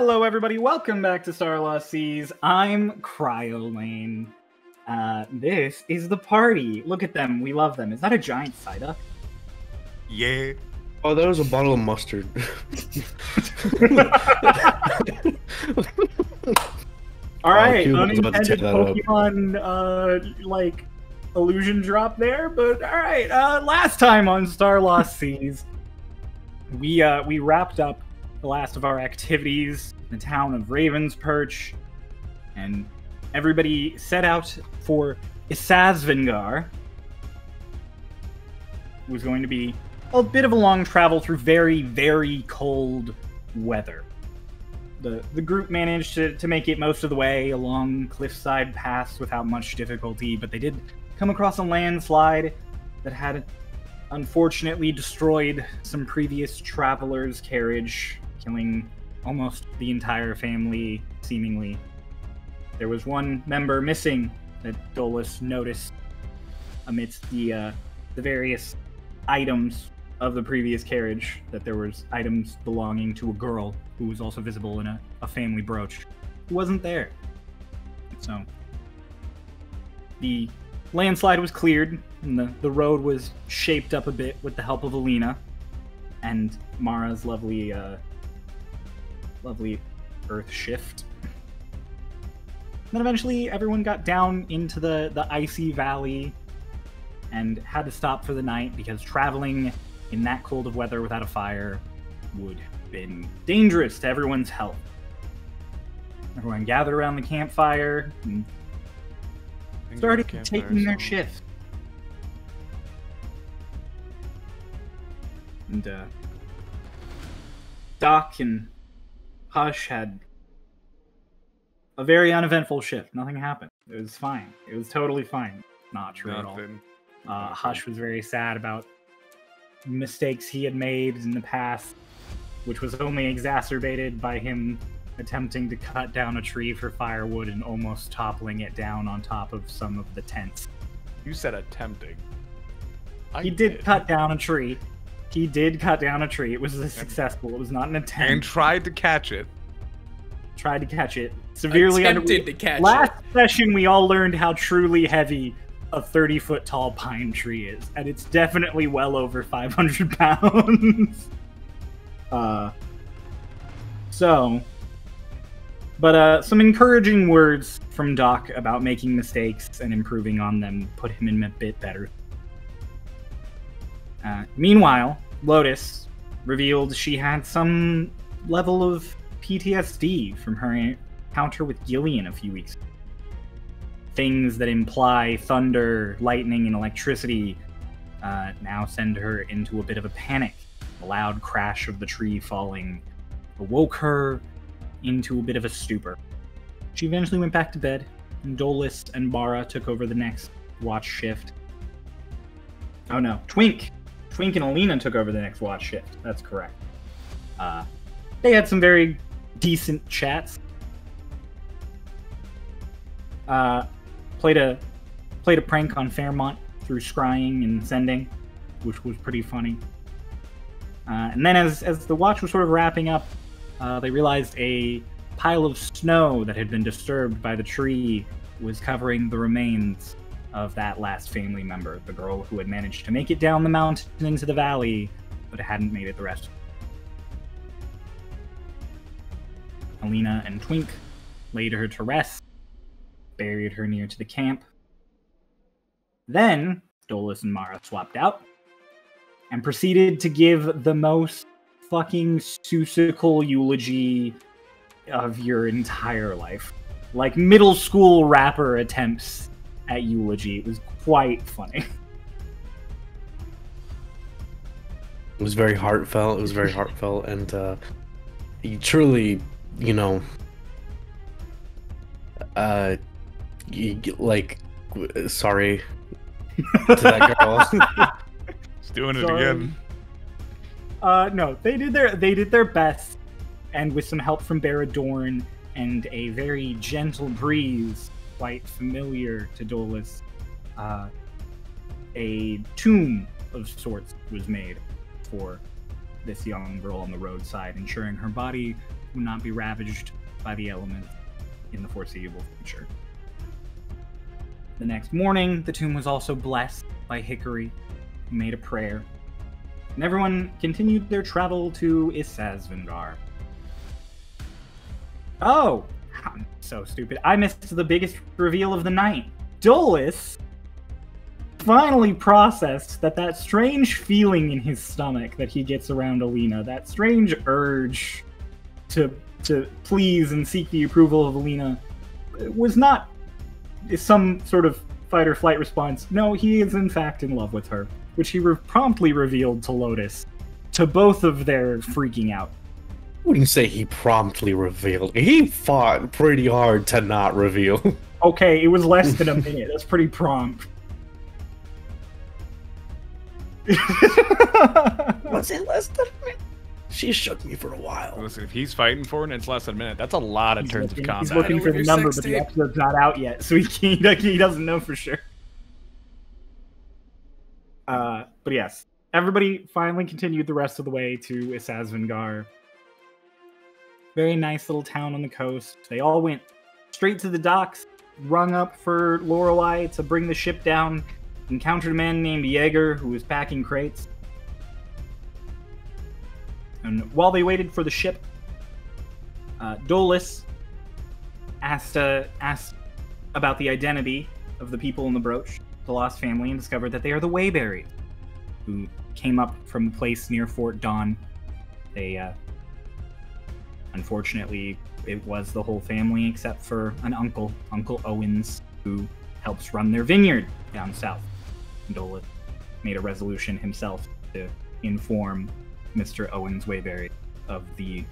Hello, everybody. Welcome back to Starlost Seas. I'm Chryolain. Uh, this is the party. Look at them. We love them. Is that a giant Psyduck? Yeah. Oh, that was a bottle of mustard. All right, Cuba was about to unintended take that up. Pokemon uh, like illusion drop there, but all right. Uh, last time on Starlost Seas, we uh, we wrapped up the last of our activities the town of Ravens Perch, and everybody set out for Isazvengar. It was going to be a bit of a long travel through very, very cold weather the the group managed to, to make it most of the way along cliffside paths without much difficulty, but they did come across a landslide that had unfortunately destroyed some previous travelers' carriage, killing almost the entire family, seemingly. There was one member missing that Dolus noticed amidst the uh, the various items of the previous carriage that there was items belonging to a girl who was also visible in a, a family brooch who wasn't there so the landslide was cleared and the, the road was shaped up a bit with the help of alina and mara's lovely uh, lovely earth shift then eventually everyone got down into the, the icy valley and had to stop for the night because traveling in that cold of weather without a fire would have been dangerous to everyone's health. Everyone gathered around the campfire and started taking their shift. And uh, Doc and Hush had a very uneventful shift. Nothing happened. It was fine. It was totally fine. Not true at all. Uh, Hush was very sad about mistakes he had made in the past, which was only exacerbated by him attempting to cut down a tree for firewood and almost toppling it down on top of some of the tents. You said attempting. I He did cut down a tree. He did cut down a tree. It was a successful. It was not an attempt. and tried to catch it. tried to catch it severely. Attempted under- to catch Last session, we all learned how truly heavy a 30 foot tall pine tree is, and it's definitely well over 500 pounds. uh, so, but uh, some encouraging words from Doc about making mistakes and improving on them put him in a bit better. Uh, meanwhile, Lotes revealed she had some level of PTSD from her encounter with Gillian a few weeks ago. Things that imply thunder, lightning, and electricity uh, now send her into a bit of a panic. The loud crash of the tree falling awoke her into a bit of a stupor. She eventually went back to bed, and Dolus and Bara took over the next watch shift. Oh no, Twink! Twink and Alina took over the next watch shift. That's correct. Uh, they had some very decent chats. Uh, played a played a prank on Fairmont through scrying and sending, which was pretty funny. Uh, and then, as as the watch was sort of wrapping up, uh, they realized a pile of snow that had been disturbed by the tree was covering the remains of that last family member, the girl who had managed to make it down the mountain into the valley, but hadn't made it the rest. Alina and Twink laid her to rest, buried her near to the camp. Then Dolus and Mara swapped out and proceeded to give the most fucking susical eulogy of your entire life. Like middle school rapper attempts at eulogy. It was quite funny. It was very heartfelt. It was very heartfelt, and uh, you truly, you know, uh, you, like, sorry to that girl. He's doing it Sorry. again. Uh, no, they did their they did their best, and with some help from Baradorn and a very gentle breeze, quite familiar to Dolus, uh, a tomb of sorts was made for this young girl on the roadside, ensuring her body would not be ravaged by the elements in the foreseeable future. The next morning, the tomb was also blessed by Hickory, who made a prayer, and everyone continued their travel to Isazvengar. Oh, I'm so stupid. I missed the biggest reveal of the night. Dolus finally processed that that strange feeling in his stomach that he gets around Alina, that strange urge to to please and seek the approval of Alina, was not some sort of fight or flight response. No, he is in fact in love with her, which he re- promptly revealed to Lotes, to both of their freaking out. I wouldn't say he promptly revealed. He fought pretty hard to not reveal. Okay, it was less than a minute. That's pretty prompt. Was it less than a minute? She shook me for a while. Listen, if he's fighting for it and it's less than a minute, that's a lot of He's turns looking, of combat. he's looking for the number, sex but the tape. episode's not out yet, so he can't, he doesn't know for sure. Uh, but yes, everybody finally continued the rest of the way to Isazvengar. Very nice little town on the coast. They all went straight to the docks, rung up for Lorelei to bring the ship down. Encountered a man named Jaeger who was packing crates. And while they waited for the ship, uh, Dolus asked uh, asked about the identity of the people in the brooch, the lost family, and discovered that they are the Wayberries, who came up from a place near Fort Dawn. They, uh, unfortunately, it was the whole family except for an uncle, Uncle Owens, who helps run their vineyard down south. Dolus made a resolution himself to inform Mr. Owens Wayberry of the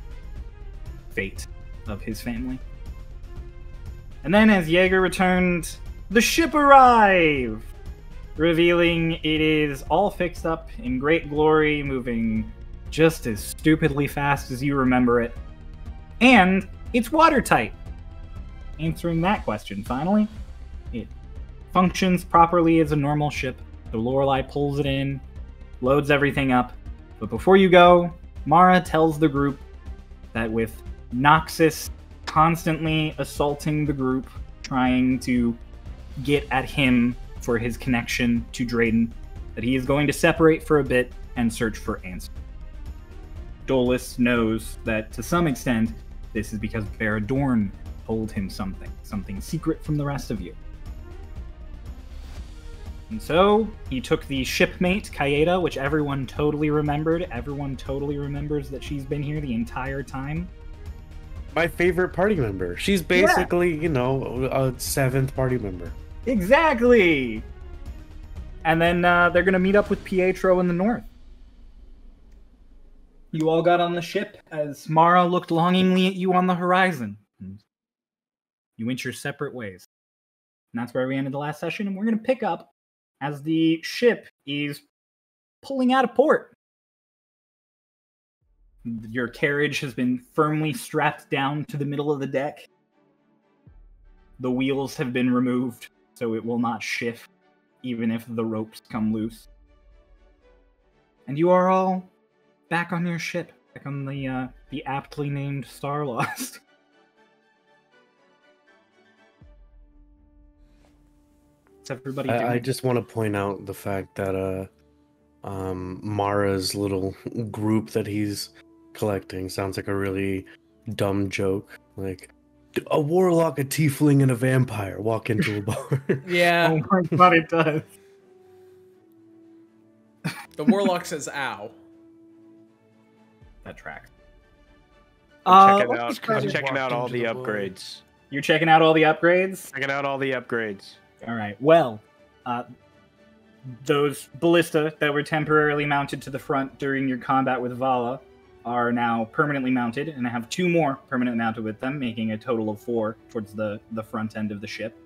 fate of his family. And then, as Jaeger returned, the ship arrived, revealing it is all fixed up in great glory, moving just as stupidly fast as you remember it. And it's watertight. Answering that question, finally, it functions properly as a normal ship. The Lorelei pulls it in, loads everything up. But before you go, Mara tells the group that with Noxus constantly assaulting the group, trying to get at him for his connection to Drayden, that he is going to separate for a bit and search for answers. Dolus knows that to some extent, this is because Baradorn told him something, something secret from the rest of you. And so he took the shipmate, Kaeda, which everyone totally remembered. Everyone totally remembers that she's been here the entire time. My favorite party member. She's basically, you know, a seventh party member. Exactly! And then uh, they're going to meet up with Pietro in the north. You all got on the ship as Mara looked longingly at you on the horizon. You went your separate ways. And that's where we ended the last session, and we're going to pick up as the ship is pulling out of port. Your carriage has been firmly strapped down to the middle of the deck. The wheels have been removed, so it will not shift, even if the ropes come loose. And you are all back on your ship, back on the uh, the aptly named Starlost. What's everybody doing? I, I just want to point out the fact that uh, um, Mara's little group that he's collecting sounds like a really dumb joke. Like a warlock, a tiefling, and a vampire walk into a bar. Yeah, Oh my god, it does. the warlock says "ow." That tracks. I'm Uh, checking let's out, I'm checking out all the the upgrades. You're checking out all the upgrades? Checking out all the upgrades. All right. Well, uh, those ballista that were temporarily mounted to the front during your combat with Vala are now permanently mounted, and I have two more permanently mounted with them, making a total of four towards the the front end of the ship.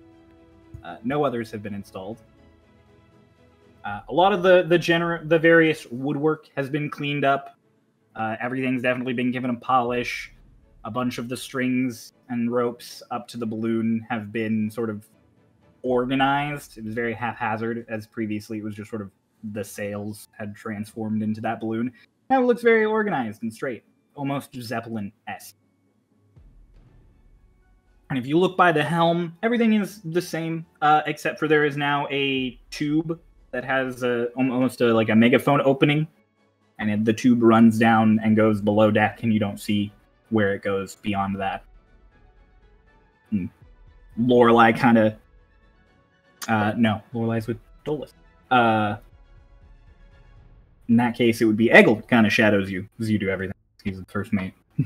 Uh, no others have been installed. Uh, a lot of the the gener- the various woodwork has been cleaned up. Uh, everything's definitely been given a polish. A bunch of the strings and ropes up to the balloon have been sort of organized. It was very haphazard, as previously it was just sort of the sails had transformed into that balloon. Now it looks very organized and straight, almost Zeppelin esque. And if you look by the helm, everything is the same, uh, except for there is now a tube that has a, almost a, like a megaphone opening, and it, the tube runs down and goes below deck, and you don't see where it goes beyond that. And Lorelei kind of, uh, no, Lorelei's with Dolus. Uh, in that case, it would be Eggle kind of shadows you because you do everything. He's the first mate.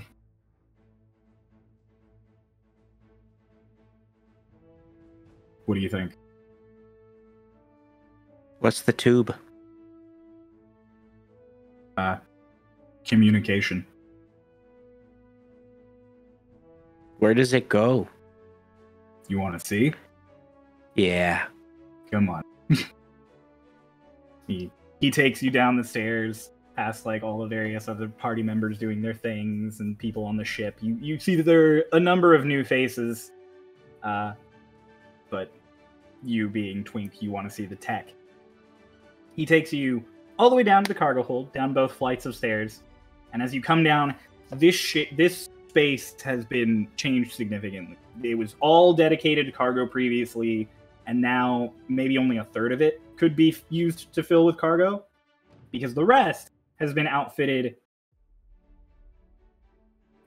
what do you think? What's the tube? Uh, communication. Where does it go? You want to see? Yeah. Come on. he he takes you down the stairs past like all the various other party members doing their things and people on the ship. You you see that there are a number of new faces, uh, but you being Twink, you want to see the tech. He takes you all the way down to the cargo hold, down both flights of stairs, and as you come down, this shi this space has been changed significantly. It was all dedicated to cargo previously, and now maybe only a third of it could be used to fill with cargo, because the rest has been outfitted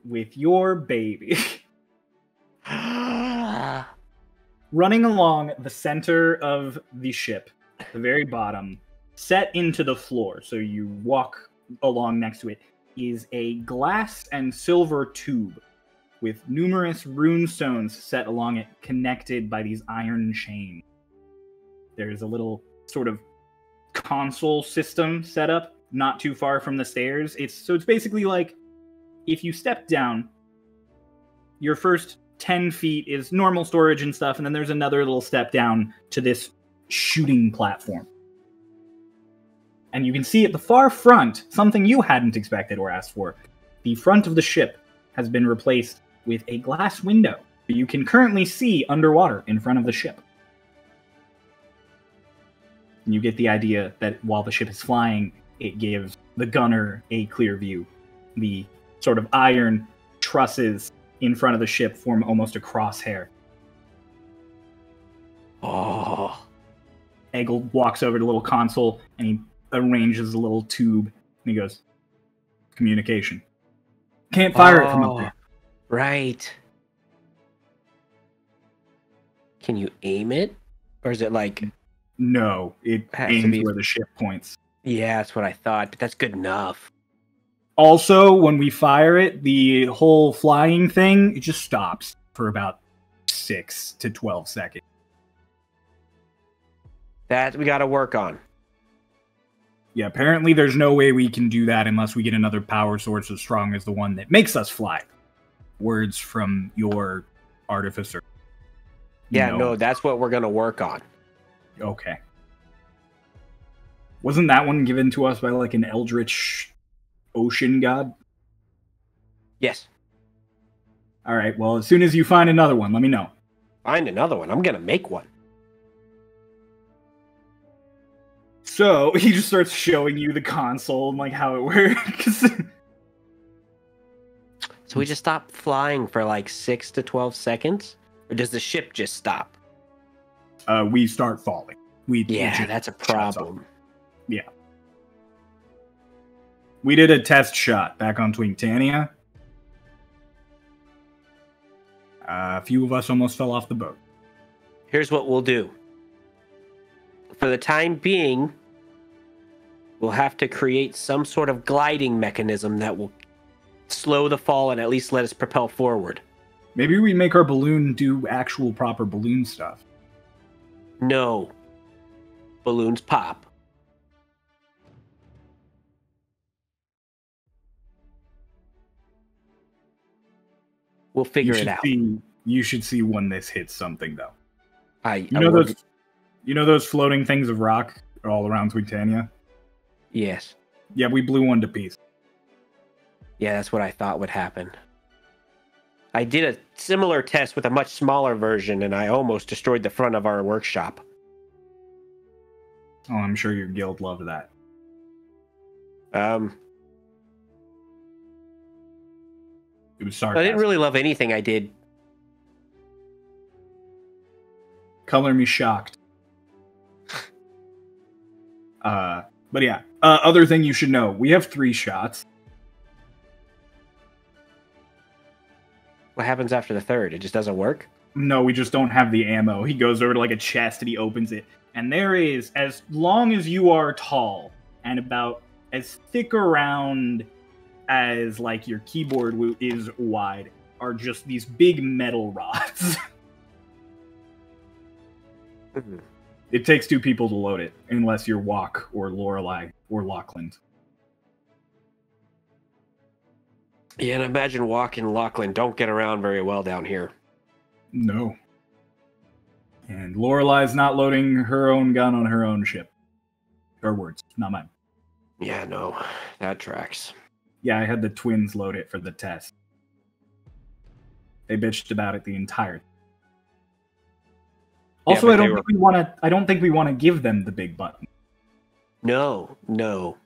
with your baby. Running along the center of the ship, the very bottom, set into the floor, so you walk along next to it, is a glass and silver tube with numerous rune stones set along it, connected by these iron chains. There's a little sort of console system set up not too far from the stairs. It's so it's basically like if you step down, your first 10 feet is normal storage and stuff, and then there's another little step down to this shooting platform. And you can see at the far front something you hadn't expected or asked for. The front of the ship has been replaced with a glass window. that You can currently see underwater in front of the ship. And you get the idea that while the ship is flying, it gives the gunner a clear view. The sort of iron trusses in front of the ship form almost a crosshair. Ah. Oh. Eggle walks over to the little console and he arranges a little tube and he goes, Communication. Can't fire it from up Oh, there. Right. Can you aim it? Or is it like, No, it aims be- where the ship points. yeah, that's what I thought, but that's good enough. Also, when we fire it, the whole flying thing it just stops for about six to twelve seconds. That we got to work on. Yeah, apparently there's no way we can do that unless we get another power source as strong as the one that makes us fly. Words from your artificer. Yeah, no, that's what we're going to work on. Okay. Wasn't that one given to us by like an eldritch ocean god? Yes. All right. Well, as soon as you find another one, let me know. Find another one. I'm going to make one. So he just starts showing you the console and like how it works. So we just stop flying for like 6 to 12 seconds? Or does the ship just stop? uh, we start falling. We Yeah, that's a problem. Yeah. We did a test shot back on Twinktania. Uh, a few of us almost fell off the boat. Here's what we'll do. For the time being, we'll have to create some sort of gliding mechanism that will slow the fall and at least let us propel forward. Maybe we make our balloon do actual proper balloon stuff. No. Balloons pop. We'll figure it out. See, you should see when this hits something, though. I, You know will- those. You know those floating things of rock all around Twinktania. Yes. Yeah, we blew one to pieces. Yeah, that's what I thought would happen. I did a similar test with a much smaller version and I almost destroyed the front of our workshop. Oh, I'm sure your guild loved that. Um, It was I didn't really love anything I did Color me shocked. Uh, but yeah. Uh, other thing you should know: we have three shots. What happens after the third? It just doesn't work. No, we just don't have the ammo. He goes over to like a chest and he opens it, and there is, as long as you are tall and about as thick around as like your keyboard is wide, are just these big metal rods. Mhm. It takes two people to load it, unless you're Wok or Lorelei or Lachlan. Yeah, and imagine Wok and Lachlan don't get around very well down here. No. And Lorelei's not loading her own gun on her own ship. Her words, not mine. Yeah, no, that tracks. Yeah, I had the twins load it for the test. They bitched about it the entire. Also, but I don't were- think we want to. I don't think we want to give them the big button. No, no,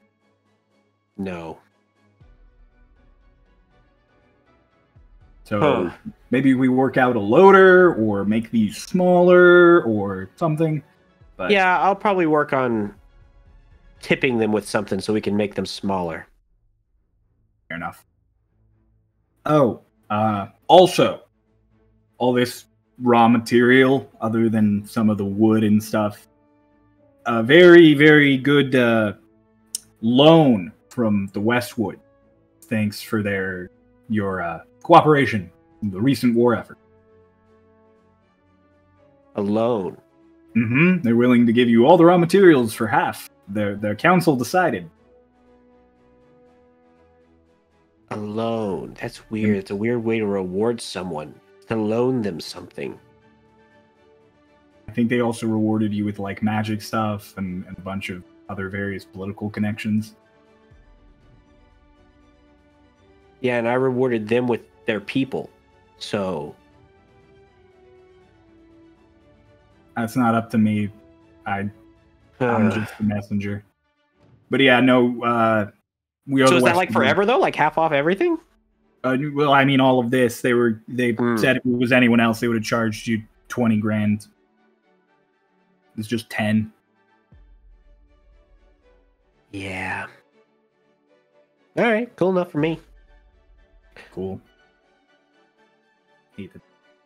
no. So Huh. maybe we work out a loader or make these smaller or something. But Yeah, I'll probably work on tipping them with something so we can make them smaller. fair enough. Oh, uh, also, all this raw material, other than some of the wood and stuff, a very, very good uh, loan from the Westwood. Thanks for their your uh, cooperation in the recent war effort. Alone. hmm They're willing to give you all the raw materials for half. Their the council decided. Alone. That's weird. It's a weird way to reward someone. To loan them something. I think they also rewarded you with like magic stuff and, and a bunch of other various political connections. Yeah, and I rewarded them with their people. So That's not up to me. I I'm just a messenger. But yeah, no. Uh, we are. So the is that like forever though? Like half off everything? Uh, well, I mean, all of this. They were. They Hmm. said if it was anyone else, they would have charged you twenty grand. It's just ten. Yeah. All right, cool enough for me. Cool. That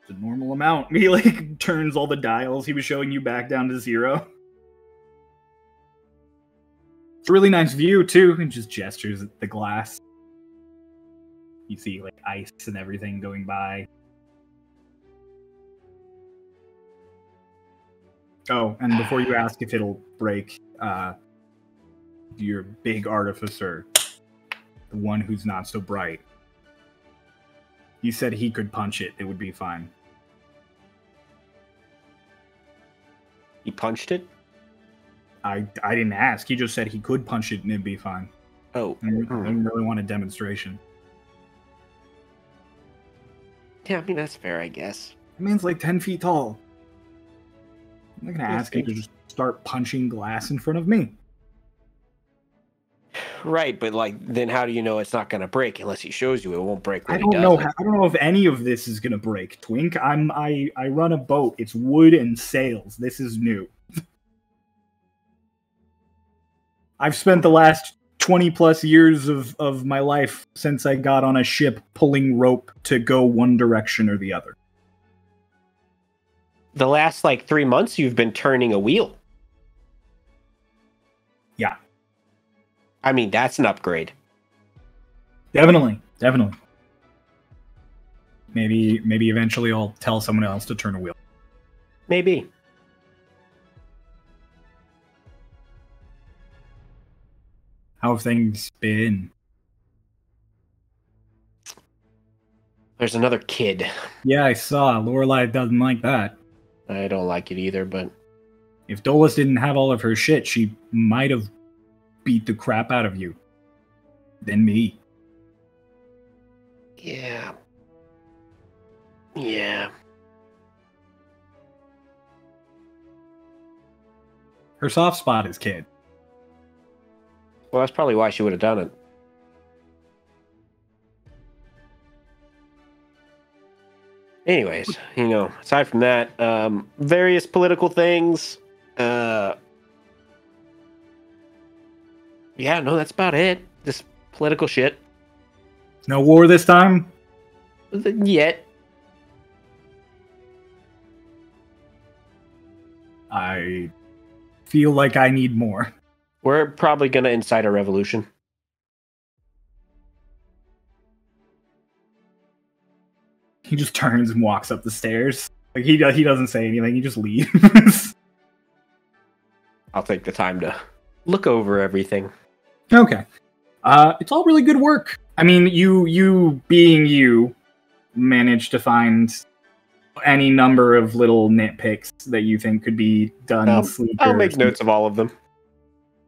the normal amount. He like turns all the dials he was showing you back down to zero. It's a really nice view too, and just gestures at the glass. You see like ice and everything going by. Oh, and before you ask if it'll break, uh your big artificer, the one who's not so bright, he said he could punch it. It would be fine. He punched it. I I didn't ask. He just said he could punch it and it'd be fine. Oh, I didn't, I Hmm. didn't really want a demonstration. yeah. I mean that's fair, I guess. The man's like ten feet tall. I'm not gonna ask him to just start punching glass in front of me. Right, but like, then how do you know it's not going to break unless he shows you it won't break? When I don't does know. it? How, I don't know if any of this is gonna break. Twink, I'm I I run a boat. It's wood and sails. This is new. I've spent the last twenty plus years of of my life since I got on a ship pulling rope to go one direction or the other. The last like three months, you've been turning a wheel. Yeah. I mean, that's an upgrade. Definitely, definitely. Maybe maybe eventually I'll tell someone else to turn a wheel. Maybe. How have things been? There's another kid. Yeah, I saw. Lorelei doesn't like that. I don't like it either, but If Dolus didn't have all of her shit, she might have beat the crap out of you. Then me. yeah. Yeah. Her soft spot is kid. Well, that's probably why she would have done it. Anyways, you know, aside from that, um, various political things. Uh, yeah, no, that's about it. Just political shit. No war this time. Yet. I feel like I need more. We're probably gonna incite a revolution. He just turns and walks up the stairs. Like he he doesn't say anything. He just leaves. I'll take the time to look over everything. okay. Uh, it's all really good work. I mean, you you being you managed to find any number of little nitpicks that you think could be done Um. I'll make notes of all of them.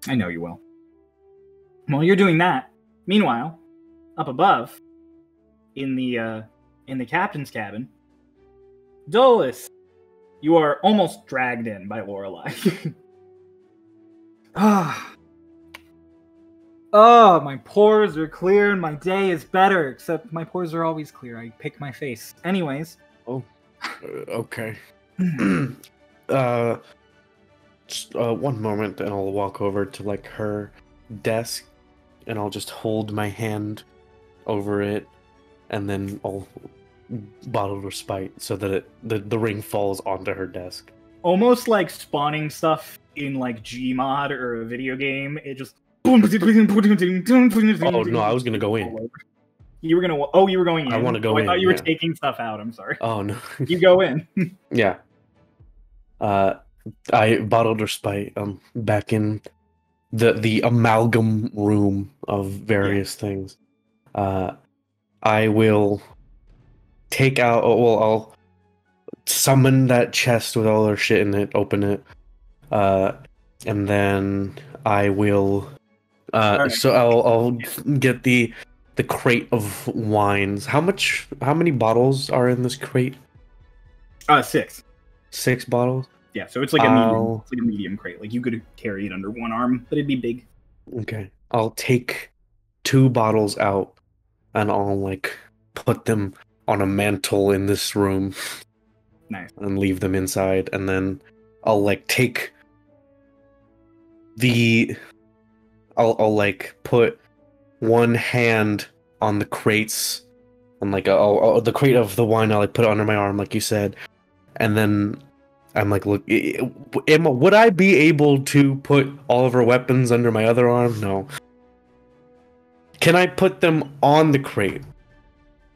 I know you will. While you're doing that, meanwhile, up above, in the uh, in the captain's cabin, Dolus, you are almost dragged in by Lorelei. Ah. oh, my pores are clear and my day is better. Except my pores are always clear. I pick my face. Anyways, Uh, okay. uh, just, uh, one moment, and I'll walk over to like her desk, and I'll just hold my hand over it, and then I'll bottle respite so that it the, the ring falls onto her desk. almost like spawning stuff in like Gmod or a video game. It just. Oh no, I was gonna go in. You were gonna. Oh, you were going in. I wanna go oh, I in, thought you were yeah. taking stuff out. I'm sorry. Oh no. You go in. Yeah. Uh, I bottled respite. Um, back in the the amalgam room of various things. Uh, I will take out. oh, Well, I'll summon that chest with all their shit in it. Open it. Uh, and then I will. Uh, Alright. so I'll I'll get the the crate of wines. How much? How many bottles are in this crate? Uh, six. Six bottles. Yeah, so it's like a medium. It's like a medium crate. Like you could carry it under one arm, but it'd be big. Okay. I'll take two bottles out and I'll like put them on a mantle in this room Nice. and leave them inside and then I'll like take the I'll I'll like put one hand on the crates and like I'll- the crate of the wine I'll like put it under my arm like you said and then I'm like look am would I be able to put all of her weapons under my other arm no can I put them on the crate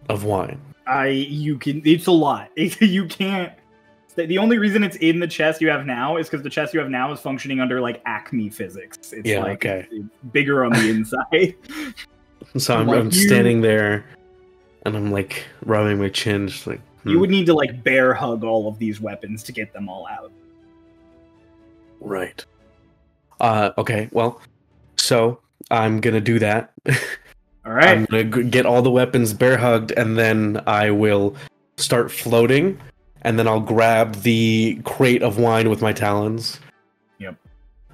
of wine I you can. It's a lot. you can't. The the only reason it's in the chest you have now is because the chest you have now is functioning under like Acme physics. It's Yeah, like okay. it's bigger on the inside. so I'm, Like I'm standing there and I'm like rubbing my chin just like You hmm, would need to like bear hug all of these weapons to get them all out. Right. Uh, okay, well, so I'm gonna do that. All right. I'm gonna g- get all the weapons bear hugged, and then I will start floating, and then I'll grab the crate of wine with my talons. Yep.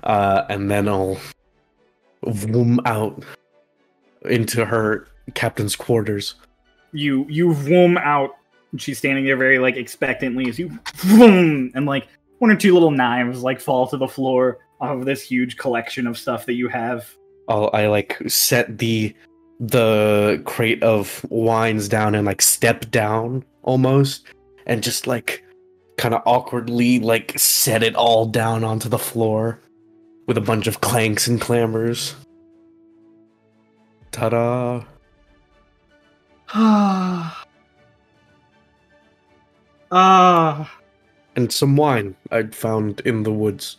Uh, and then I'll vroom out into her captain's quarters. you you vroom out. And she's standing there very like expectantly as you vroom, and like one or two little knives like fall to the floor off of this huge collection of stuff that you have. I'll I like set the the crate of wines down and like step down almost and just like kind of awkwardly like set it all down onto the floor with a bunch of clanks and clamors. Ta-da! Ah. And some wine I'd found in the woods.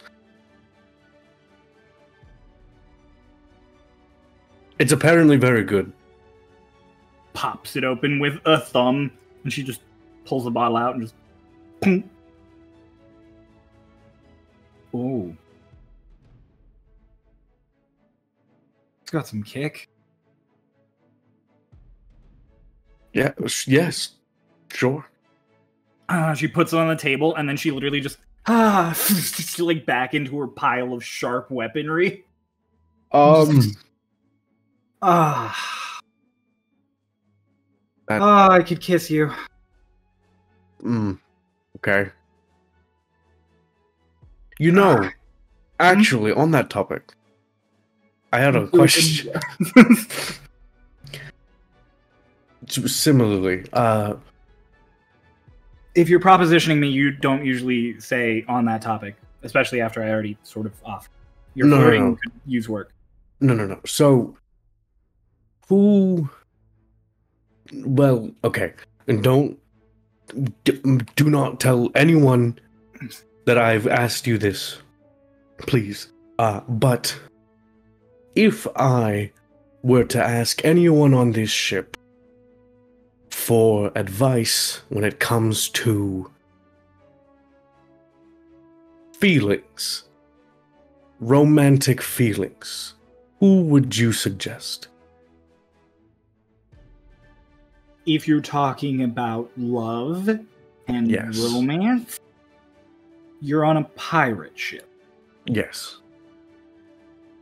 It's apparently very good. pops it open with a thumb, and she just pulls the bottle out and just. Boom. Oh. It's got some kick. Yeah, yes, sure. Uh, she puts it on the table, and then she literally just ah, like back into her pile of sharp weaponry. Um, Ah. That- Ah, I could kiss you. Mm, okay. You know, actually, on that topic, I had a question. Similarly, uh, if you're propositioning me, you don't usually say on that topic, especially after I already sort of off. Your No, no, flirting no. could use work. no, no, no. So, who? Well, okay, and don't d- do not tell anyone that I've asked you this, please. Uh, but if I were to ask anyone on this ship for advice when it comes to feelings, romantic feelings, who would you suggest? If you're talking about love and Yes. romance, you're on a pirate ship. Yes.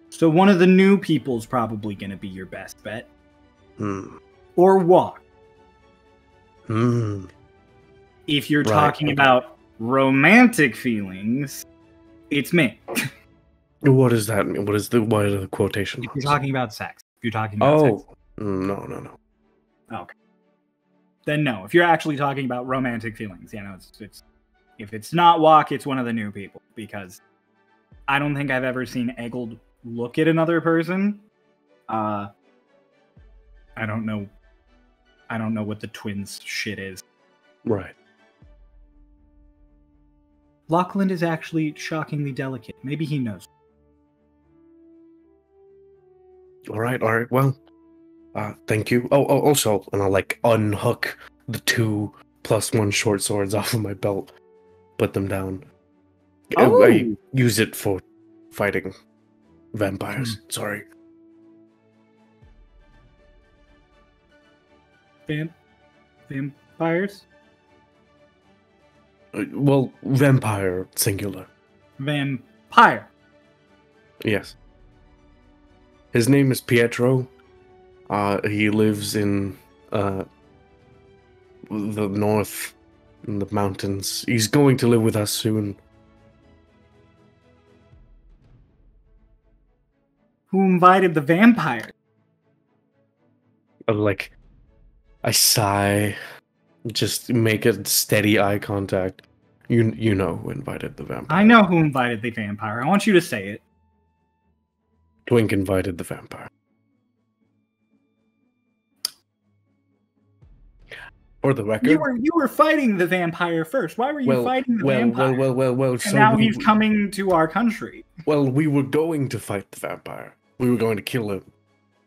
So one of the new people's probably going to be your best bet. Hmm. Or Wok. Hmm. If you're Right, talking about romantic feelings, it's me. What does that mean? What is the what are the quotation? If you're talking about sex, if you're talking about Oh, mm, no, no, no. then no. If you're actually talking about romantic feelings, you know, it's it's if it's not Wok, it's one of the new people because I don't think I've ever seen Eggled look at another person. Uh I don't know I don't know what the twins shit is. Right. Lachlan is actually shockingly delicate. Maybe he knows. All right. All right. Well, uh, thank you. Oh, oh, also, and I'll like unhook the two plus one short swords off of my belt, put them down. Oh! I use it for fighting vampires. Sorry. Vamp vampires? Uh, well, vampire singular. Vampire. Yes. His name is Pietro. Uh, he lives in uh, the north, in the mountains. He's going to live with us soon. Who invited the vampire? Uh, like, I sigh, just make a steady eye contact. You you know who invited the vampire. I know who invited the vampire. I want you to say it. Twink invited the vampire. For the record, You were you were fighting the vampire first. Why were you well, fighting the well, vampire? well, well, well, well, and so now we- he's coming to our country. Well, we were going to fight the vampire. We were going to kill him.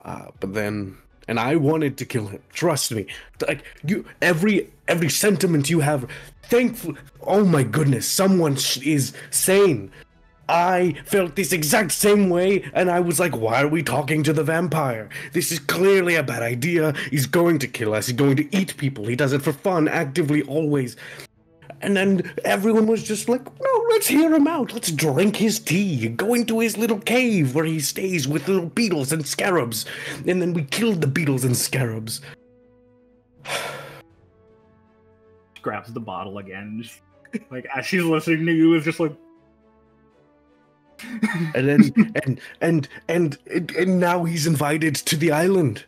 Uh, but then and I wanted to kill him. Trust me. Like you every every sentiment you have thankful Oh my goodness, someone is sane. I felt this exact same way and I was like, why are we talking to the vampire? This is clearly a bad idea. He's going to kill us. He's going to eat people. He does it for fun, actively always. And then everyone was just like, no, let's hear him out. Let's drink his tea. Go into his little cave where he stays with little beetles and scarabs. And then we killed the beetles and scarabs. Grabs the bottle again. just- like as she's listening to you, is just like And then and and and and, and now he's invited to the island.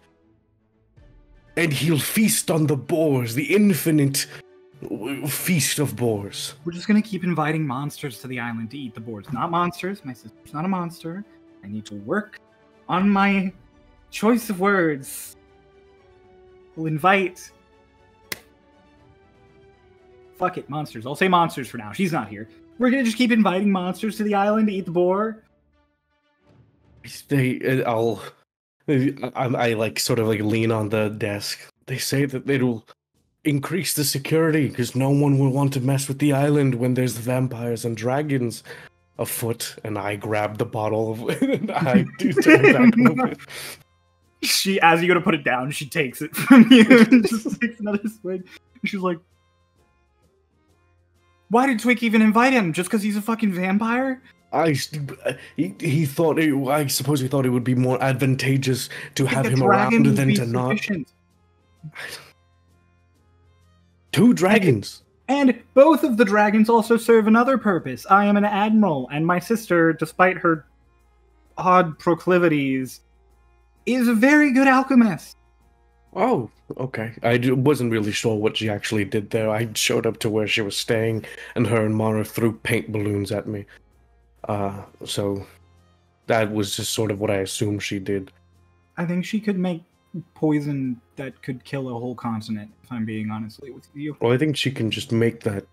And he'll feast on the boars, the infinite feast of boars. We're just gonna keep inviting monsters to the island to eat the boars. Not monsters. My sister's not a monster. I need to work on my choice of words. We'll invite. Fuck it, monsters. I'll say monsters for now. She's not here. We're gonna just keep inviting monsters to the island to eat the boar. They, uh, I'll, I, I like sort of like lean on the desk. They say that it'll increase the security because no one will want to mess with the island when there's vampires and dragons afoot. And I grab the bottle of, and I do turn back over. She, as you go to put it down, she takes it from you and just takes another swig. She's like, "Why did Twink even invite him? Just because he's a fucking vampire?" I, he, he thought it, I suppose he thought it would be more advantageous to have him dragon around would than be to not. Two dragons. And both of the dragons also serve another purpose. I am an admiral, and my sister, despite her odd proclivities, is a very good alchemist. Oh, okay. I wasn't really sure what she actually did there. I showed up to where she was staying, and her and Mara threw paint balloons at me. Uh, so that was just sort of what I assumed she did. I think she could make poison that could kill a whole continent, if I'm being honestly with you. Well, I think she can just make that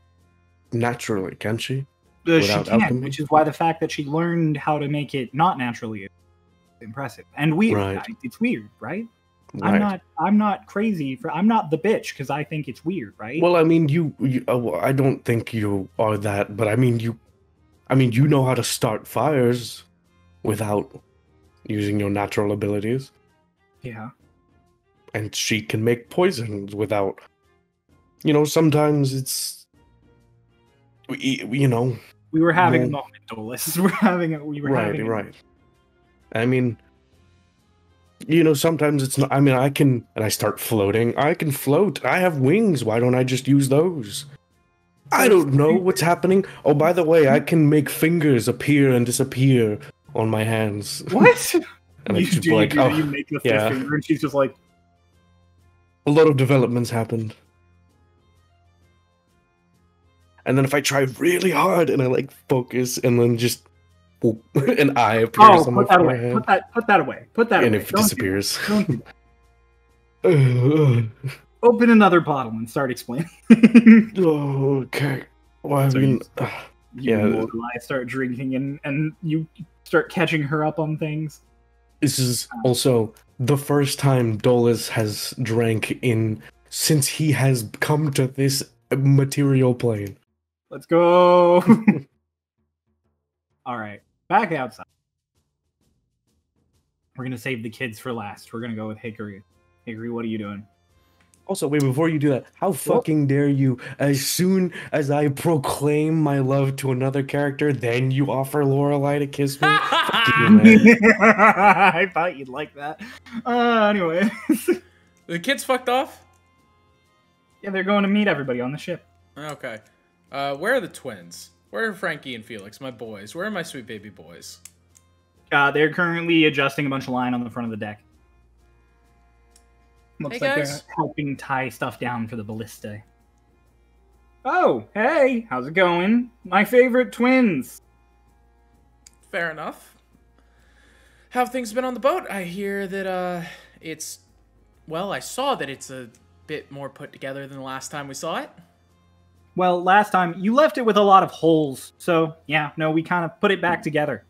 naturally, can she? Uh, she can, alchemy? which is why the fact that she learned how to make it not naturally is impressive and weird. Right. It's weird, right? Right. I'm not. I'm not crazy for. I'm not the bitch because I think it's weird, right? Well, I mean, you. you uh, I don't think you are that, but I mean, you. I mean, you know how to start fires without using your natural abilities, yeah. And she can make poisons without. You know, sometimes it's. we- You know, We were having a moment. We're having a. We were right, having right. I mean, you know, sometimes it's not. I mean, I can, and I start floating. I can float. I have wings. Why don't I just use those? I don't know what's happening. Oh, by the way, I can make fingers appear and disappear on my hands. What? And you do, like, you, oh, you make the yeah. finger, and she's just like, a lot of developments happened. And then if I try really hard and I like focus and then just whoop, an eye appears "Oh, on my put that away. forehead Put that. Put that away. Put that and away. it Don't disappears. Do. Open another bottle and start explaining. Oh, okay. Well, I So mean, you- you Yeah. Lorelei start drinking, and and you start catching her up on things. This is also the first time Dolus has drank in since he has come to this material plane. Let's go. All right, back outside. We're gonna save the kids for last. We're gonna go with Hickory. Hickory, what are you doing? Also, wait, before you do that, how fucking dare you? As soon as I proclaim my love to another character, then you offer Lorelei to kiss me? You. I thought you'd like that. Uh, anyway, The kids fucked off? yeah, they're going to meet everybody on the ship. Okay. Uh, where are the twins? Where are Frankie and Felix, my boys? Where are my sweet baby boys? Uh, they're currently adjusting a bunch of line on the front of the deck. Looks Hey, like guys. they're helping tie stuff down for the ballista. Oh, hey, how's it going? My favorite twins. Fair enough. How have things been on the boat? I hear that uh it's well, I saw that it's a bit more put together than the last time we saw it. Well, last time you left it with a lot of holes, so yeah, no, we kind of put it back together.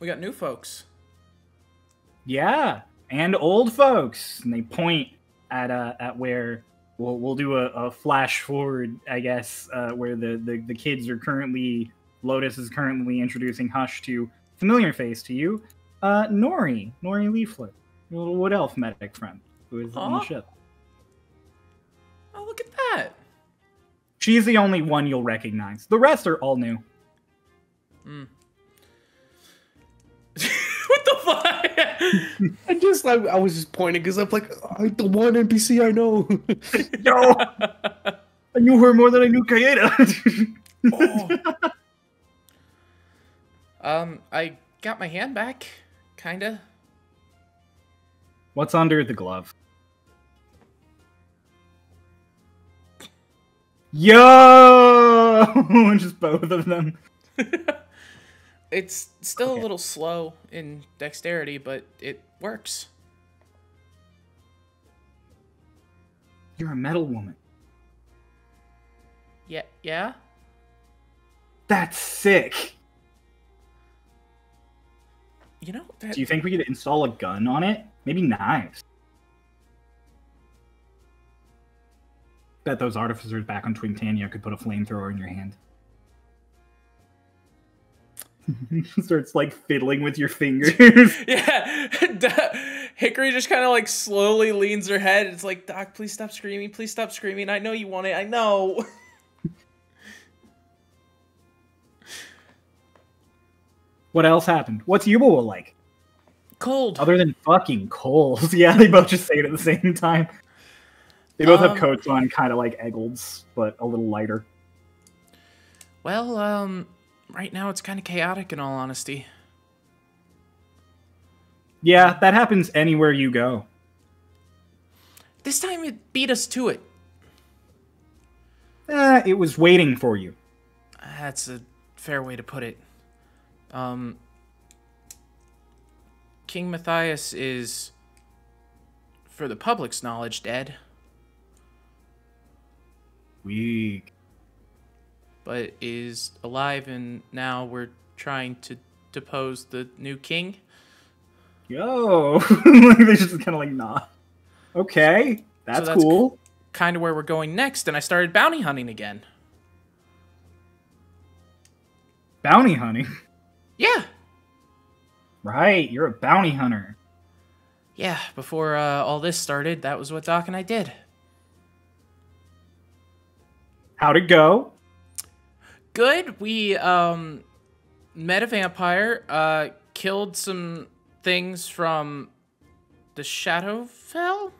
We got new folks. Yeah, and old folks, and they point at uh at where we'll we'll do a, a flash forward, I guess, uh, where the, the the kids are currently Lotes is currently introducing Hush to familiar face to you, uh, Nori, Nori Leaflet, your little wood elf medic friend who is on the ship. Oh, look at that. She's the only one you'll recognize. The rest are all new. what I just, I, I was just pointing because I'm like, I, the one NPC I know. Yo, I knew her more than I knew Kaeda. Oh. um, I got my hand back, kinda. What's under the glove? Yo! Just both of them. It's still Okay. a little slow in dexterity, but it works. You're a metal woman. Yeah, yeah. That's sick. You know that. Do you think we could install a gun on it? Maybe knives. Bet those artificers back on Twin Twintania could put a flamethrower in your hand. Starts like fiddling with your fingers. Yeah, Hickory just kind of like slowly leans her head. It's like, Doc, please stop screaming. Please stop screaming. I know you want it. I know. what else happened? What's Yubawa like? Cold. Other than fucking cold. Yeah, they both just say it at the same time. They both Um, have coats on, kind of like Eggled's, but a little lighter. Well, um, right now it's kind of chaotic in all honesty. Yeah, that happens anywhere you go. This time it beat us to it. Eh, it was waiting for you. That's a fair way to put it. Um, King Matthias is, for the public's knowledge, dead, Weak. But is alive, and now we're trying to depose the new king. Yo, they just kind of like nah. Okay, that's, that's cool. Kind of where we're going next, and I started bounty hunting again. Bounty hunting. Yeah, Right, you're a bounty hunter. yeah. Before uh, all this started, that was what Doc and I did. How'd it go? Good. We um met a vampire, uh killed some things from the Shadowfell.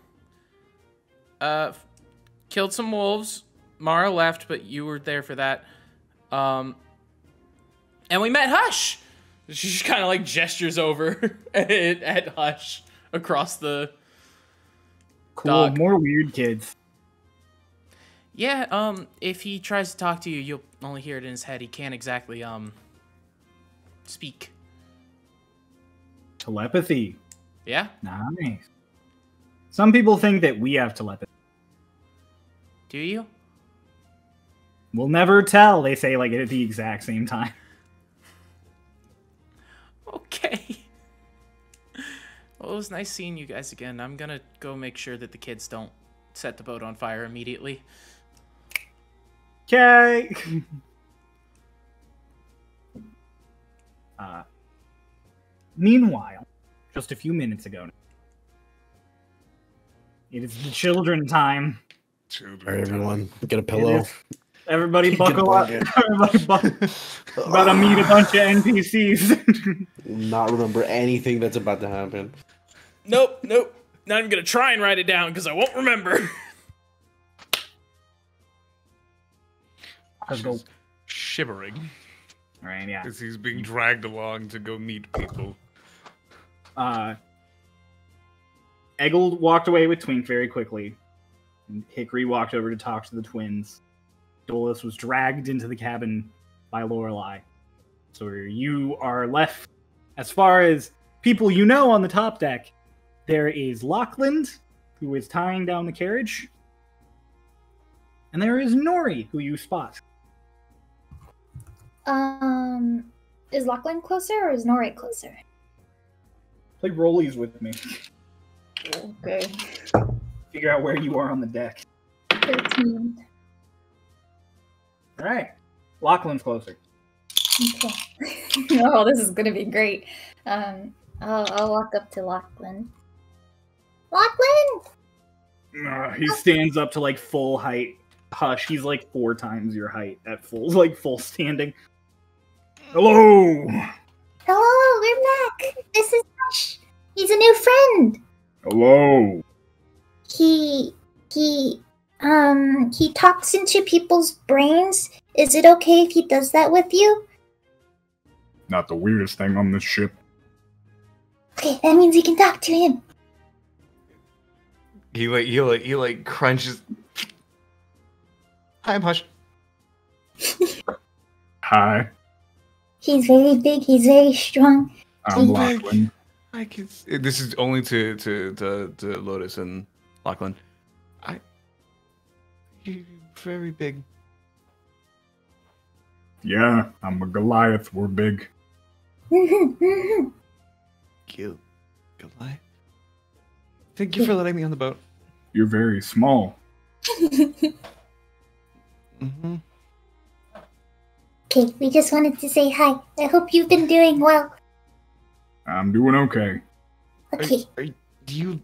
Uh killed some wolves. Mara left, but you were there for that. Um and we met Hush. She just kind of like gestures over at, at Hush across the Cool. Dog. More weird kids. Yeah, um, if he tries to talk to you, you'll only hear it in his head. He can't exactly, um, speak. Telepathy. Yeah? Nice. Some people think that we have telepathy. Do you? We'll never tell. They say like at the exact same time. Okay. Well, it was nice seeing you guys again. I'm gonna go make sure that the kids don't set the boat on fire immediately. Okay. uh, meanwhile, just a few minutes ago, it is the children time. All right, everyone, get a pillow. Everybody buckle up. blanket. Everybody buckle. About to meet a bunch of NPCs. Not remember anything that's about to happen. Nope, nope. Not even gonna try and write it down because I won't remember. Let's go. Shivering right, yeah. Because he's being dragged along to go meet people. Uh, Eggle walked away with Twink very quickly. And Hickory walked over to talk to the twins. Dolus was dragged into the cabin by Lorelei. So you are left, as far as people you know on the top deck, there is Lachlan, who is tying down the carriage. And there is Nori, who you spot. Um, is Lachlan closer or is Nori closer? Play rollies with me. Okay. Figure out where you are on the deck. 13. All right. Lachlan's closer. Okay. oh, this is gonna be great. Um, I'll, I'll walk up to Lachlan. Lachlan! Uh, he stands up to like full height. Hush, he's like four times your height at full, like full standing. Hello, Hello, we're back. This is Hush. He's a new friend. hello. He he um he talks into people's brains. Is it okay if he does that with you? Not the weirdest thing on this ship. Okay, that means we can talk to him. He like he like he like crunches. Hi, I'm Hush. Hi, He's very big. He's very strong. I'm Like- Lachlan. I can. This is only to to to, to Lotes and Lachlan. I. You're very big. Yeah, I'm a Goliath. We're big. Cute. Goodbye. Thank you for letting me on the boat. You're very small. hmm okay, we just wanted to say hi. I hope you've been doing well. I'm doing okay. Are, Okay. are you?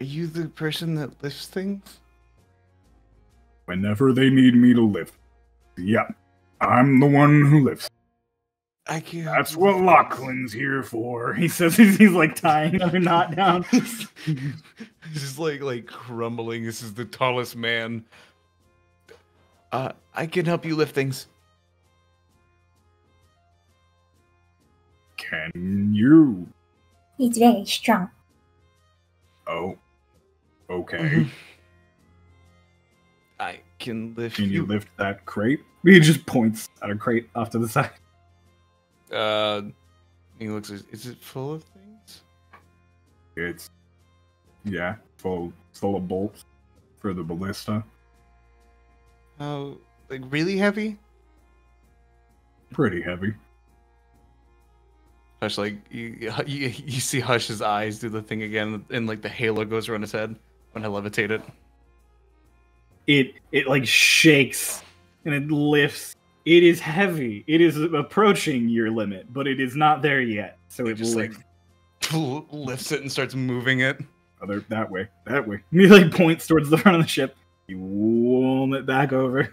Are you the person that lifts things? Whenever they need me to lift. Yep, I'm the one who lifts. I can't. That's what Lachlan's here for. He says he's, he's like tying another knot down. He's just like like crumbling. This is the tallest man. Uh, I can help you lift things. Can you? He's very strong. Oh, okay. Mhm. I can lift Can you you. lift that crate? He just points at a crate off to the side. Uh, he looks. Is is it full of things? It's yeah, full full of bolts for the ballista. Oh, like really heavy? Pretty heavy. Hush, like you, you, you see Hush's eyes do the thing again, and like the halo goes around his head when I levitate it. It it like shakes and it lifts. It is heavy. It is approaching your limit, but it is not there yet. So He it just will like lifts it and starts moving it. Oh, other that way, that way. He like points towards the front of the ship. You whom it back over.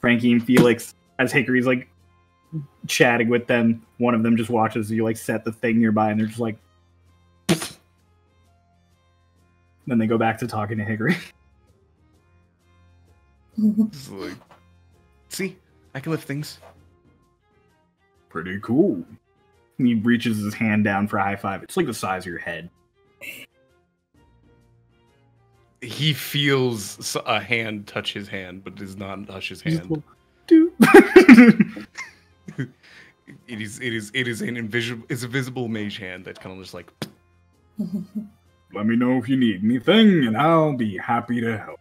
Frankie and Felix, as Hickory's like chatting with them, one of them just watches you like set the thing nearby, and they're just like. then they go back to talking to Hickory. Like, see, I can lift things. Pretty cool. And he reaches his hand down for a high five. It's like the size of your head. He feels a hand touch his hand, but does not touch his He's hand. like, "Dude." It is, it is, it is an invisible, it's a visible mage hand that kind of just like. Let me know if you need anything, and I'll be happy to help.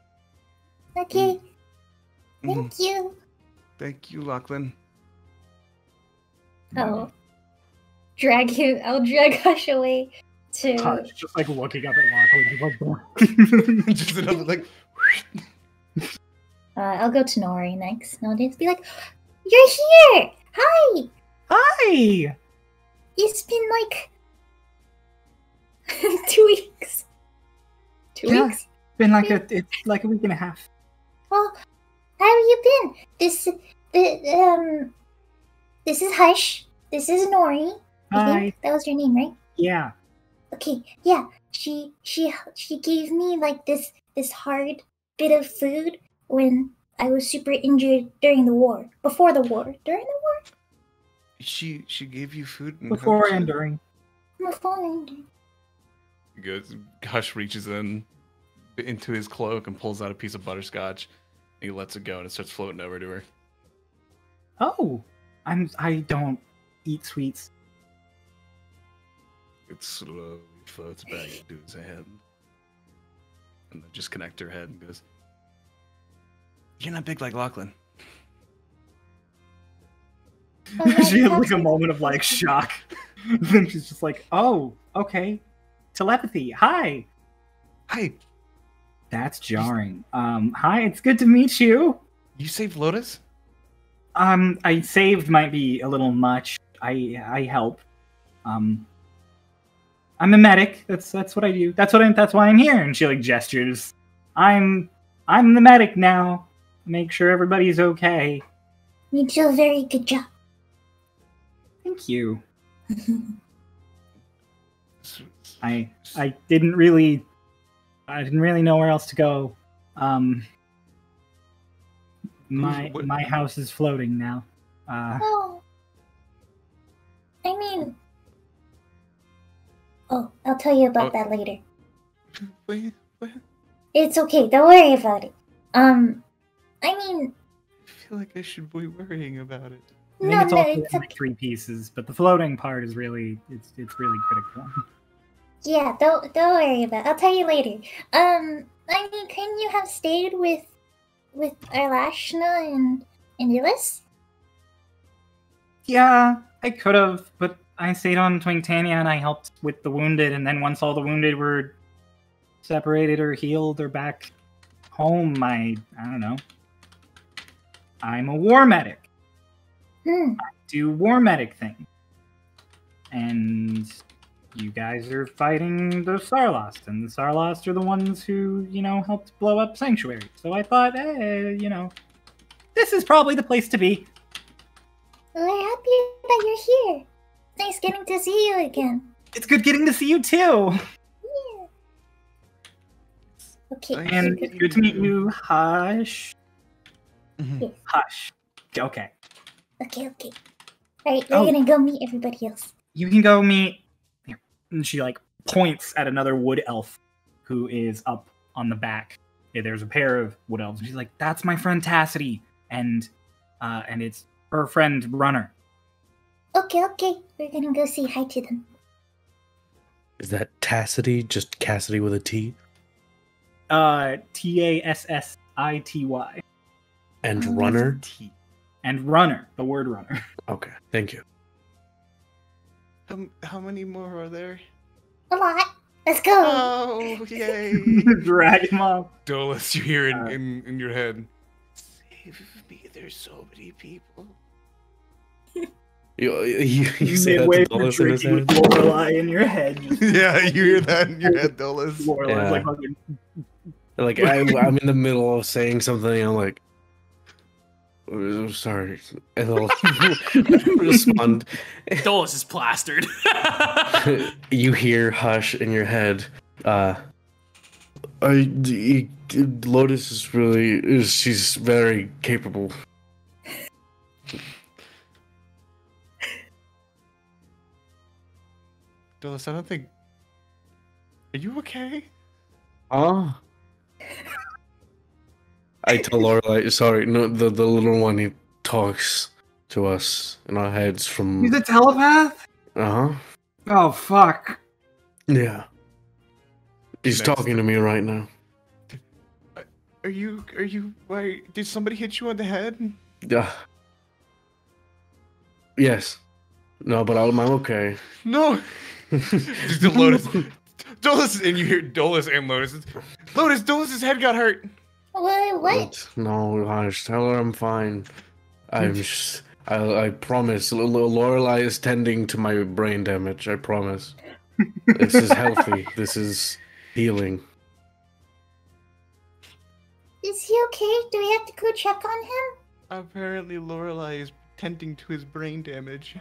okay, "Mm, thank you. Thank you, Lachlan. Oh. Drag him. I'll drag Hush away to. Hush, just like looking up at Lachlan, just like, just another like. Uh, I'll go to Nori next. And I'll just be like, "You're here! Hi! Hi! It's been like two weeks. Two Yeah. weeks. Been like a, it's like a week and a half. Well, how have you been? This, the, um, this is Hush. This is Nori. I Hi. think that was your name, right? Yeah. Okay, yeah. She, she, she gave me like this, this hard bit of food when I was super injured during the war. Before the war. During the war. She, she gave you food Before helped and during. Before and He goes. Hush reaches in into his cloak and pulls out a piece of butterscotch. He lets it go and it starts floating over to her. Oh, I'm. I don't eat sweets. It slowly floats back into his hand. And then just connect her head and goes, You're not big like Lachlan. she had like a moment of like shock. then she's just like, "Oh, okay, telepathy. Hi." Hi, That's jarring. Um, hi, it's good to meet you. you saved Lotes? Um, I saved might be a little much. I I help. Um, I'm a medic. That's that's what I do. That's what I'm. That's why I'm here. And she like gestures. I'm I'm the medic now. Make sure everybody's okay. You do a very good job. Thank you. I I didn't really I didn't really know where else to go. Um my what- my house is floating now. Uh oh. I mean. Oh, I'll tell you about Oh. that later. Wait, what? It's okay. Don't worry about it. Um, I mean, I feel like I should be worrying about it. I think no, it's no, all it's like okay. three pieces, but the floating part is really it's it's really critical. Yeah, don't don't worry about. It. I'll tell you later. Um, I mean, couldn't you have stayed with with Arlashna and and Illis? Yeah, I could have, but I stayed on Twintania and I helped with the wounded, and then once all the wounded were separated or healed or back home, I I don't know. I'm a war medic. Hmm. Do war medic thing. And you guys are fighting the Starlost, and the Starlost are the ones who, you know, helped blow up Sanctuary. So I thought, hey, you know, this is probably the place to be. We're happy that you're here. Nice getting to see you again. It's good getting to see you too. Yeah. Okay. And so- good to meet you, Hush. Mhm. Hush. Okay. Okay, okay. Alright, we're Oh. gonna go meet everybody else. You can go meet. And she like points at another wood elf who is up on the back. There's a pair of wood elves. And she's like, "That's my friend Tassity, and uh, and it's her friend Runner." Okay, okay. We're gonna go say hi to them. Is that Tassity? Just Cassidy with a T? Uh, T A S S I T Y, And Oh, Runner? T. and Runner, the word Runner. Okay, thank you. How, how many more are there? A lot. Let's go. Oh, yay! Drag him off. Dolus, you hear in, Uh, in, in your head. Save me, there's so many people. You, you, you say that Midway to through Dolus in his with head? Lorelei in your head. yeah, you hear that in your head, Dolus. Lorelei's Yeah. like fucking Like, I, I'm in the middle of saying something, and I'm like, "Oh, sorry. And I'll respond. Dolus is plastered. you hear hush in your head. Uh, I, d- Lotes is really, is, she's very capable. Dolus, I don't think. Are you okay? Huh? I tell Lorelei, sorry, no, the, the little one, he talks to us in our heads from. He's a telepath? Uh huh. Oh fuck. Yeah. He's Next. talking to me right now. Are you? Are you? Why? Did somebody hit you on the head? Yeah. Yes. No, but I'm, I'm okay. No. Just the Lotes. Dolus, and you hear Dolus and Lotes. Lotes, Dolus' head got hurt. What? What? No, hush. Tell her I'm fine. I'm just. I, I promise. L- L- Lorelei is tending to my brain damage. I promise. this is healthy. This is healing. Is he okay? Do we have to go check on him? Apparently, Lorelei is tending to his brain damage.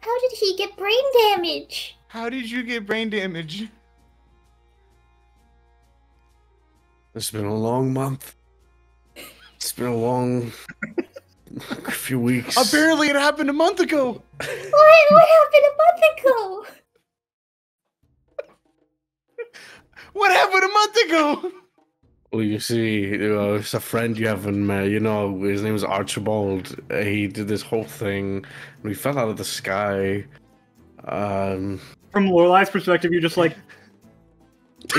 How did he get brain damage? How did you get brain damage? It's been a long month. It's been a long few weeks. Apparently, it happened a month ago. What? What happened a month ago? What happened a month ago? Well, you see, uh, it's a friend you haven't met. You know, his name is Archibald. Uh, He did this whole thing. and We fell out of the sky. Um, From Lorelei's perspective, you're just like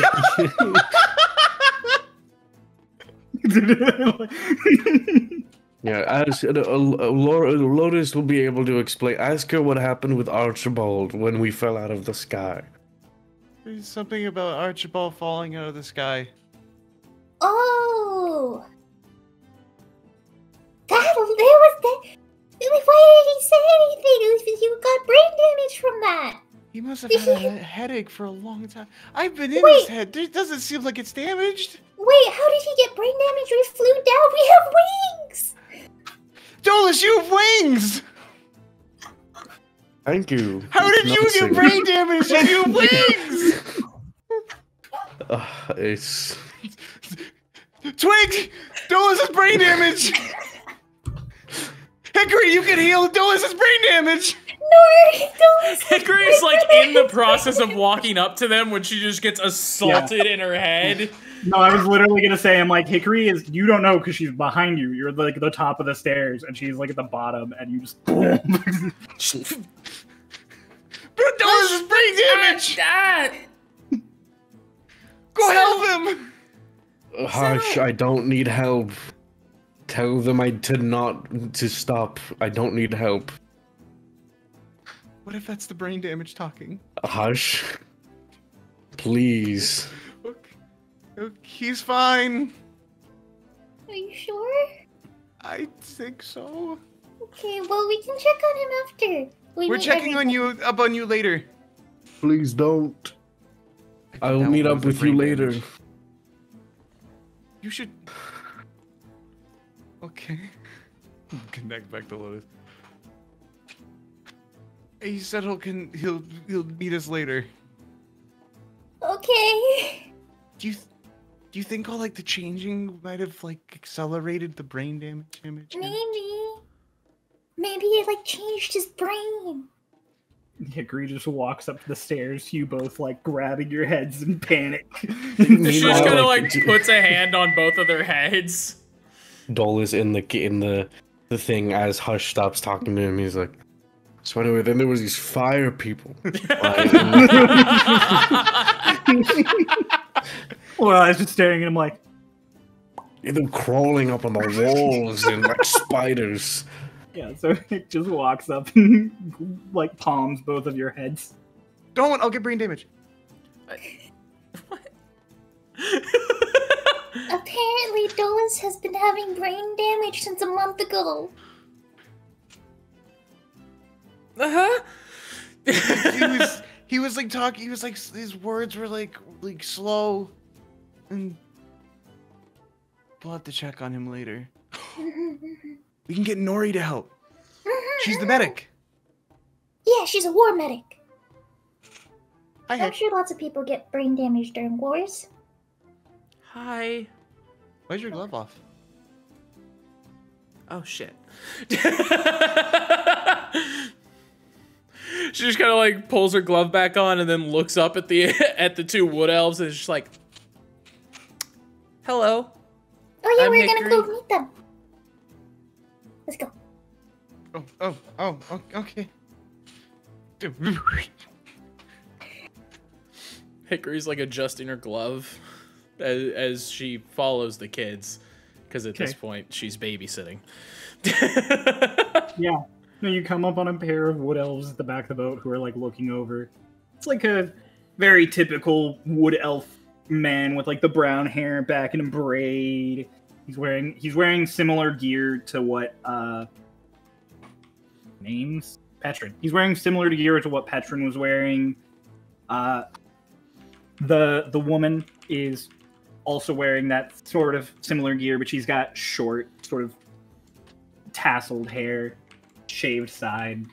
yeah, as, uh, uh, Laura, Lotes will be able to explain. Ask her what happened with Archibald when we fell out of the sky. There's something about Archibald falling out of the sky. Oh. That there was that. Why did he say anything? It was- You got brain damage from that. He must have had a headache for a long time. I've been in Wait. his head. It doesn't seem like it's damaged. Wait, how did he get brain damage? We flew down. We have wings. Dolus, you have wings! Thank you. How did you get brain damage and you have wings? Uh, it's Twig! Dolus has brain damage! Hickory, you can heal Dolus' brain damage! No, don't. Hickory's like in the process of walking up to them when she just gets assaulted in her head. No, I was literally gonna say, I'm like, Hickory is you don't know because she's behind you. You're like the top of the stairs, and she's like at the bottom, and you just boom. But Dolus' brain damage! That. Go help him! uh, hush. I don't need help. Tell them I to not to stop. I don't need help. What if that's the brain damage talking? Hush. Please. Look, look, he's fine. Are you sure? I think so. Okay, well we can check on him after. We We're meet checking on you up on you later. Please don't. I will meet up with you brain later. damage. You should. Okay. Connect back to Lotes. He said he'll can he'll he'll meet us later. Okay. Do you do you think all like the changing might have like accelerated the brain damage image? Maybe. Maybe it like changed his brain. Hickory just walks up to the stairs, you both like grabbing your heads in panic. She just Meanwhile, kind of like, like puts a hand on both of their heads. Dole is in the in the the thing as Hush stops talking to him. He's like, so anyway, then there was these fire people. Well, I was just staring at him like, them crawling up on the walls and like spiders. yeah. So it just walks up and like palms both of your heads. Don't! I'll get brain damage. Apparently, Dolus has been having brain damage since a month ago. Uh he huh. was he was like talking. He was like his words were like like slow, and we'll have to check on him later. We can get Nori to help. She's the medic. Yeah, she's a war medic. Hi, I'm sure lots of people get brain damage during wars. Hi. Why's your glove off? Oh shit. she just kind of like pulls her glove back on and then looks up at the at the two wood elves and is just like, "Hello." Oh yeah, I'm we're gonna go meet them. Let's go. Oh, oh, oh, okay. Hickory's like adjusting her glove as, as she follows the kids because at this point she's babysitting. Yeah. No, you come up on a pair of wood elves at the back of the boat who are like looking over. It's like a very typical wood elf man with like the brown hair back in a braid. He's wearing he's wearing similar gear to what uh names Petron. He's wearing similar gear to what Petron was wearing. Uh the the woman is also wearing that sort of similar gear, but she's got short, sort of tasseled hair, shaved side.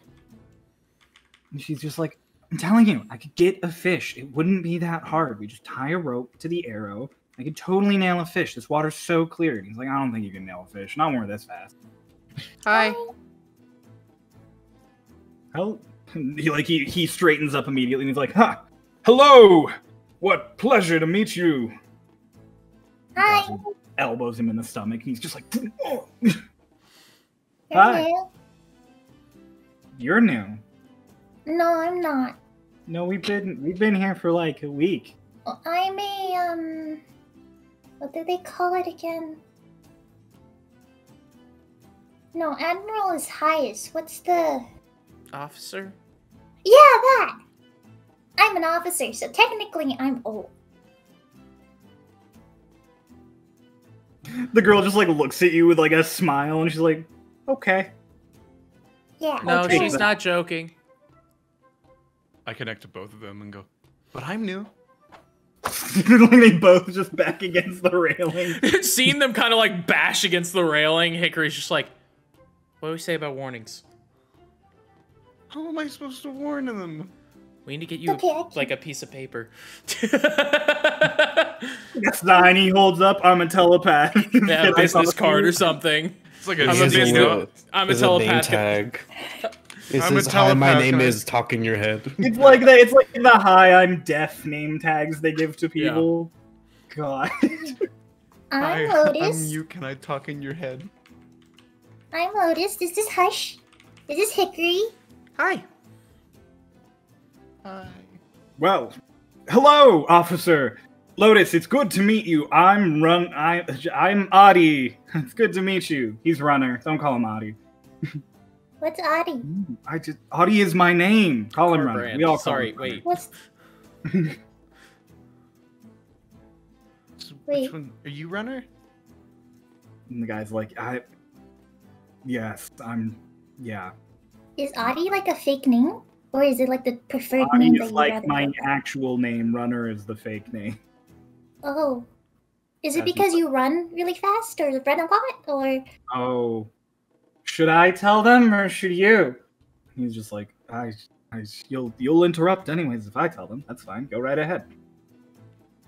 And she's just like, I'm telling you, I could get a fish. It wouldn't be that hard. We just tie a rope to the arrow. I could totally nail a fish. This water's so clear. And he's like, I don't think you can nail a fish. Not more this fast. Hi. How? He like he he straightens up immediately and he's like, "Ha, hello. What pleasure to meet you." Hi. Elbows him in the stomach. And He's just like, "Oh, You're Hi. New. "You're new." No, I'm not. No, we've been we've been here for like a week. I'm a um. What do they call it again? No, admiral is highest. What's the? Officer? Yeah, that. I'm an officer, so technically I'm old. The girl just like looks at you with like a smile and she's like, "Okay." Yeah. No, Okay. she's not joking. I connect to both of them and go, but I'm new. like they both just back against the railing. Seeing them kind of like bash against the railing, Hickory's just like, "What do we say about warnings? How am I supposed to warn them? We need to get you Okay, I like a piece of paper." That sign he holds up. I'm a telepath. yeah, a And I saw business card or something. It's like a I'm a There's business- little- I'm a there's name telepath. tag. It I'm a says, "Hi, my name can is Talk in Your Head." It's like the it's like the hi I'm deaf name tags they give to people. God. I'm Hi, Lotes. I'm you. Can I talk in your head? I'm Lotes. This is Hush. This is Hickory. Hi. Hi. Well, hello, officer. Lotes, it's good to meet you. I'm run. I I'm Adi. It's good to meet you. He's runner. Don't call him Adi. What's Adi? I just Adi is my name. Call him runner. Brand. We all call Sorry, him runner. wait. What's So Wait. Which one? Are you runner? And the guy's like, I. Yes, I'm. Yeah. is Adi like a fake name, or is it like the preferred Adi name that is you like my actual name. Runner is the fake name. Oh, is it because you run really fast, or run a lot, or Oh, Should I tell them or should you? He's just like, I, I, you'll, you'll interrupt anyways if I tell them. That's fine. Go right ahead.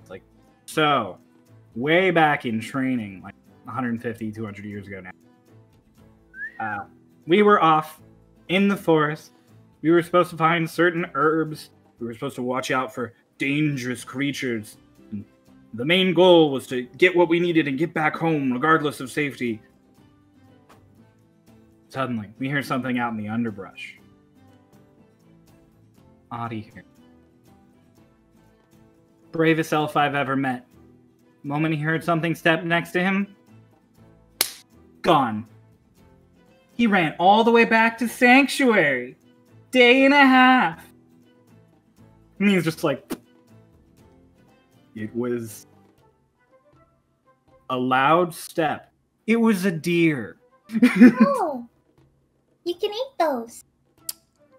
It's like, so, way back in training, like 150, 200 years ago now, uh, we were off in the forest. We were supposed to find certain herbs. We were supposed to watch out for dangerous creatures. The main goal was to get what we needed and get back home, regardless of safety. Suddenly, we hear something out in the underbrush. Adi here. Bravest elf I've ever met. The moment he heard something step next to him, gone. He ran all the way back to Sanctuary. Day and a half. And he's just like. It was a loud step. It was a deer. Oh, you can eat those.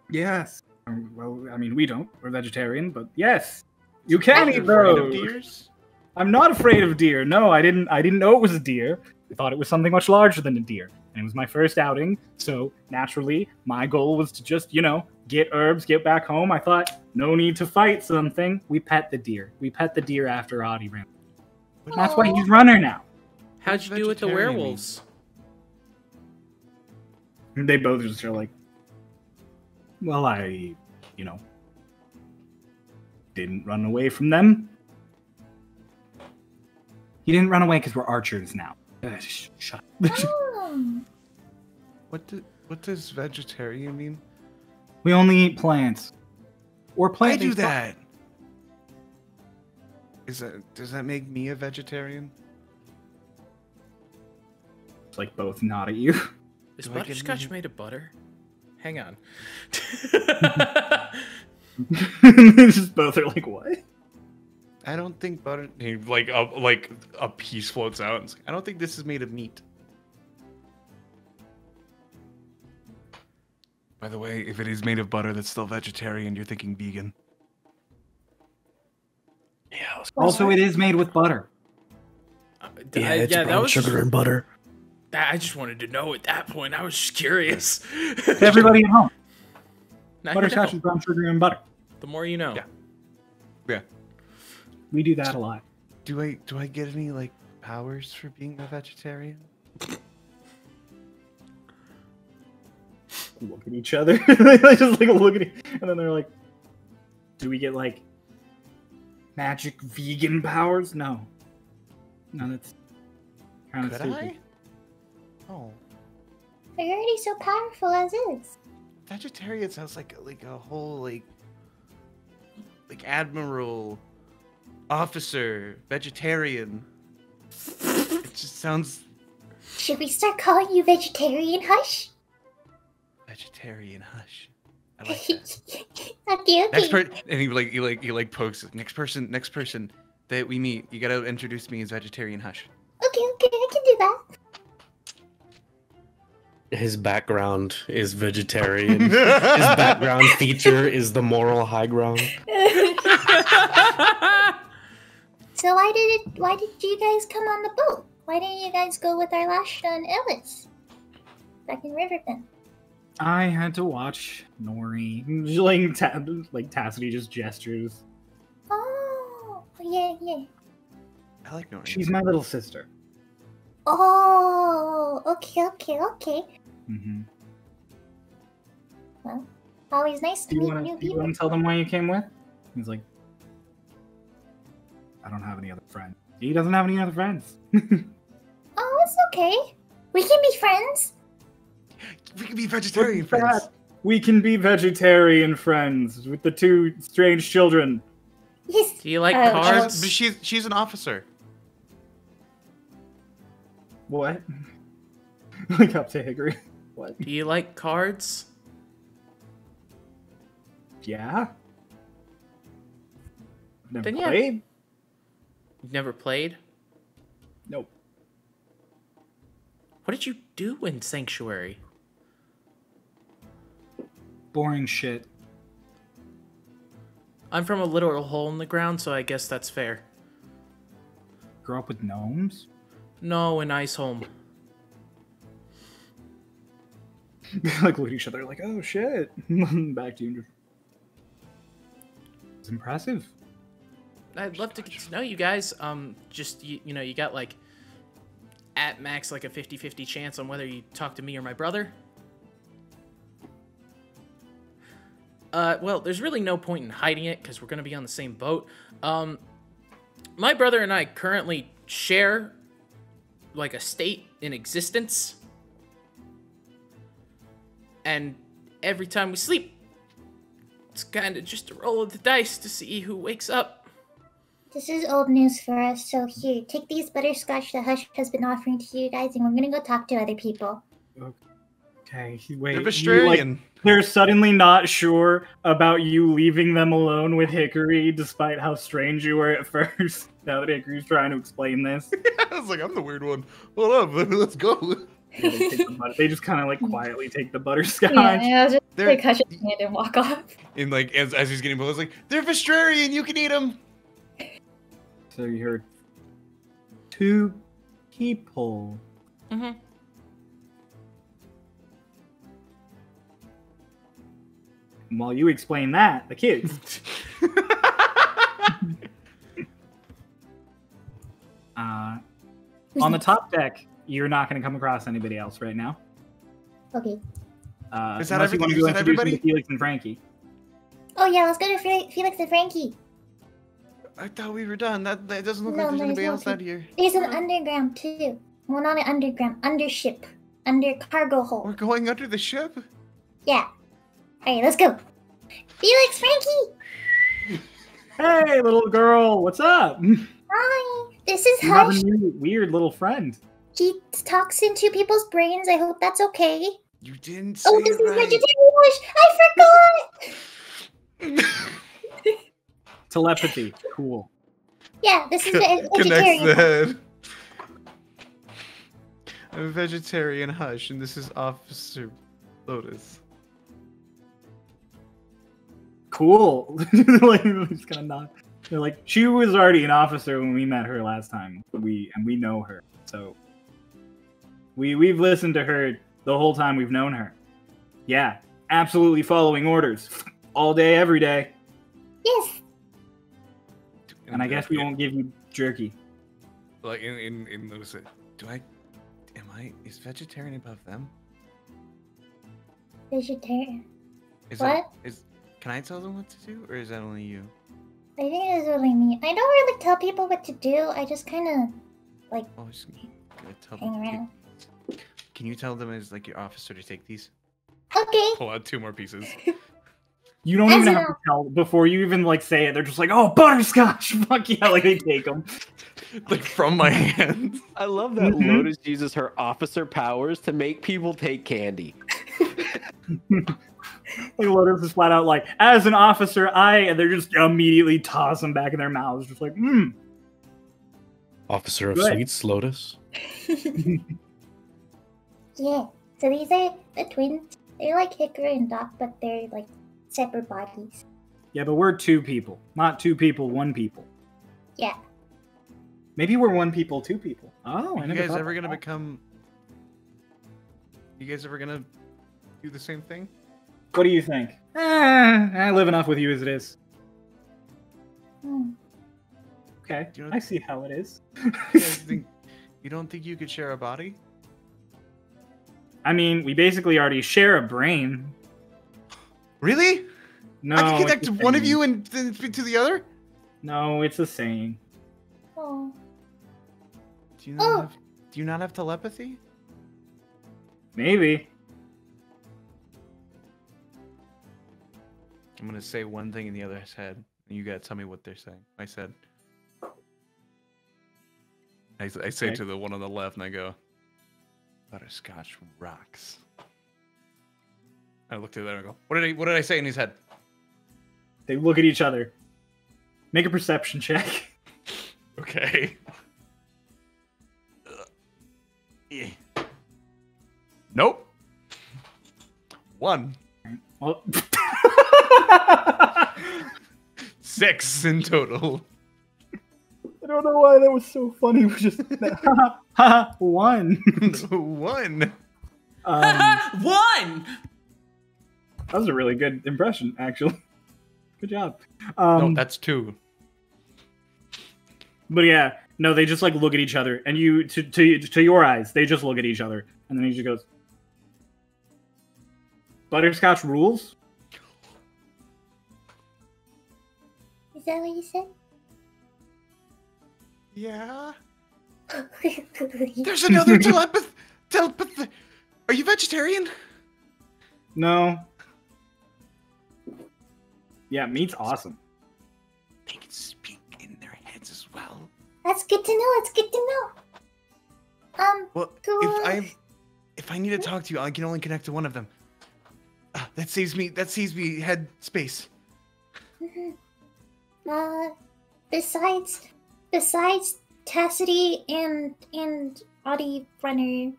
yes. Um, Well, I mean, we don't. We're vegetarian, but yes, you can Are you eat afraid of those. deers? I'm not afraid of deer. No, I didn't. I didn't know it was a deer. I thought it was something much larger than a deer, and it was my first outing. So naturally, my goal was to just, you know, get herbs, get back home. I thought, no need to fight something. We pet the deer. We pet the deer after Adi ran. What That's why he's runner now. How'd you do with the vegetarian mean? werewolves? They both just are like, well, I, you know, didn't run away from them. He didn't run away because we're archers now. Ugh, shut. What do, what does vegetarian mean? We only eat plants. Or I plant. do that. Is that does that make me a vegetarian? It's Like both nod at you. Is Do I get butterscotch made of butter? Hang on. They just both are like, what? I don't think butter. He, like a like a piece floats out. And it's like, I don't think this is made of meat. By the way, if it is made of butter that's still vegetarian, you're thinking vegan. Yeah, Also, it is made with butter. Uh, yeah, I- it's yeah, that brown was sugar and butter. I just wanted to know at that point. I was just curious. Everybody at home. Now you Butterscotch know. is brown sugar and butter. The more you know. Yeah. Yeah. We do that a lot. Do I do I get any like powers for being a vegetarian? Look at each other. they just like look at it, and then they're like, "Do we get like magic vegan powers?" No. No, that's kind of Could stupid. I? Oh, you're already so powerful as is. vegetarian sounds like like a whole like like admiral, officer, vegetarian. it just sounds Should we start calling you vegetarian, Hush? Vegetarian. Hush. I like that. okay, okay. next person, and he like he like he like pokes. Next person, next person that we meet, you gotta introduce me as vegetarian. Hush. okay, okay, I can do that. His background is vegetarian. His background feature is the moral high ground. So why did it? Why did you guys come on the boat? Why didn't you guys go with our last on Ellis back in Riverbend? I had to watch Nori. Like, ta- like Tassity just gestures. Oh, yeah, yeah. I like Nori. She's my little sister. Oh, okay, okay, okay. Mm-hmm. Well, Always nice to you meet want new to? Do you people. want to tell them why you came with? He's like, I don't have any other friends. He doesn't have any other friends. Oh, it's okay. We can be friends. We can be vegetarian Look friends. that. We can be vegetarian friends with the two strange children. Yes. Do you like Uh, cards? but she's she's an officer. What? Look up to Hickory. What? Do you like cards? Yeah. Never Then yeah. played. You've never played? Nope. What did you do in Sanctuary? Boring shit. I'm from a literal hole in the ground, so I guess that's fair. Grow up with gnomes. No, in Ice Home. like look at each other like, oh shit. Back to you. It's impressive. I'd love to get to know you guys. Um, just you, you know, you got like at max like a 50-50 chance on whether you talk to me or my brother. Uh, well, there's really no point in hiding it because we're gonna be on the same boat. Um, my brother and I currently share like a state in existence, and every time we sleep, it's kind of just a roll of the dice to see who wakes up. This is old news for us, so here, take these butterscotch that Hush has been offering to you guys, and we're gonna go talk to other people. Okay, wait. They're you, like, Australian. they're suddenly not sure about you leaving them alone with Hickory, despite how strange you were at first. Now that Hickory's trying to explain this, I was like, I'm the weird one. Hold up, let's go. Yeah, they, the butter- they just kind of like quietly take the butterscotch. Yeah, yeah, just They're- take Hush's hand and walk off. And like as, as he's getting pulled, it's like they're Vestrarian. You can eat them. So you heard two people. Mm-hmm. While you explain that, the kids. Uh, on the top deck, you're not going to come across anybody else right now. Okay. Uh, Is that unless you want to every- go is that introduce them to everybody? Felix and Frankie. Oh yeah, let's go to Fe- Felix and Frankie. I thought we were done. That, that doesn't look No, like there's there's anybody more else out here. There's an underground too. Well, not an underground, under ship, under cargo hold. We're going under the ship. Yeah. All right, let's go. Felix, Frankie. Hey, little girl, what's up? Hi. This is have a Hush. new weird little friend. He talks into people's brains. I hope that's okay. You didn't oh, say Oh, this it is right. vegetarian Hush. I forgot. Telepathy, cool. Yeah, this is ve- Connects the vegetarian. head. I'm a vegetarian hush, and this is Officer Lotes. Cool. like, just kind of not. They're like, she was already an officer when we met her last time. We and we know her, so we we've listened to her the whole time we've known her. Yeah, absolutely following orders all day, every day. Yes. And I guess we won't give you jerky. Like in in in those. Do I? Am I? Is vegetarian above them? Vegetarian. Is What? That, is can I tell them what to do, or is that only you? I think it is really me. I don't really tell people what to do. I just kind of like. Oh, just gonna tell hang them. around. Can, can you tell them as like your officer to take these? Okay. Pull out two more pieces. You don't As even an have to tell before you even like say it. They're just like, "Oh, butterscotch!" Fuck yeah! Like they take them. like from my hands. I love that Mhm. Lotes uses her officer powers to make people take candy. Like Lotes is flat out like, "As an officer, I," and they're just immediately toss them back in their mouths, just like, "Hmm." Officer of Good. Sweets, Lotes. Yeah. So these are the twins. They're like Hickory and Doc, but they're like separate bodies. Yeah, but we're two people, not two people, one people. Yeah. Maybe we're one people, two people. Oh, I you guys ever gonna that. become? You guys ever gonna do the same thing? What do you think? Eh, I live enough with you as it is. Hmm. Okay, you know- I see how it is. You think? You don't think you could share a body? I mean, we basically already share a brain. Really? No, I can connect the one of you and then speak to the other. No, it's the same. Oh. Do you not Oh. have? Do you not have telepathy? Maybe. I'm gonna say one thing in the other's head, and you gotta tell me what they're saying. I said. I say Okay. to the one on the left, and I go, "Butterscotch rocks." I looked at that and I go, "What did I? What did I say in his head?" They look at each other. Make a perception check. Okay. Uh, yeah. Nope. One. Well, Six in total. I don't know why that was so funny. We just one. One. Um, One. that was a really good impression, actually. Good job. no, Um, that's two. but yeah, no, they just like look at each other, and you to to to your eyes, they just look at each other, and then he just goes, "Butterscotch rules." Is that what you said? Yeah. There's There's another telepath. Telepath. Are you vegetarian? No. Yeah, meat's awesome. They can speak in their heads as well. That's good to know. That's good to know. Um, Well, Go if. I if I need to talk to you, I can only connect to one of them. Ah, that saves me. That saves me head space. Uh, besides, besides Tassity and and Audie Runner,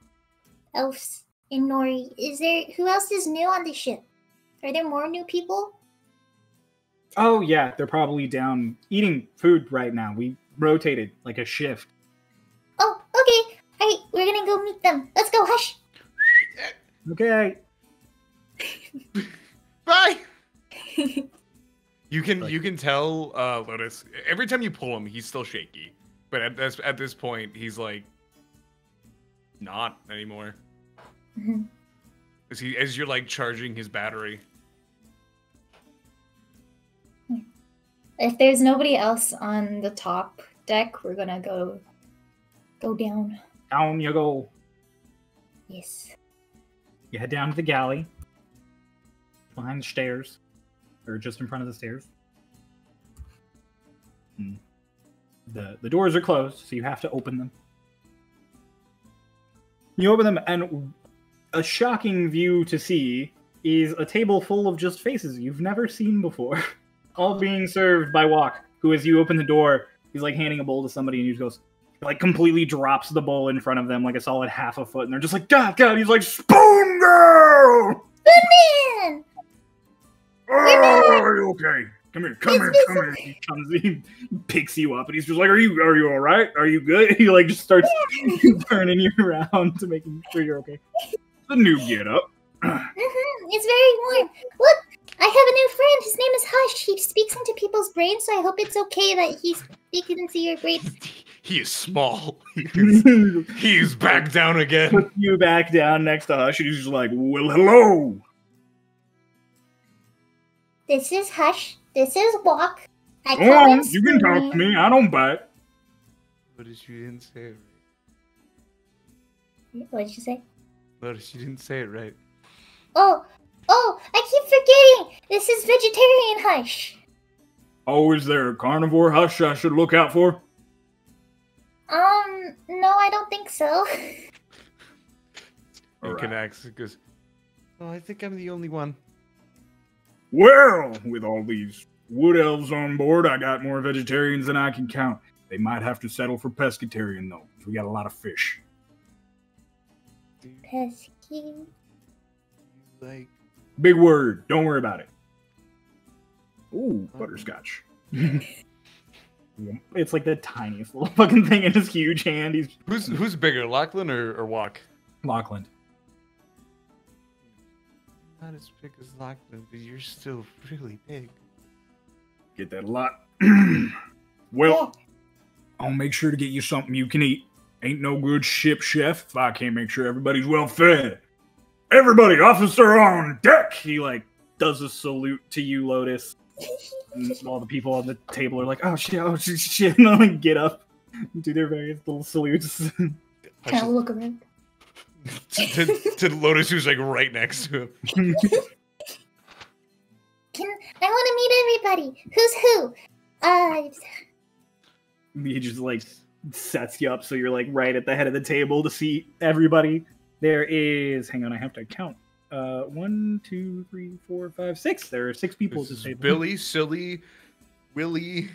Elves, and Nori, is there who else is new on the ship? Are there more new people? Oh yeah, they're probably down eating food right now. We rotated like a shift. Oh, okay. Alright, we're gonna go meet them. Let's go, hush. Okay. Bye. You can Like- you can tell uh, Lotes every time you pull him, he's still shaky. But at this at this point, he's like not anymore. As he as you're like charging his battery. If there's nobody else on the top deck, we're gonna go go down. Down you go. Yes. You head down to the galley. Behind the stairs. Or just in front of the stairs. Hmm. The the doors are closed, so you have to open them. You open them and a shocking view to see is a table full of just faces you've never seen before. All being served by Wok, who as you open the door, he's like handing a bowl to somebody and he just goes like completely drops the bowl in front of them like a solid half a foot, and they're just like, God, God, he's like, Spoon Girl! Good man! Oh, are you okay? Come here, come here, come here. He comes, he picks you up, and he's just like, "Are you, are you all right? Are you good?" He like just starts turning you around to making sure you're okay. The new get up. hmm It's very warm. Look, I have a new friend. His name is Hush. He speaks into people's brains, so I hope it's okay that he's speaking into your brains. He is small. He is, he's back down again. Put you back down next to Hush, and he's just like, "Well, hello." This is Hush. This is Wok. I Go on, you can talk to me. I don't bite. Lotes, you didn't say it right. What did you say? Lotes, you didn't say it right. Oh, oh, I keep forgetting. This is vegetarian Hush. Oh, is there a carnivore Hush I should look out for? Um, no, I don't think so. And Alright. connects because Oh, I think I'm the only one. Well, with all these wood elves on board, I got more vegetarians than I can count. They might have to settle for pescatarian though. We got a lot of fish. Pesky. Like, Big word. Don't worry about it. Ooh, butterscotch. it's like the tiniest little fucking thing in his huge hand. He's who's who's bigger, Lachlan or, or Wok? Lachlan. Not as big as Lachlan, but you're still really big. Get that a lot. well, I'll make sure to get you something you can eat. Ain't no good ship chef if I can't make sure everybody's well fed. Everybody, officer on deck! He like does a salute to you, Lotes. And all the people on the table are like, oh shit, oh shit, shit, and they like get up, and do their various little salutes. Kind of look around. To, to, to Lotes, who's like right next to him. Can I want to meet everybody? Who's who? Uh, he just like sets you up so you're like right at the head of the table to see everybody. There is, hang on, I have to count. Uh, one, two, three, four, five, six. There are six people at This this is table. Billy, Silly, Willie,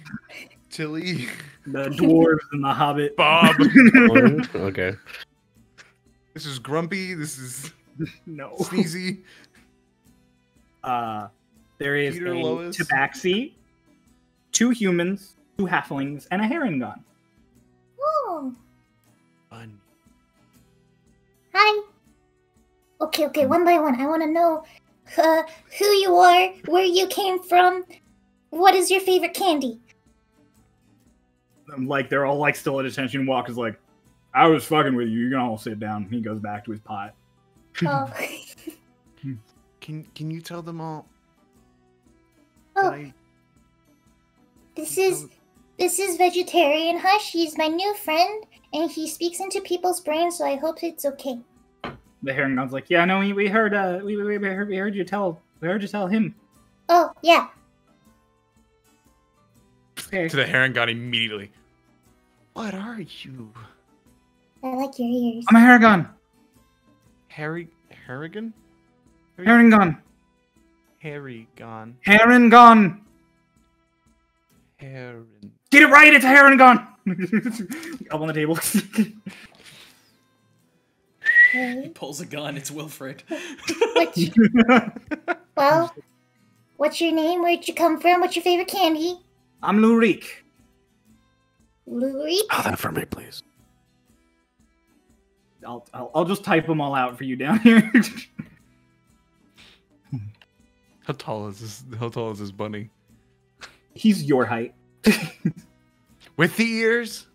Tilly, the dwarves and the hobbit. Bob. Okay. This is Grumpy. This is no. Sneezy. Uh, there is Peter a Lois. tabaxi, two humans, two halflings, and a harengon. oh, Fun. hi. Okay, okay, one by one. I want to know uh, who you are, where you came from, what is your favorite candy? I'm like they're all like still at attention. Wok is like, I was fucking with you. You can all sit down. He goes back to his pot. Oh, Can can you tell them all? oh, I- this is this is vegetarian Hush. He's my new friend, and he speaks into people's brains, so I hope it's okay. The Heron God's like, yeah, no, we, we heard, uh, we, we, we heard, we heard you tell, we heard you tell him. Oh yeah. Okay. To the heron god immediately. What are you, I like your ears. I'm a Haragon. Harry Harrigan? Harrigan. Harry gone. Herringon. Heron. Get it right. It's a Herringon. Up on the table. He pulls a gun. It's Wilfred. Which, well, what's your name? Where'd you come from? What's your favorite candy? I'm Lurik. Louis? Oh, ah, that for me, please. I'll, I'll, I'll just type them all out for you down here. How tall is this? How tall is this bunny? He's your height. With the ears?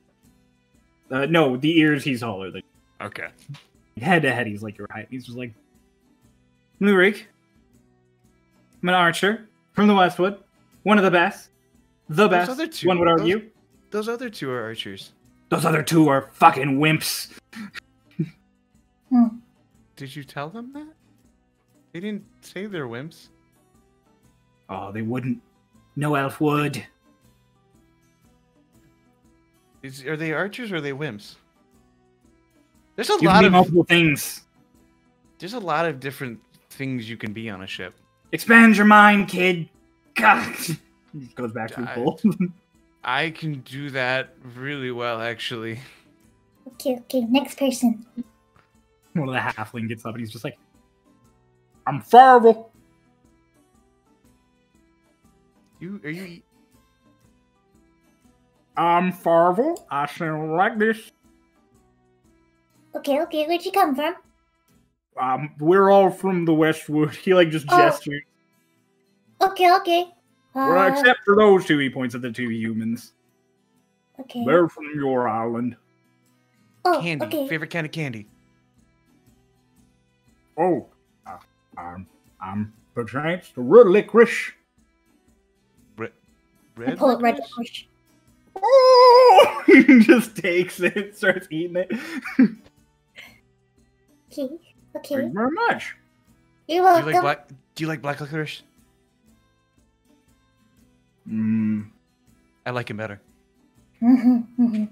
Uh, no, the ears, he's taller. than Okay. head to head, he's like your height. He's just like, Lurik. I'm an archer from the Westwood. One of the best. The best. other two- one would those- argue. Those other two are archers. Those other two are fucking wimps. Hmm. Did you tell them that? They didn't say they're wimps. Oh, they wouldn't. No elf would. Is, are they archers or are they wimps? There's a You can lot be of multiple things. there's a lot of different things you can be on a ship. Expand your mind, kid. God. Goes back to his I- bowl. I can do that really well, actually. Okay, okay, next person. One of the halfling gets up and he's just like, I'm Farvel. You are you? I'm Farvel. I sound like this. Okay, okay, where'd you come from? Um, we're all from the Westwood. He like just Oh. gestures. Okay, okay. Uh, Well, except for those two, he points at the two humans. okay. They're from your island. Oh, Candy. okay. Favorite kind of candy. Oh, uh, I'm I'm perchance the red licorice. Red. I pull it right licorice? push. Oh, he just takes it, starts eating it. Okay, okay. Thank you very much. You're welcome. Do you like black? Do you like black licorice? Mm, I like it better. Mhm, mhm.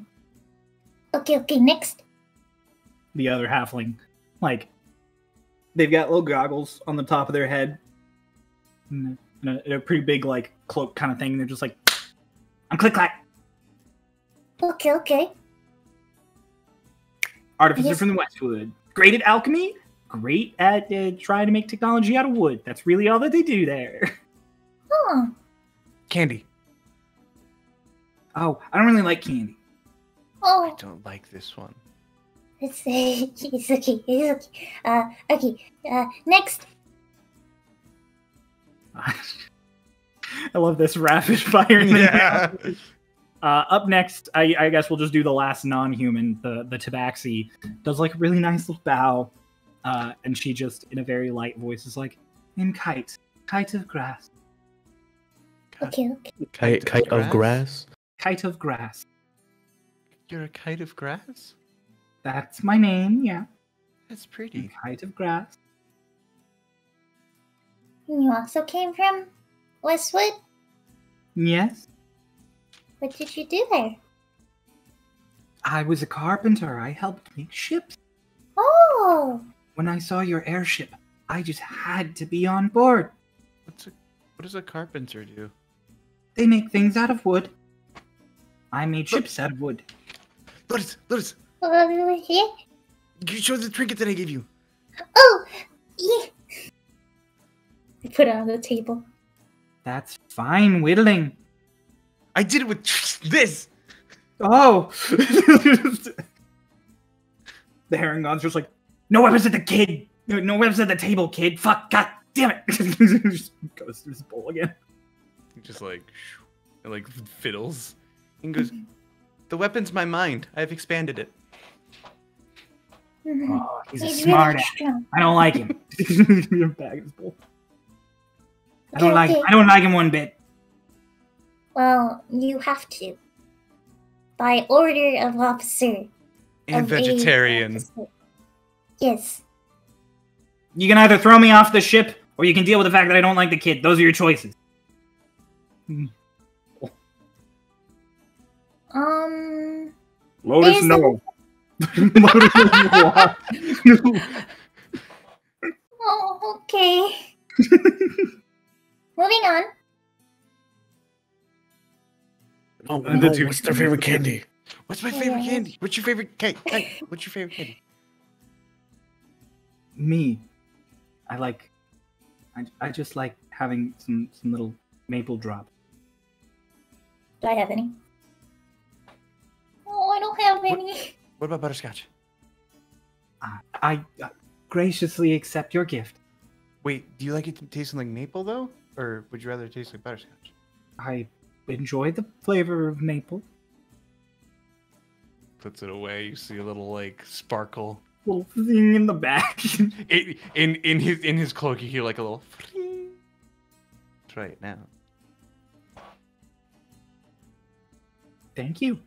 Okay, okay, next. the other halfling, like, they've got little goggles on the top of their head, and a, and a, a pretty big like cloak kind of thing. They're just like, I'm click clack. Okay, okay. Artificer Yes. from the Westwood. Great at alchemy. Great at uh, trying to make technology out of wood. That's really all that they do there. Oh, Candy. Oh, I don't really like candy. Oh. I don't like this one. It's, it's okay, it's okay. Uh, okay, uh, next. I love this rapid fire. Yeah. Uh, up next, I, I guess we'll just do the last non-human, the the Tabaxi. Does like a really nice little bow, uh, and she just, in a very light voice, is like, "In kite, kite of grass, Okay, okay. Kite, kite of grass. kite of grass. You're a kite of grass. That's my name. Yeah, That's pretty. kite of grass. And you also came from Westwood? Yes, What did you do there? I was a carpenter. I helped make ships. Oh, When I saw your airship, I just had to be on board. What's a what does a carpenter do? They make things out of wood. I made ships out of wood. Lotes, Lotes, uh, yeah. you show the trinket that I gave you. Oh, yeah. I put it on the table. That's fine whittling. I did it with this. Oh! the Heron God's just like, no weapons at the kid! No, no webs at the table, kid. Fuck, god damn it. Just goes through his bowl again. Just like, and, like fiddles. And goes, the weapon's my mind. I've expanded it. Mhm. Oh, he's a smart really ass. I don't like him. Back in his bowl. I don't Okay, like. okay. I don't like him one bit. Well, you have to. By order of officer. And of a vegetarian. officer. Yes. You can either throw me off the ship, or you can deal with the fact that I don't like the kid. Those are your choices. Um. Lotes, There's no. Lotes, no. Oh, okay. Moving on. Oh, And the no, what's their favorite candy? What's my favorite Yes. candy? What's your favorite cake? Hey, what's your favorite candy? Me, I like. I, I just like having some some little maple drop. Do I have any? Oh, I don't have any. What about butterscotch? Uh, I uh, graciously accept your gift. Wait, do you like it tasting like maple though, or would you rather it taste like butterscotch? I enjoy the flavor of maple. Puts it away. You see a little like sparkle. Little thing in the back. It, in in his in his cloak, you hear like a little. Try it now. Thank you.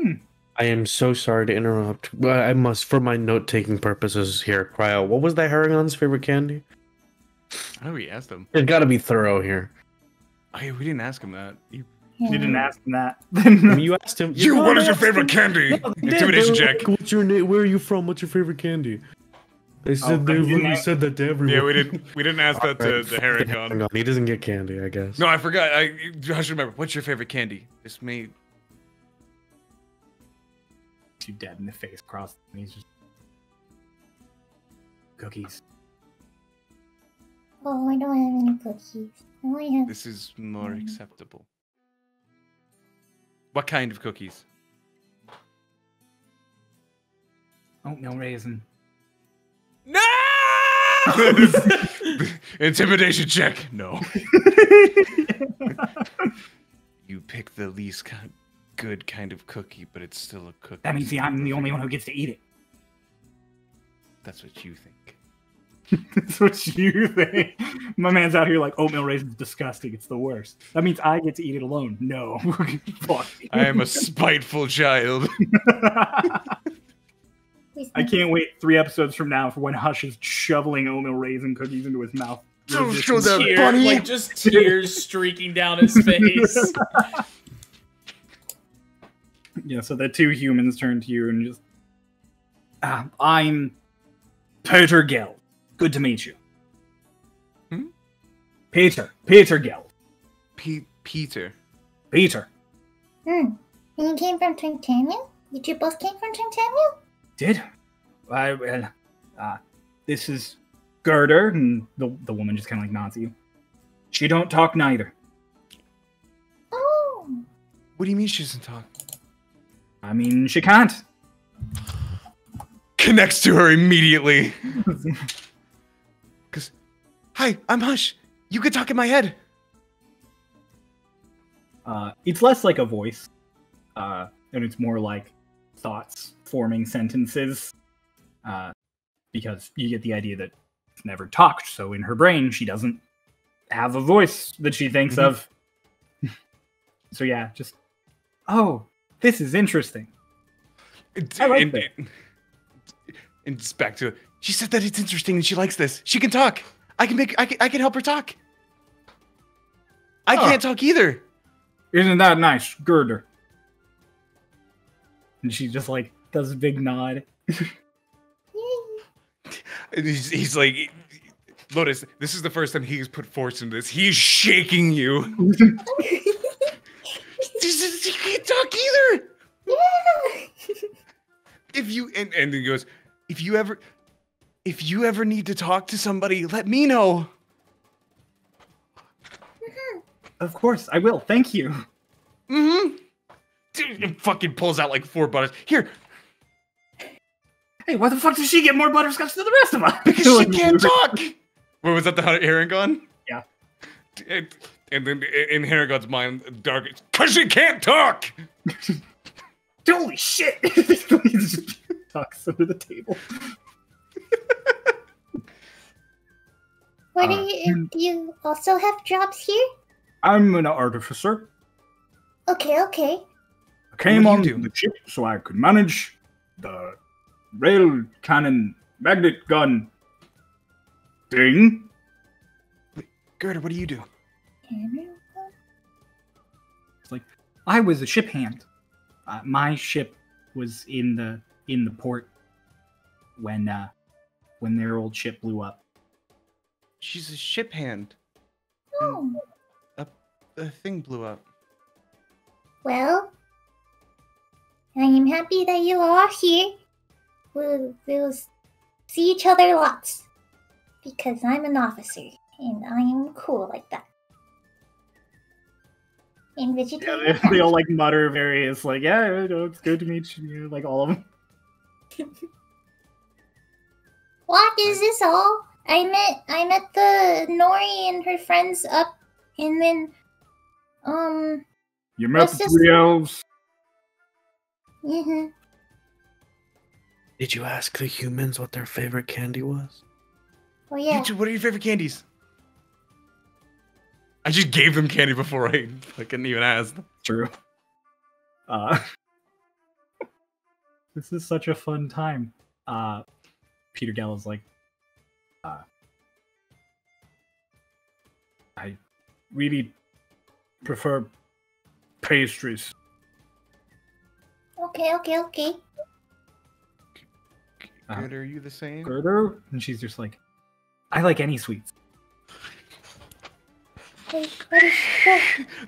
Hmm. I am so sorry to interrupt, but I must, for my note-taking purposes here, cry out. What was that Harrigan's favorite candy? I know we asked him. It's got to be thorough here. Oh, yeah, we didn't ask him that. You, You didn't ask him that. I mean, you asked him. you No, what is your favorite him- candy? No. Intimidation They check. like, What's your name? Where are you from? What's your favorite candy? They said Oh, they I didn't really ask- said that to everyone. Yeah, we didn't we didn't ask that to, Alright, to fucking He doesn't get candy, I guess. No, I forgot. I I should remember. What's your favorite candy? It's me. You dead in the face across and he's just cookies. Oh, I don't have any cookies. I have. This is more Mm. acceptable. What kind of cookies? Oatmeal raisin. No! Intimidation check. No. You pick the least kind, good kind of cookie, but it's still a cookie. that means I'm the only one who gets to eat it. That's what you think. That's what you think. My man's out here like oatmeal raisin's disgusting. It's the worst. That means I get to eat it alone. No. Fuck. I am a spiteful child. I can't wait three episodes from now for when Hush is shoveling oatmeal raisin cookies into his mouth. Don't show that Tear- bunny. like just tears streaking down his face. Yeah, so the two humans turn to you and just. Ah, I'm Peter Geld. Good to meet you. Hmm? Peter. Peter Geld. Pe- Peter. Peter. Hmm. And you came from Twintania? You two both came from Twintania? Did? I well, uh, this is Gerder, and the the woman just kind of like nods at you. She don't talk neither. Oh. What do you mean she doesn't talk? I mean, she can't. Connects to her immediately. Cause, hi, I'm Hush. You could talk in my head. Uh, it's less like a voice, uh, and it's more like thoughts forming sentences. Uh, because you get the idea that it's never talked, so in her brain she doesn't have a voice that she thinks Mhm. of. so yeah, just oh, this is interesting. I like and, that. and, it's back to she said that it's interesting and she likes this. She can talk. I can make I can, I can help her talk. I Huh. can't talk either. Isn't that nice, Girder? And she just like does a big nod. He's, he's like Lotes, this is the first time he's put force into this. He's shaking you. He says he can't talk either. yeah. If you and, and he goes, if you ever if you ever need to talk to somebody, let me know. Of course, I will. Thank you. Mm-hmm. Dude, it fucking pulls out like four butters. Here. Hey, why the fuck does she get more butterscotch than the rest of us? Because she can't talk. What was that? The Harengon? Yeah. And, and then in Harengon's mind, dark. Because she can't talk. Holy shit! He just Tucks under the table. What Uh, do you do you also have jobs here? I'm an artificer. Okay, okay. I came on do you do? the ship so I could manage the rail cannon magnet gun thing. Gerda, what do you do? It's like I was a ship hand. Uh, my ship was in the in the port when uh when their old ship blew up. She's a ship hand. Oh, a The thing blew up. well, I am happy that you are here. We'll, we'll see each other lots because I'm an officer and I am cool like that. And Yeah, they, they all like mutter various like, yeah, you it's good to meet you, like all of them. What is this all? I met I met the Nori and her friends up, and then, um, You met the this? three elves. hmm Did you ask the humans what their favorite candy was? oh yeah. two, what are your favorite candies? I just gave them candy before I fucking even asked. True. Uh, this is such a fun time. Uh, Peter Gell is like, uh, I really prefer pastries. Okay, okay, okay. Gerda, are you the same? Gerder? And she's just like, I like any sweets.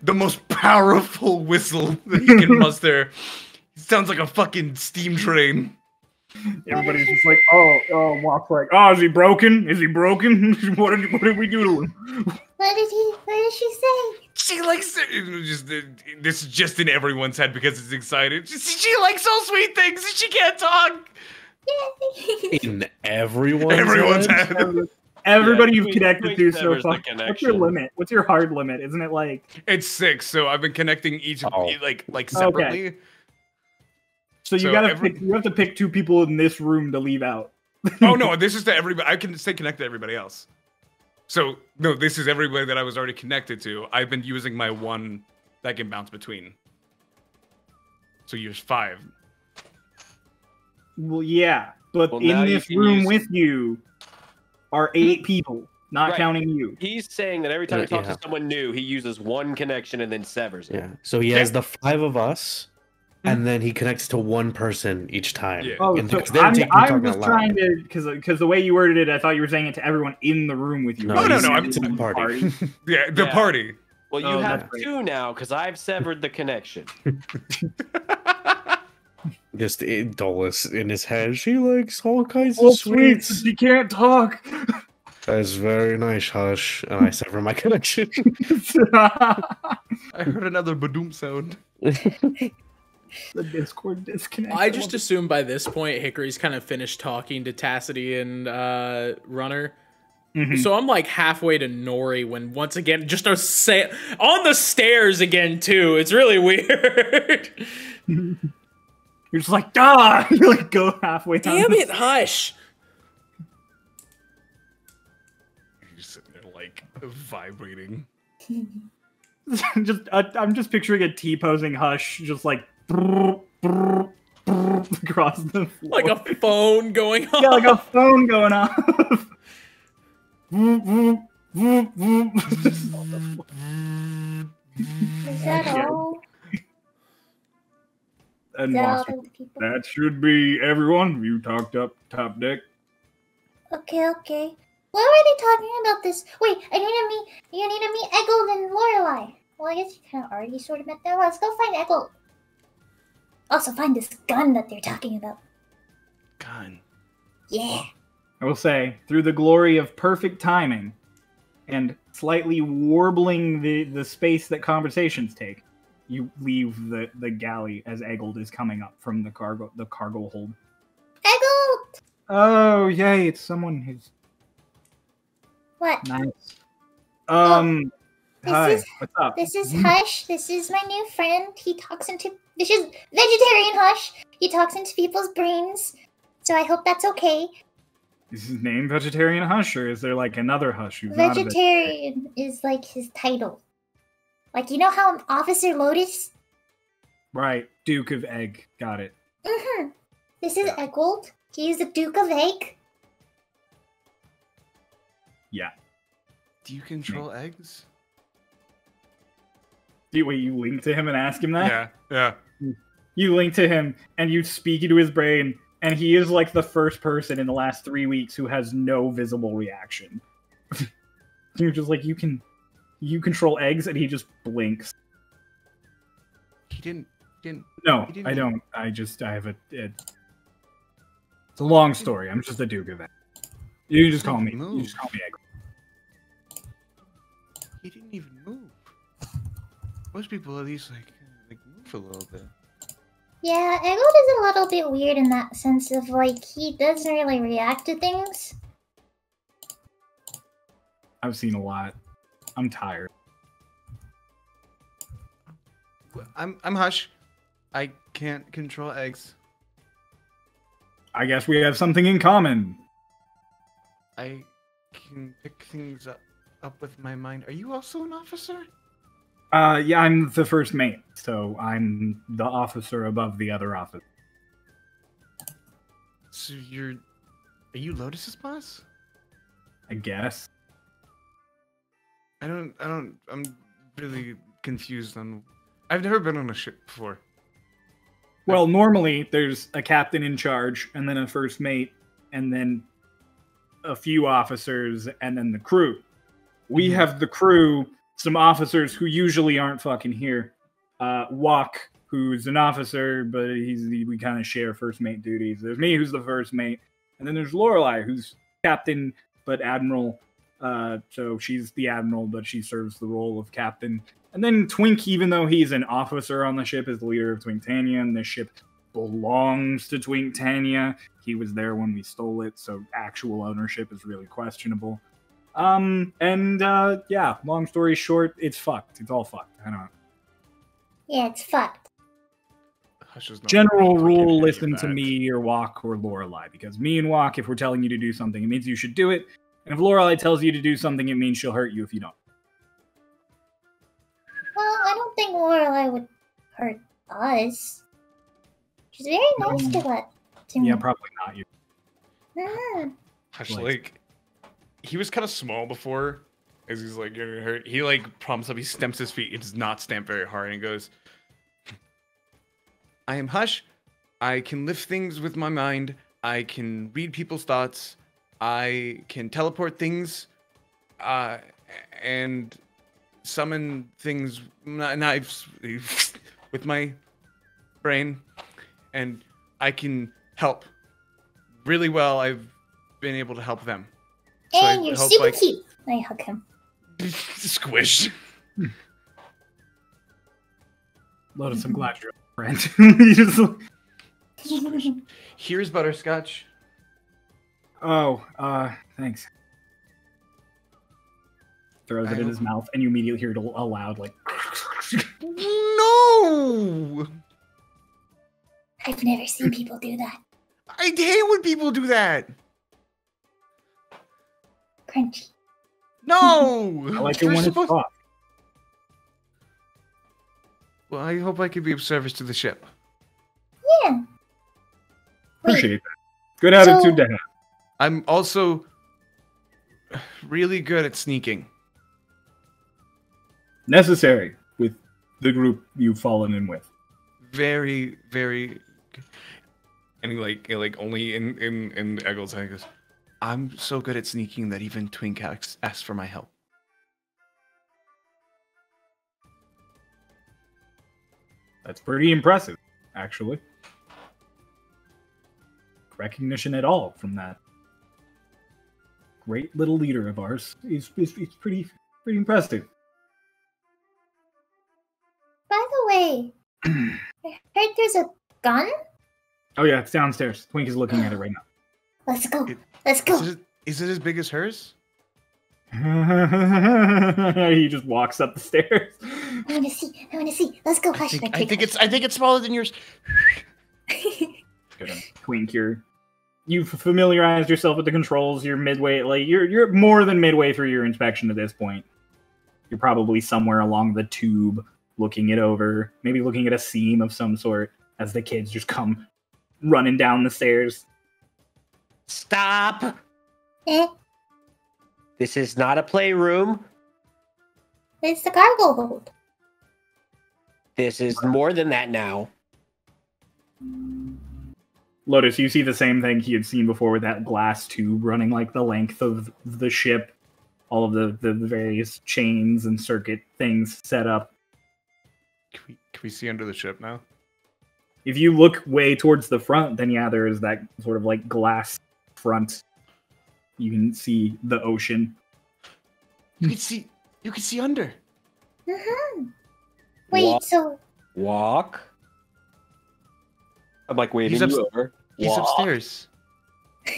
The most powerful whistle that you can muster. Sounds like a fucking steam train. Everybody's just like, oh, oh, Wok's like, oh, is he broken? Is he broken? what did what did we do to him? What did he? What did she say? She likes it. Just this is just in everyone's head because it's excited. She, she likes all sweet things and she can't talk. Yay! In everyone's, Everyone's head? head. Everybody Yeah, you've Queen- connected Queen to so far. What's your limit? What's your hard limit? Isn't it like It's six, so I've been connecting each Oh. like like separately. Okay. so? You So gotta every- pick. You have to pick two people in this room to leave out. oh no, this is to everybody. I can stay connected to everybody else. So no, this is everybody that I was already connected to. I've been using my one that can bounce between. So use five. Well, yeah, but Well, in this room use- with you are eight people, not Right. counting you. He's saying that every time he talks yeah. to someone new, he uses one connection and then severs it. Yeah. So he has the five of us, and then he connects to one person each time. Yeah. Oh, so I'm, I'm just trying to because because the way you worded it, I thought you were saying it to everyone in the room with you. No, No, no, no, I'm- it's a party. Yeah, the Yeah. party. Well, you Oh, have two now because I've severed the connection. Just eh, Dolus in his head. She likes all kinds Oh, of sweets. You can't talk. That's very nice, hush. And I sever my connection. I heard another badoom sound. the Discord disconnect. I just assume by this point Hickory's kind of finished talking to Tacity and uh, Runner. Mhm. So I'm like halfway to Nori when once again just a sa- on the stairs again too. It's really weird. You're just like, ah! You like go halfway down. Damn the it, hush. You're just sitting there like vibrating. just uh, I'm just picturing a T posing hush, just like brrr, brrr, brrr, across the floor. Like a phone going off. yeah, like a phone going off. Vroom, vroom, vroom, vroom. Is that all? And Is that monster. That should be everyone. You talked up top deck. Okay, okay. What were they talking about this? Wait, I need to meet. You need to meet Eggold and Lorelei. Well, I guess you kind of already sort of met them. Let's go find Eggold. Also, find this gun that they're talking about. Gun. Yeah. I will say, through the glory of perfect timing and slightly warbling the, the space that conversations take, you leave the, the galley as Eggold is coming up from the cargo the cargo hold. Eggold! Oh, yay! It's someone who's What? nice. Um, This hi. is- What's up? This is. Hush. This is my new friend. He talks into this is vegetarian Hush. He talks into people's brains. So I hope that's okay. Is his name Vegetarian Hush, or is there like another Hush who's not Vegetarian is like his title. Like you know how Officer Lotes? Right, Duke of Egg. Got it. Mm-hmm. This is Eggold. He's the Duke of Egg. Yeah. Do you control eggs? Do you, wait, you link to him and ask him that? Yeah, yeah. You link to him and you speak into his brain, and he is like the first person in the last three weeks who has no visible reaction. You're just like, you can, you control eggs, and he just blinks. He didn't. Didn't. No, He didn't I don't. I just, I have a. It, it's a long story. I'm just a Duke of Egg. You just call me. You just call me Egg. He didn't even move. Most people at least like like move a little bit. Yeah, Eggold is a little bit weird in that sense of like he doesn't really react to things. I've seen a lot. I'm tired. I'm I'm Hush. I can't control eggs. I guess we have something in common. I can pick things up, up with my mind. Are you also an officer? Uh, yeah, I'm the first mate, so I'm the officer above the other officer. So you're. Are you Lotes's boss? I guess. I don't. I don't. I'm really confused on. I've never been on a ship before. Well, normally there's a captain in charge, and then a first mate, and then a few officers, and then the crew. We Mhm. have the crew, some officers who usually aren't fucking here. Uh, Wok, who's an officer, but he's we kind of share first mate duties. There's me, who's the first mate, and then there's Lorelei, who's captain but admiral. Uh, so she's the admiral, but she serves the role of captain. And then Twink, even though he's an officer on the ship, is the leader of Twintania, and the ship belongs to Twintania. He was there when we stole it, so actual ownership is really questionable. Um, and uh, yeah, long story short, it's fucked. It's all fucked. I don't know. Yeah, it's fucked. Hush is not General rule: listen to me or Wok or Lorelei, because me and Wok, if we're telling you to do something, it means you should do it. And if Lorelei tells you to do something, it means she'll hurt you if you don't. Well, I don't think Lorelei would hurt us. She's very nice to us. To Yeah, me. probably not you. Mhm. Hush, Like- like, he was kind of small before, as he's like getting hurt. He like prompts up, he stamps his feet. He does not stamp very hard, and goes, I am Hush. I can lift things with my mind. I can read people's thoughts. I can teleport things, uh, and summon things, kn- knives, with my brain, and I can help really well. I've been able to help them. So I and you're super like- cute. I hug him. squish. Lotes, I'm glad you're a friend. You just- Here's butterscotch. Oh, uh, thanks. Throws I it in his mouth, and you immediately hear it a a loud, like. No! I've never seen people do that. I hate when people do that. Crunchy. No! I like it You're when it's soft. Well, I hope I can be of service to the ship. Yeah. Wait, Appreciate that. Good attitude So- to have. I'm also really good at sneaking. Necessary with the group you've fallen in with. Very, very. And he like, he, like only in in in Eggold's head goes, I'm so good at sneaking that even Twink asks for my help. That's pretty impressive, actually. Recognition at all from that great little leader of ours is is, is pretty pretty impressive. by the way, I heard there's a gun. Oh yeah, it's downstairs. Twink is looking at it right now. Let's go. It- Let's go. Is it, is it as big as hers? he just walks up the stairs. I want to see. I want to see. Let's go. I Hush. think, I think hush. it's I think it's smaller than yours. Twink, you're you've familiarized yourself with the controls. You're midway, like you're you're more than midway through your inspection at this point. You're probably somewhere along the tube, looking it over, maybe looking at a seam of some sort as the kids just come running down the stairs. Stop! Eh, This is not a playroom. it's the cargo hold. This is more than that now. Lotes, you see the same thing he had seen before with that glass tube running like the length of the ship, all of the, the various chains and circuit things set up. Can we, can we see under the ship now? If you look way towards the front, then yeah, there is that sort of like glass front. You can see the ocean. You can see you can see under. hmm Wait, Wok. so Wok. I'm like waving He's you over. He's Wok. upstairs.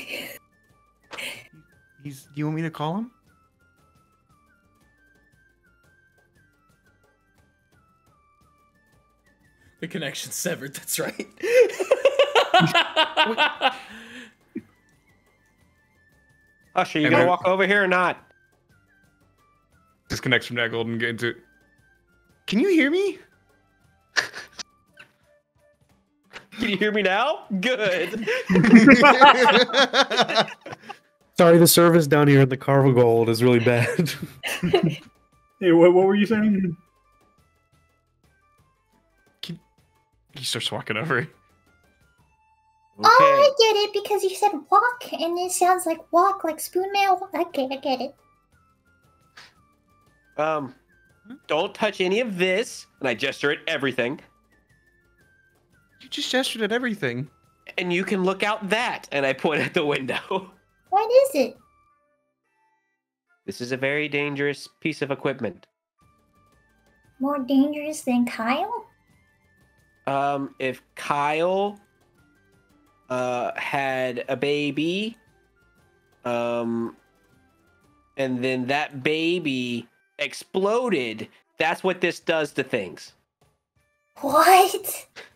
He's. You want me to call him? The connection's severed. That's right. Hush, are you And gonna then- walk over here or not? Disconnects from that golden get into. Can you hear me? Can you hear me now? Good. Sorry, the service down here in the cargo gold is really bad. Hey, what, what were you saying? He starts walking over. oh, I get it because you said walk, and it sounds like walk, like spoon mail. Okay, I get it. Um, don't touch any of this. And I gesture at everything. You just gestured at everything. And you can look out that. And I point at the window. What is it? This is a very dangerous piece of equipment. More dangerous than Kyle? Um, if Kyle uh had a baby, um, and then that baby exploded, that's what this does to things. What?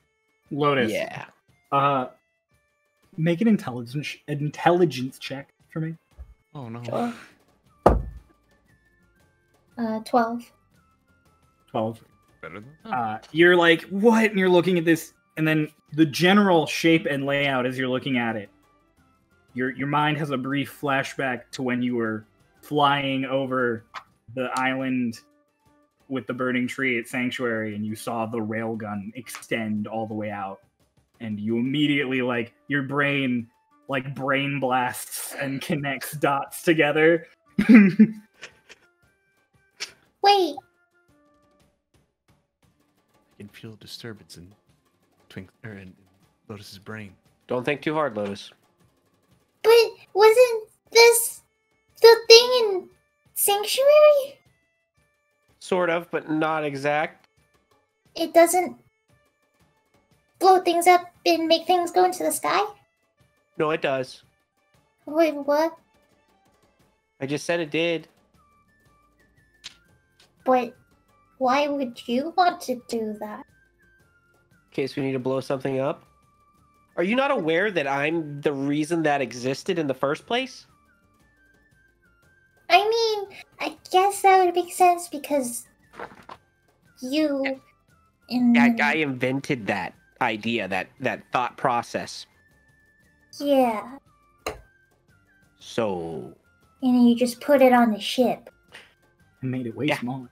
Lotes. Yeah. Uh, make an intelligence intelligence check for me. Oh no. Twelve. Uh, twelve. Twelve. Better than Uh, you're like, what? And you're looking at this, and then the general shape and layout as you're looking at it. Your your mind has a brief flashback to when you were flying over the island with the burning tree at Sanctuary, and you saw the railgun extend all the way out, and you immediately like your brain like brain blasts and connects dots together. Wait, I can feel disturbance in Twink er, or in Lotes's brain. Don't think too hard, Lotes. but wasn't this the thing in Sanctuary? Sort of, but not exact. It doesn't blow things up and make things go into the sky? No, it does. Wait, what? I just said it did. But why would you want to do that? In case we need to blow something up. Are you not aware that I'm the reason that existed in the first place? I mean, I guess that would make sense because you and I, I invented that idea, that that thought process. yeah, So and you just put it on the ship. and made it way Yeah. smaller.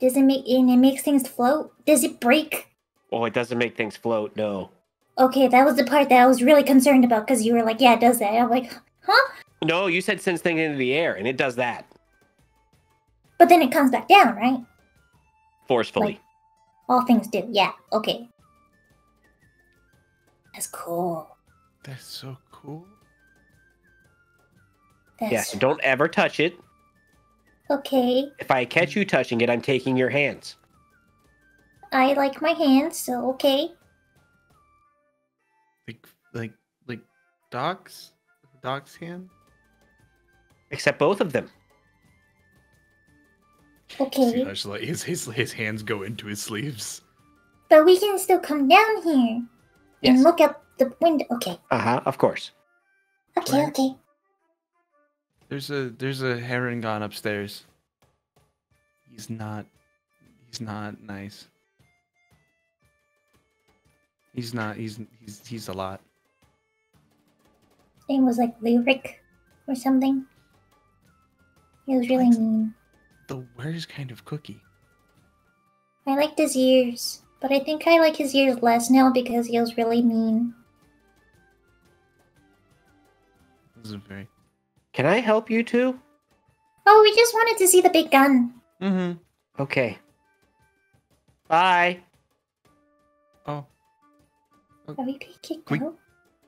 Does it make and it makes things float? Does it break? Oh, it doesn't make things float. No. Okay, that was the part that I was really concerned about because you were like, "Yeah, it does that." I'm like, "Huh?" No, you said sends things into the air, and it does that But then it comes back down, right? forcefully. All things do. Yeah. Okay. That's cool. That's so cool. That's yeah. So don't ever touch it. okay. If I catch you touching it, I'm taking your hands. I like my hands, so okay. Like like like dogs? Dogs can? Except both of them. Okay, Hush like his, his his hands go into his sleeves. but we can still come down here and look out the window. Okay, Uh huh. Of course. okay, Right. okay. There's a there's a harengon upstairs. He's not he's not nice. He's not he's he's he's a lot. His name was like Lyric or something. He was really What? mean. The worst kind of cookie. I liked his ears, but I think I like his ears less now because he was really mean. This is very Can I help you two? Oh, we just wanted to see the big gun. Mm-hmm. Okay. Bye. Oh. Are we being kicked Quick. out?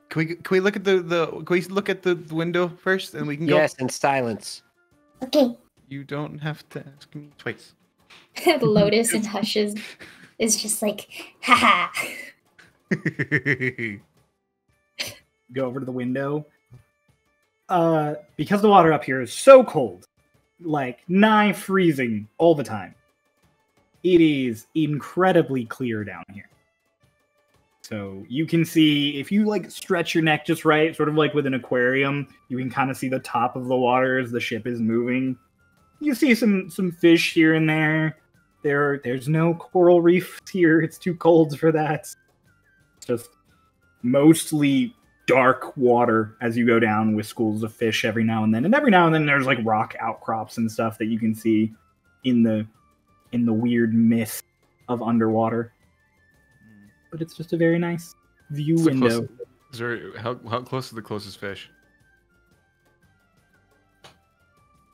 Can we can we look at the, the can we look at the window first and we can go? Yes, in silence. Okay. You don't have to ask me twice. Lotes and Hushes is just like, haha. go over to the window. Uh, because the water up here is so cold, like nigh freezing all the time, it is incredibly clear down here. So you can see if you like stretch your neck just right, sort of like with an aquarium, you can kind of see the top of the water as the ship is moving. You see some some fish here and there. There there's no coral reefs here. It's too cold for that. It's just mostly dark water as you go down with schools of fish every now and then and every now and then there's like rock outcrops and stuff that you can see in the in the weird mist of underwater but it's just a very nice view So close- window Is there how how close is the closest fish?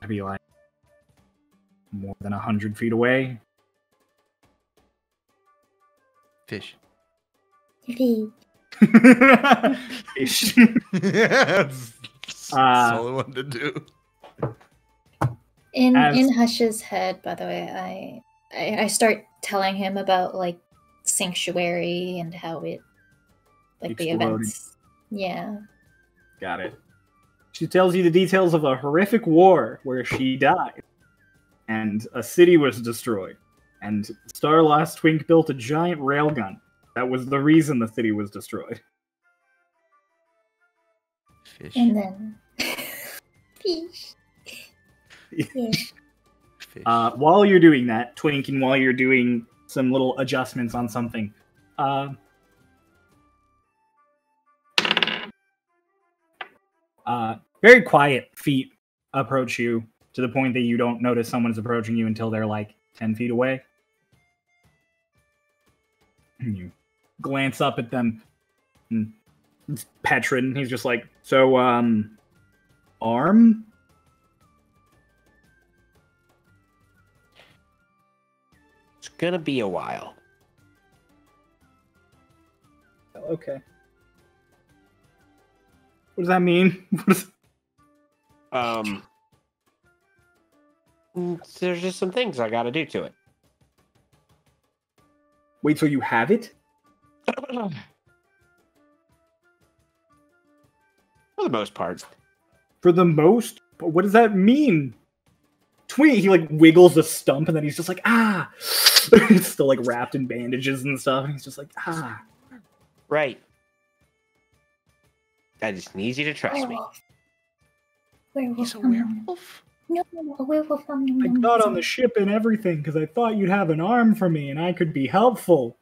i'd be like more than a hundred feet away Fish. Okay. Fish. That's Uh, all I wanted to do. In As- in Hush's head, by the way, I, I I start telling him about like sanctuary and how it like the events. Yeah. Got it. She tells you the details of a horrific war where she died, and a city was destroyed, and Starlost Twink built a giant railgun. That was the reason the city was destroyed. Fish. And then. Fish. Yeah. Fish. Uh, while you're doing that, Twink, and while you're doing some little adjustments on something, uh, uh, very quiet feet approach you to the point that you don't notice someone's approaching you until they're like 10 feet away. And you glance up at them. And it's Petrin. He's just like, so, um, arm? Gonna be a while. Okay. What does that mean? Um, mm, there's just some things I gotta do to it. Wait, so you have it? For the most part. For the most? But what does that mean? Twink, he like wiggles the stump and then he's just like, ah! it's still like wrapped in bandages and stuff. And he's just like, ah. Right. I just need you to trust me. Werewolf. Werewolf. He's a werewolf. No, a werewolf. nom, nom, I got on the ship and everything because I thought you'd have an arm for me and I could be helpful.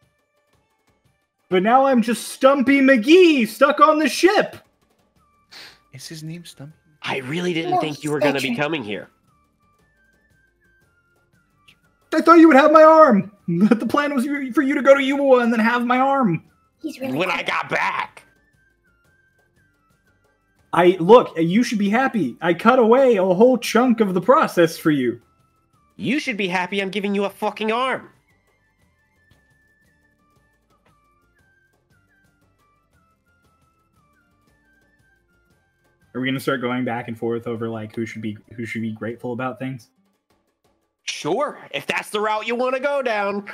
But now I'm just Stumpy McGee stuck on the ship. Is his name Stumpy? I really didn't No, think you were gonna be coming here. I thought you would have my arm. The plan was for you to go to Yuba and then have my arm. He's really When I got back. I look, you should be happy. I cut away a whole chunk of the process for you. You should be happy I'm giving you a fucking arm. Are we gonna start going back and forth over like who should be who should be grateful about things? Sure, if that's the route you want to go down.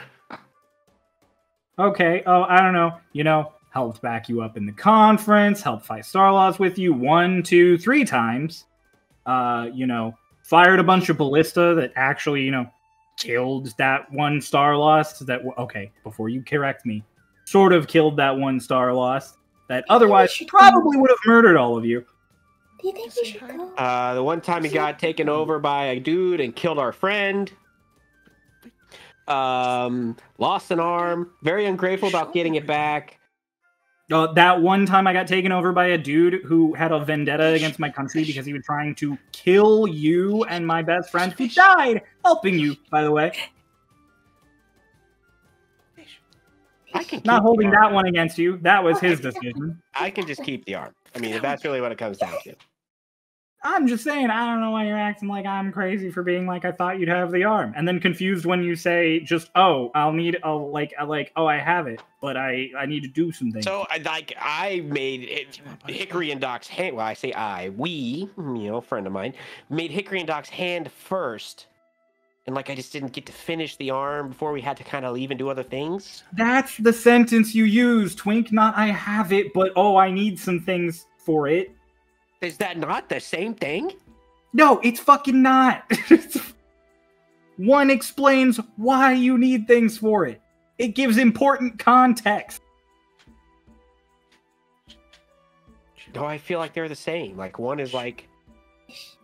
Okay. Oh, I don't know. You know, helped back you up in the conference, helped fight Star Starlaws with you one, two, three times. Uh, you know, fired a bunch of ballista that actually, you know, killed that one Starlost that okay before you correct me sort of killed that one star lost that otherwise she probably would have murdered all of you Do you think we should go? Uh, the one time he got taken over by a dude and killed our friend. Um, lost an arm. Very ungrateful about getting it back. uh, that one time i got taken over by a dude who had a vendetta against my country because he was trying to kill you and my best friend who died helping you by the way I can not holding that one against you that was his decision I can just keep the arm. I mean, that's really what it comes down to. I'm just saying, I don't know why you're acting like I'm crazy for being like I thought you'd have the arm, and then confused when you say just oh I'll need a like I like oh I have it, but I I need to do some things. So, I like, I made it, Hickory and Doc's hand. Well, I say I, we, you know, friend of mine, made Hickory and Doc's hand first. And like, I just didn't get to finish the arm before we had to kind of leave and do other things. That's the sentence you use, Twink. Not I have it, but oh I need some things for it. Is that not the same thing? No, it's fucking not. One explains why you need things for it. It gives important context. No, I feel like they're the same. Like one is like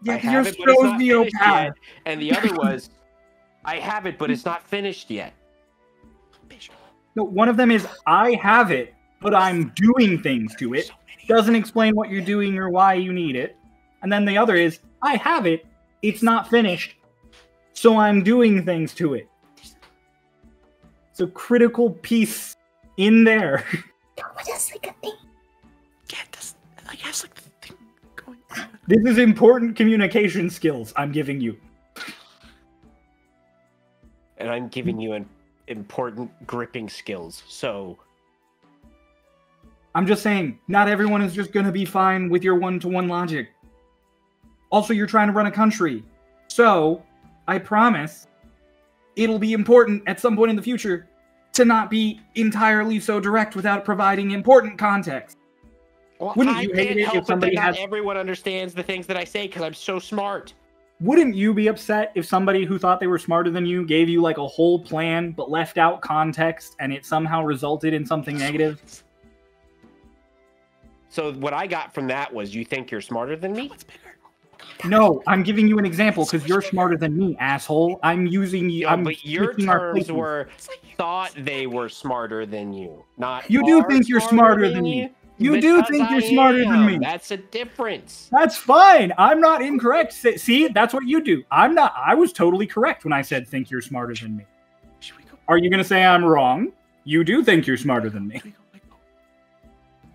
Yeah, I 'cause have you're it, but it's not finished yet, and the other was I have it, but it's not finished yet. No, one of them is I have it, but I'm doing things to it. Doesn't explain what you're doing or why you need it. And then the other is I have it, it's not finished, so I'm doing things to it. So critical piece in there. What is like a thing? Yeah, that's I guess like the thing going. This is important communication skills I'm giving you. And I'm giving you an important gripping skills. So I'm just saying, not everyone is just going to be fine with your one to one logic. Also, you're trying to run a country. So, I promise it'll be important at some point in the future to not be entirely so direct without providing important context. well, Wouldn't I you hate it if somebody had- everyone understands the things that I say because I'm so smart. Wouldn't you be upset if somebody who thought they were smarter than you gave you like a whole plan but left out context and it somehow resulted in something negative? So what I got from that was you think you're smarter than me? No, I'm giving you an example because you're smarter than me, asshole. I'm using you. Yeah, I'm but your switching terms places. were thought they were smarter than you, not You do think you're smarter than me. You do Because think you're I smarter than me. That's a difference. That's fine. I'm not incorrect. See, that's what you do. I'm not. I was totally correct when I said think you're smarter than me. Should we go? Are you going to say I'm wrong? You do think you're smarter than me.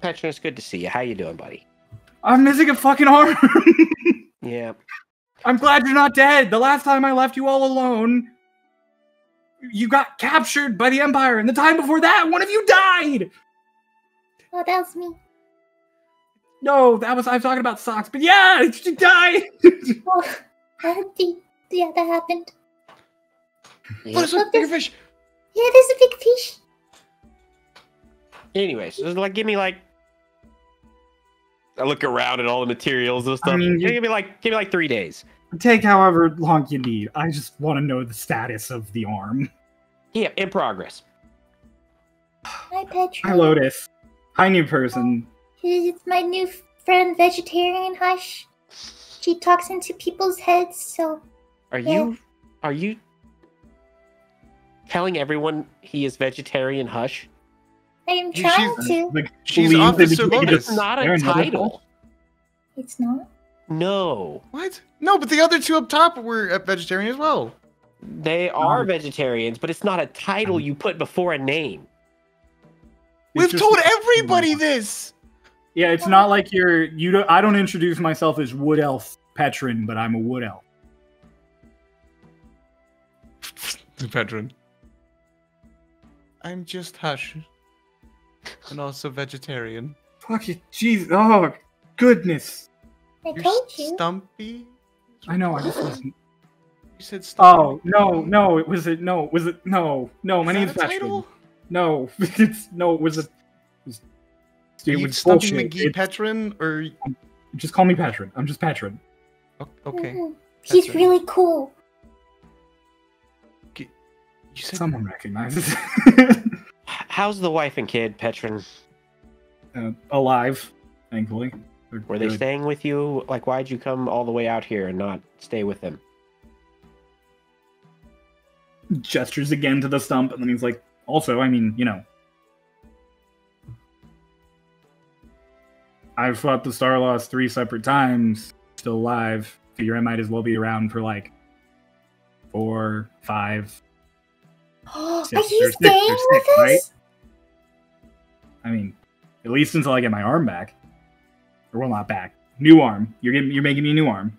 Should we go? Like, oh, Petra, it's good to see you. How you doing, buddy? I'm missing a fucking arm. Yeah. I'm glad you're not dead. The last time I left you all alone, you got captured by the Empire, and the time before that, one of you died. Oh, that was me. No, that was I was talking about socks, but yeah, you died. Oh, I think, yeah, that happened. Look, there's a Look, bigger fish. Yeah, there's a big fish. Anyways, so like, give me like. I look around at all the materials and stuff. mean, give me like, give me like three days. Take however long you need. I just want to know the status of the arm. Yeah, in progress. Hi, Petra. Hi, Lotes. Hi, new person. It's my new friend, Vegetarian Hush. She talks into people's heads, so Are Yeah. you, are you telling everyone he is vegetarian? Hush. I am trying she's- to. Like, She's believe Officer you Lotes. It's not a and look at title. It's not. No, What? No, but the other two up top were vegetarian as well. they are Um, vegetarians, but it's not a title you put before a name. We've just- told everybody this. Yeah, it's not like you're you don't. I don't introduce myself as Wood Elf Petrin, but I'm a Wood Elf. The veteran. I'm just Hush. And also vegetarian. Fuck it, jeez, oh goodness. I You're told you. Stumpy? I know. I just wasn't. You said Stumpy. Oh no, no, it was it. No, was it? No, no. My name Is name's that Petrin. No, it's no. It was a. it was It Are you was Stumpy bullshit. McGee It's- Petrin or Just call me Petrin. I'm just Petrin. O- okay? Mhm. He's That's right. really cool. You said Someone recognizes. H- How's the wife and kid, Petrin? uh, alive, thankfully. They're Were they good. staying with you? Like, why'd you come all the way out here and not stay with them? Gestures again to the stump, and then he's like, also, I mean, you know. I've fought the Starlost three separate times, still alive. Figure I might as well be around for like four, five. Are you there's six, staying there's with six, us? right? I mean, at least until I get my arm back. Or well, not back. New arm. You're getting, you're making me a new arm.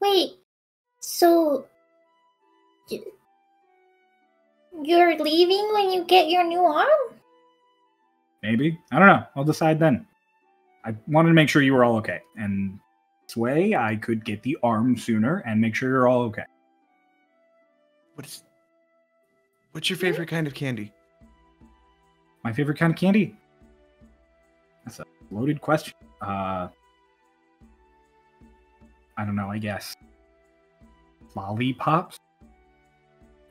Wait, so you're leaving when you get your new arm? Maybe. I don't know. I'll decide then. I wanted to make sure you were all okay. And this way I could get the arm sooner and make sure you're all okay. what is? What's your favorite kind of candy? My favorite kind of candy? That's a loaded question. Uh I don't know, I guess. Lollipops?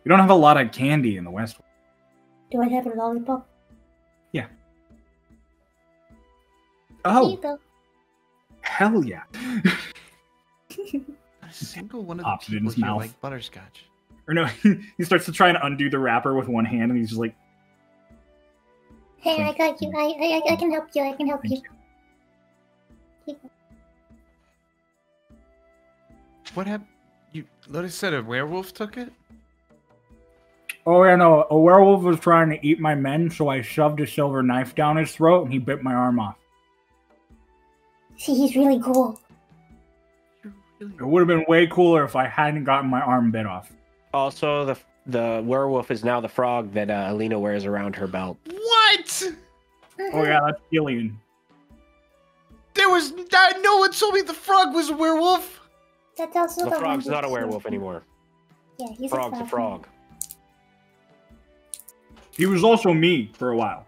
We don't have a lot of candy in the West. Do I have a lollipop? There you Oh, go. hell yeah. A single one of Pops it the in people his mouth. like butterscotch. or no, he starts to try and undo the wrapper with one hand and he's just like, Hey, I got you. I, I I can help you. I can help Thank you. What happened? You Lotes said a werewolf took it. Oh yeah, no, a werewolf was trying to eat my men, so I shoved a silver knife down his throat and he bit my arm off. See, he's really cool. It would have been way cooler if I hadn't gotten my arm bit off. Also, the the werewolf is now the frog that uh, Alina wears around her belt. What? Oh yeah, that's Gillian. There was uh, no one told me the frog was a werewolf. That's also The the frog's not a who- werewolf anymore. Yeah, he's Frog's a a frog. frog. He was also me for a while.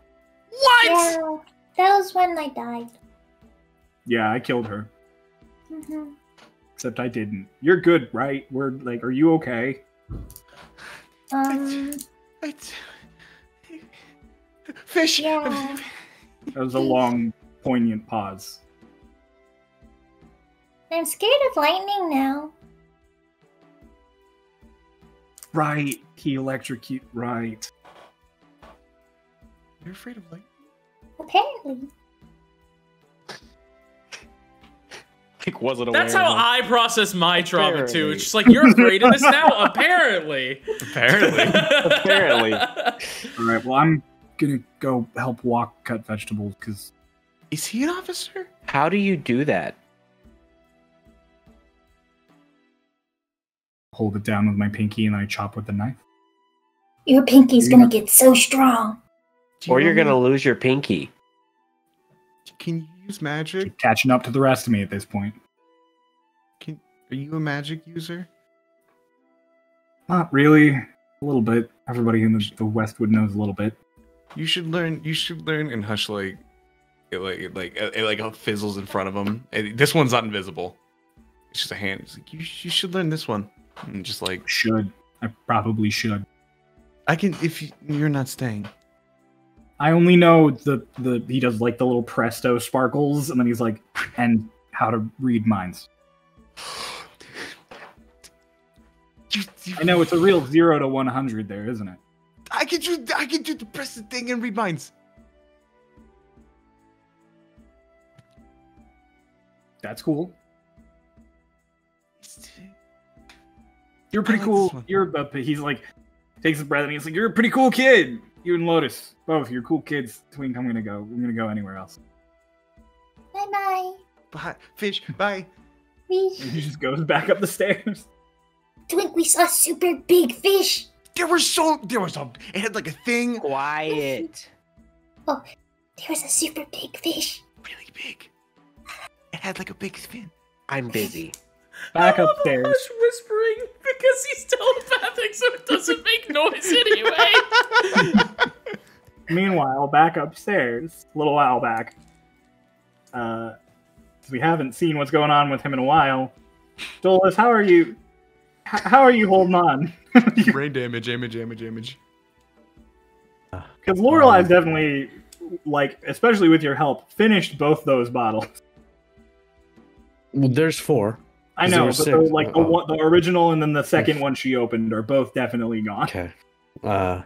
What? Yeah, that was when I died. Yeah, I killed her. hmm Except I didn't. You're good, right? We're like, are you okay? Um, I- Fish. Yeah. That was a long, poignant pause. I'm scared of lightning now. Right, he electrocute. Right. You're afraid of lightning? Apparently. Like, wasn't That's how of. I process my trauma too. It's just like you're afraid of this now, apparently. Apparently. Apparently. All right. Well, I'm gonna go help Wok cut vegetables because Is he an officer? How do you do that? hold it down with my pinky and I chop with the knife. Your pinky's gonna get so strong. You Or you're gonna lose your pinky. Can you use magic? Keep catching up to the rest of me at this point. Can are you a magic user? Not really. A little bit. Everybody in the, the Westwood knows a little bit. You should learn. You should learn. And hush like, it like it like it, it, like fizzles in front of him. And this one's not invisible. It's just a hand. It's like you, you should learn this one. And just like Should. I probably should. I can if you, you're not staying. I only know the the he does like the little presto sparkles, and then he's like, and how to read minds. I know it's a real zero to one hundred there, isn't it? I can do. I can do the press the thing and read minds. That's cool. You're pretty like cool. You're a, he's like takes a breath and he's like, You're a pretty cool kid. You and Lotes. Both, you're cool kids. Twink, I'm gonna go. I'm gonna go anywhere else. Bye bye. Bye, fish. Bye. And he Fish. just goes back up the stairs. Twink, we saw super big fish. There was so. There was a. It had like a thing. Quiet. Oh, there was a super big fish. Really big. It had like a big fin. I'm busy. Back oh I love upstairs. Hush whispering because he's telepathic, so it doesn't make noise anyway. Meanwhile, back upstairs, a little while back, uh, we haven't seen what's going on with him in a while. Dolus, how are you? h- How are you holding on? Brain damage, damage, damage, damage. Because Lorelei's definitely, like, especially with your help, finished both those bottles. Well, there's four. I know, but the, sixth? like the, Oh. one, the original and then the second one she opened are both definitely gone. Okay. Uh,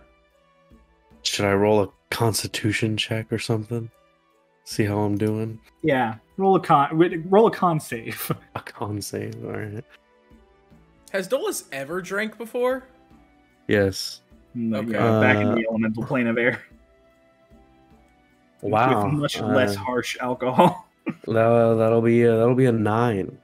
should I roll a Constitution check or something? See how I'm doing. Yeah, roll a con, wi- roll a con save. A con save. All right. Has Dolus ever drank before? Yes. Okay. yeah, back in Uh, the elemental plane of air. Wow. with much uh, less harsh alcohol. that, that'll be uh, that'll be a nine.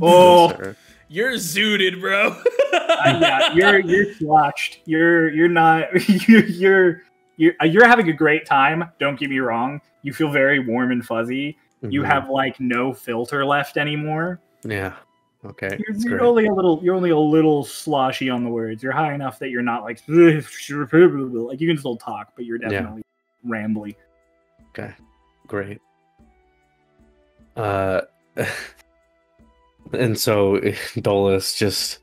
Oh, sir. You're zooted, bro. Uh, yeah, you're you're slotched. You're you're not you're you're you're, uh, you're having a great time. Don't get me wrong. You feel very warm and fuzzy. You Mhm. have like no filter left anymore. Yeah. Okay. You're, you're only a little you're only a little sloshy on the words. You're high enough that you're not like like you can still talk, but you're Yeah. definitely rambly. Okay, great. Uh, and so Dolus just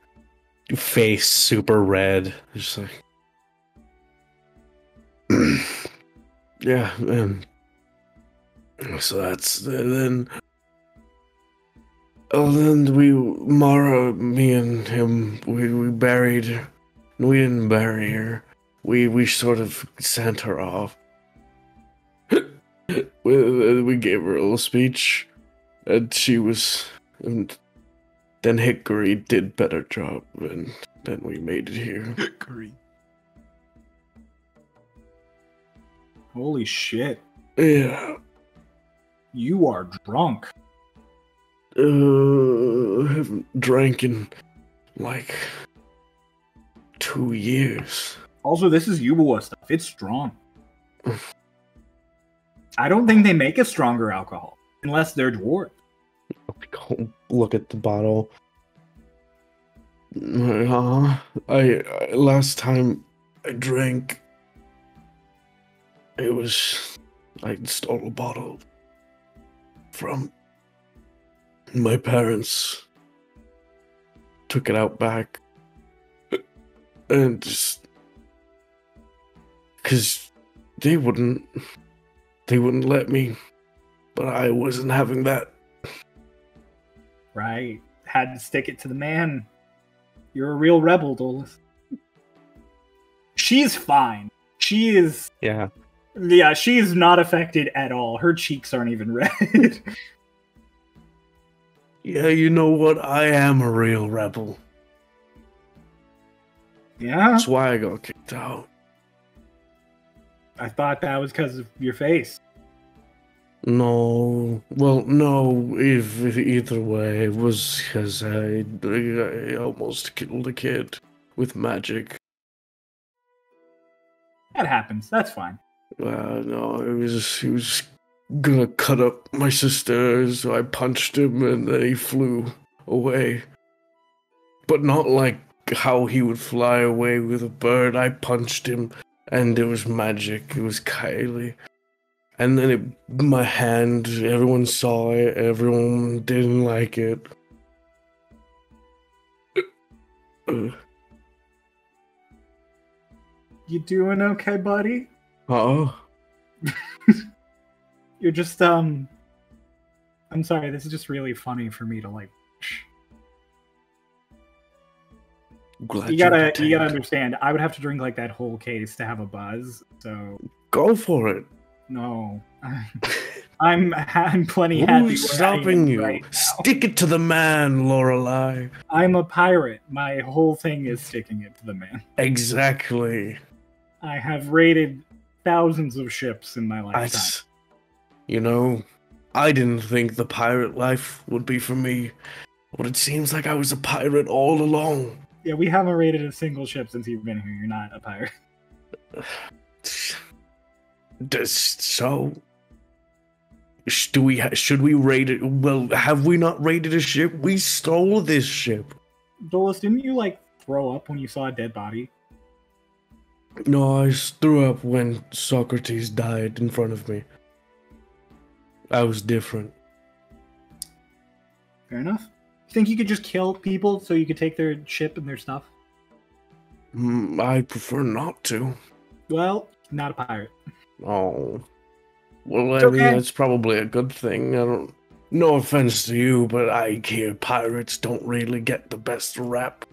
face super red, just like, yeah. Um, so that's then. Oh, then we Mara, me and him, we we buried. We didn't bury her. We we sort of sent her off we, we gave her a little speech, and she was, and then Hickory did better job, and then we made it here. Curry. Holy shit. Yeah, You are drunk. uh, I haven't drank in like two years. Also, this is Yubawa stuff. It's strong. I don't think they make a stronger alcohol unless they're dwarf. Look at the bottle. Uh, I, I last time I drank, it was I stole a bottle from my parents. Took it out back, and just because they wouldn't, they wouldn't let me, but I wasn't having that. Right. Had to stick it to the man. You're a real rebel, Dolus. She's fine. She is. Yeah. Yeah, she's not affected at all. Her cheeks aren't even red. Yeah, you know what? I am a real rebel. yeah? That's why I got kicked out. I thought that was because of your face. No, well, no. If, if either way, it was because I, I almost killed a kid with magic. That happens. That's fine. Uh, no, it was he was gonna cut up my sister, so I punched him, and then he flew away. But not like how he would fly away with a bird. I punched him, and it was magic. It was Kylie. And then it, my hand, everyone saw it. Everyone didn't like it. You doing okay, buddy? oh, You're just, um. I'm sorry, this is just really funny for me to, like. glad You gotta, you gotta understand. I would have to drink like that whole case to have a buzz. So go for it. No, I'm I'm plenty happy. Who's stopping you? right. Stick it to the man, Lorelei. I'm a pirate. My whole thing is sticking it to the man. Exactly. I have raided thousands of ships in my lifetime. you know, I didn't think the pirate life would be for me, but it seems like I was a pirate all along. Yeah, we haven't raided a single ship since you've been here. You're not a pirate. Does so? Do we? Should we raid it? Well, have we not raided a ship? We stole this ship. Dolus, didn't you like throw up when you saw a dead body? No, I threw up when Socrates died in front of me. I was different. Fair enough. You think you could just kill people so you could take their ship and their stuff? Mm, I prefer not to. Well, not a pirate. Oh. Well, I It's mean, okay. that's probably a good thing. I don't. No offense to you, but I hear pirates don't really get the best rap.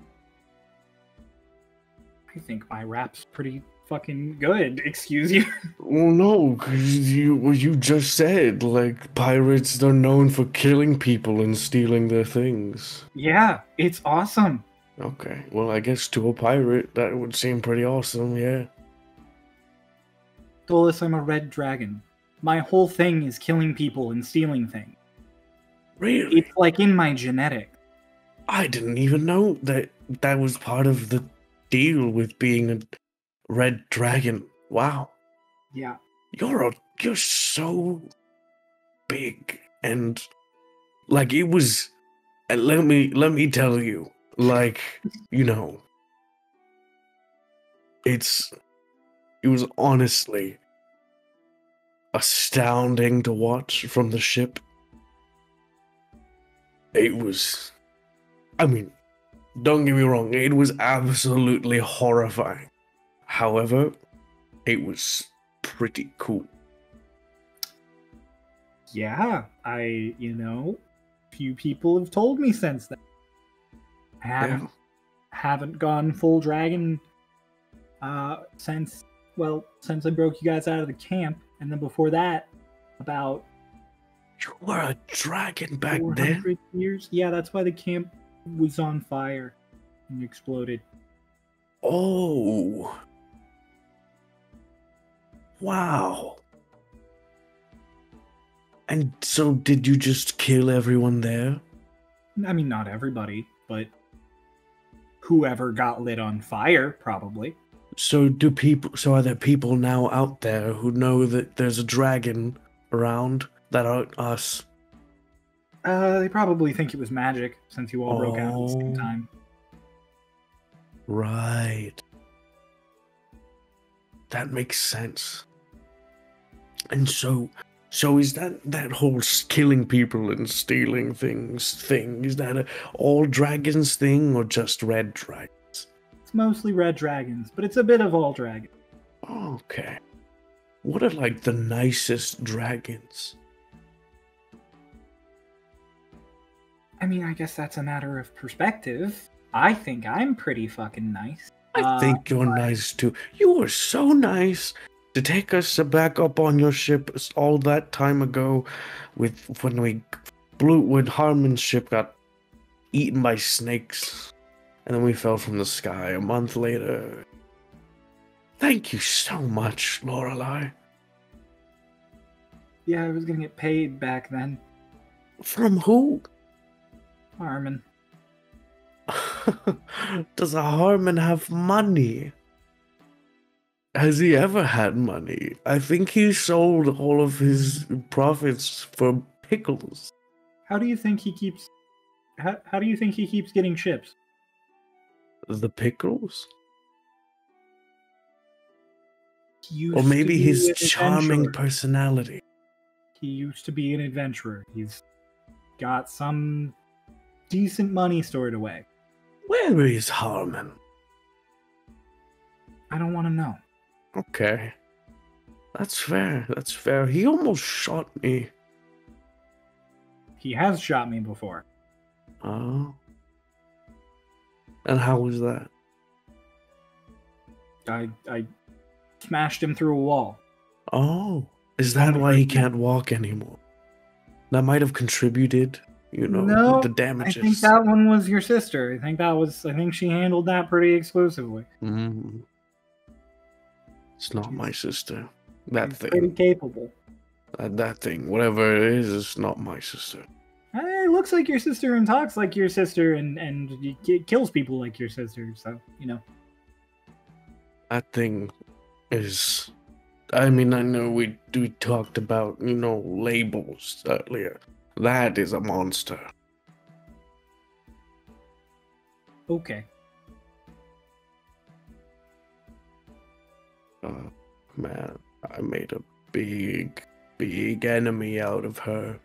I think my rap's pretty fucking good. Excuse you. Well, no, 'cause you well, you just said like pirates are known for killing people and stealing their things. yeah, it's awesome. Okay, well, I guess to a pirate that would seem pretty awesome. Yeah. Dolus, I'm a red dragon. My whole thing is killing people and stealing things. Really? It's like in my genetic. I didn't even know that that was part of the deal with being a red dragon. Wow. Yeah. You're a you're so big and like it was and let me let me tell you like you know it's it was honestly astounding to watch from the ship. It was i mean don't get me wrong it was absolutely horrifying. However it was pretty cool. Yeah, I, you know, few people have told me since then. I haven't, haven't gone full dragon uh, since, well, since I broke you guys out of the camp. And then before that, about you were a dragon back then years. Yeah, that's why the camp was on fire and exploded. Oh. Wow. And so did you just kill everyone there? I mean, not everybody, but whoever got lit on fire, probably. So do people so are there people now out there who know that there's a dragon around that aren't us? Uh, they probably think it was magic since you all broke out at the same Oh. time. Right. That makes sense. And so so is that that whole killing people and stealing things thing is that a all dragons thing or just red dragons? It's mostly red dragons, but it's a bit of all dragons. Okay. What are like the nicest dragons? I mean, I guess that's a matter of perspective. I think I'm pretty fucking nice. I Uh, think you're nice too. You were so nice to take us back up on your ship all that time ago, with when we blew when Harmon's ship got eaten by snakes, and then we fell from the sky a month later. Thank you so much, Lorelei. Yeah, I was gonna get paid back then. From who? Armin. Does a Harmon have money? Has he ever had money? I think he sold all of his profits for pickles. How do you think he keeps? How, how do you think he keeps getting ships? The pickles? Or maybe his charming personality. He used to be an adventurer. He's got some decent money stored away. Where is Harmon? I don't want to know. Okay. That's fair. That's fair. He almost shot me. He has shot me before. Oh. And how was that? I I smashed him through a wall. Oh, is that why he can't walk anymore? That might have contributed, you know, no, the damages. I think that one was your sister. I think that was. I think she handled that pretty exclusively. Mm. It's not my sister. That She's pretty thing. capable. That, that thing. Whatever it is, it's not my sister. Looks like your sister and talks like your sister and and kills people like your sister. So you know. That thing is. I mean, I know we we talked about you know labels earlier. That is a monster. Okay. Oh man, I made a big, big enemy out of her.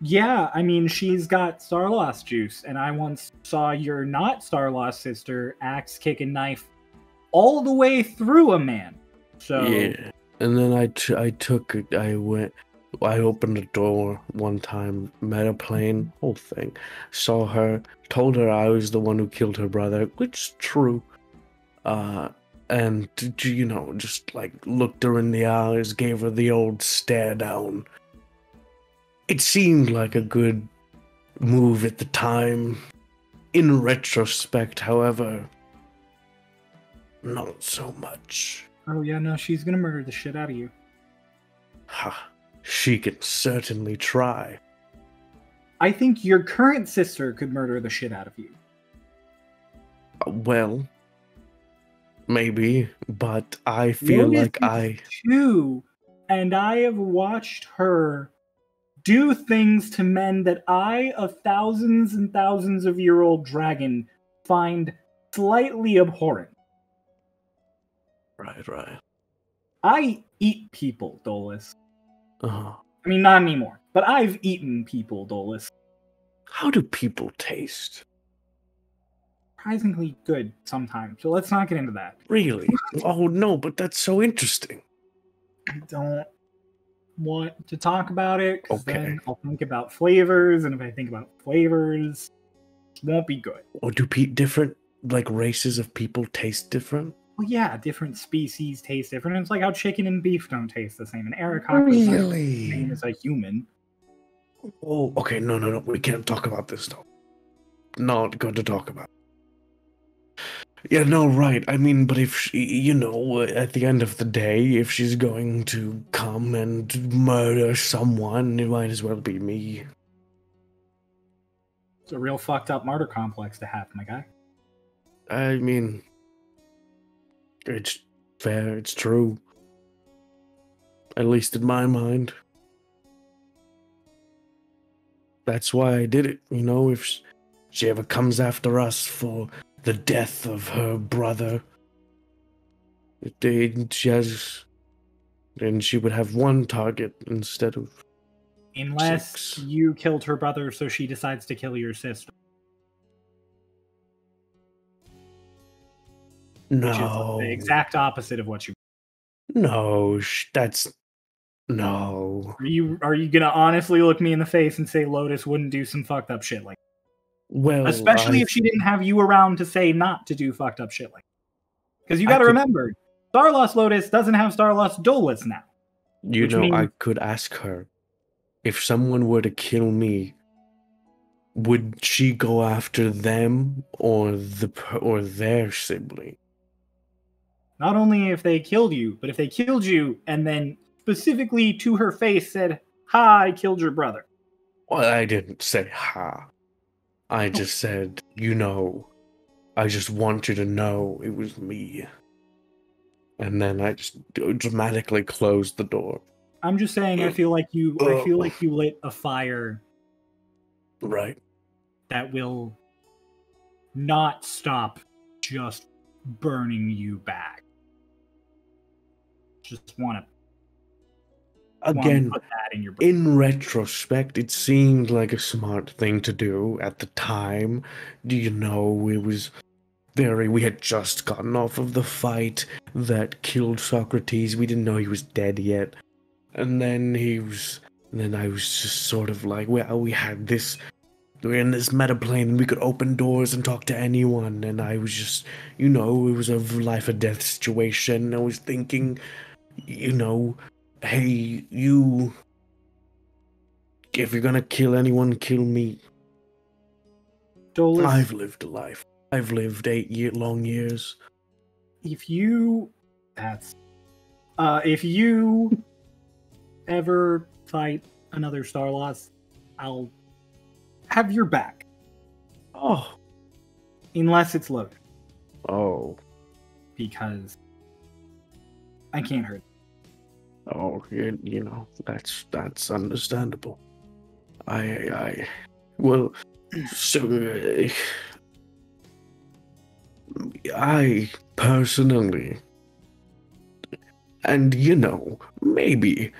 Yeah, I mean, she's got Starlost juice, and I once saw your not Starlost sister axe kick a knife all the way through a man. So, Yeah. And then I, t- I took, I went, I opened the door one time, met a plane, whole thing, saw her, told her I was the one who killed her brother, which is true. Uh, and, you know, just like looked her in the eyes, gave her the old stare down. It seemed like a good move at the time. In retrospect, however, not so much. oh yeah, no, she's gonna murder the shit out of you. Ha, she can certainly try. I think your current sister could murder the shit out of you. Uh, Well, maybe, but I feel like I. Two, and I have watched her do things to men that I, a thousands and thousands of year old dragon, find slightly abhorrent. Right, right. I eat people, Dolus. Uh-huh. I mean, not anymore, but I've eaten people, Dolus. how do people taste? Surprisingly good sometimes. So let's not get into that. Really? oh no, but that's so interesting. I don't want to talk about it Okay. then I'll think about flavors, and if I think about flavors, it won't be good. Or do pe- different like races of people taste different? Well, yeah, different species taste different. It's like how chicken and beef don't taste the same, and Eric is same Really? as a human. Oh, okay. No, no, no. We can't talk about this though. Not good to talk about. Yeah, no, right. I mean, but if she, you know, at the end of the day, if she's going to come and murder someone, it might as well be me. It's a real fucked up martyr complex to have, my guy. I mean, it's fair. It's true. At least in my mind. That's why I did it. You know, if she ever comes after us for the death of her brother, it, she has. Then she would have one target instead of. Unless Six. you killed her brother, so she decides to kill your sister. No. the exact opposite of what you. No, sh- that's. No. Are you are you gonna honestly look me in the face and say Lotes wouldn't do some fucked up shit like? Well, Especially I- if she didn't have you around to say not to do fucked up shit like. Because you got to could- remember, Starlost Lotes doesn't have Starlost Dolus now. You know, I could ask her if someone were to kill me, would she go after them or the or their sibling? Not only if they killed you, but if they killed you and then specifically to her face said, "Ha, I killed your brother." Well, I didn't say ha. I just said, you know, I just want you to know it was me. And then I just dramatically closed the door. I'm just saying, I feel like you. I feel like you lit a fire Right. that will not stop just burning you back. Just want to Again, in in retrospect, it seemed like a smart thing to do at the time. Do you know, it was very. We had just gotten off of the fight that killed Socrates. We didn't know he was dead yet. And then he was. And then I was just sort of like, well, we had this. We were in this meta plane and we could open doors and talk to anyone. And I was just, you know, it was a life or death situation. I was thinking, you know, hey, you. If you're gonna kill anyone, kill me. Dolus, I've lived a life. I've lived eight year long years. if you that's uh if you ever fight another Starlost, I'll have your back. Oh. Unless it's loaded, Oh. because I can't hurt. Oh, you, you know, that's that's understandable. I I well so uh, I personally And you know, maybe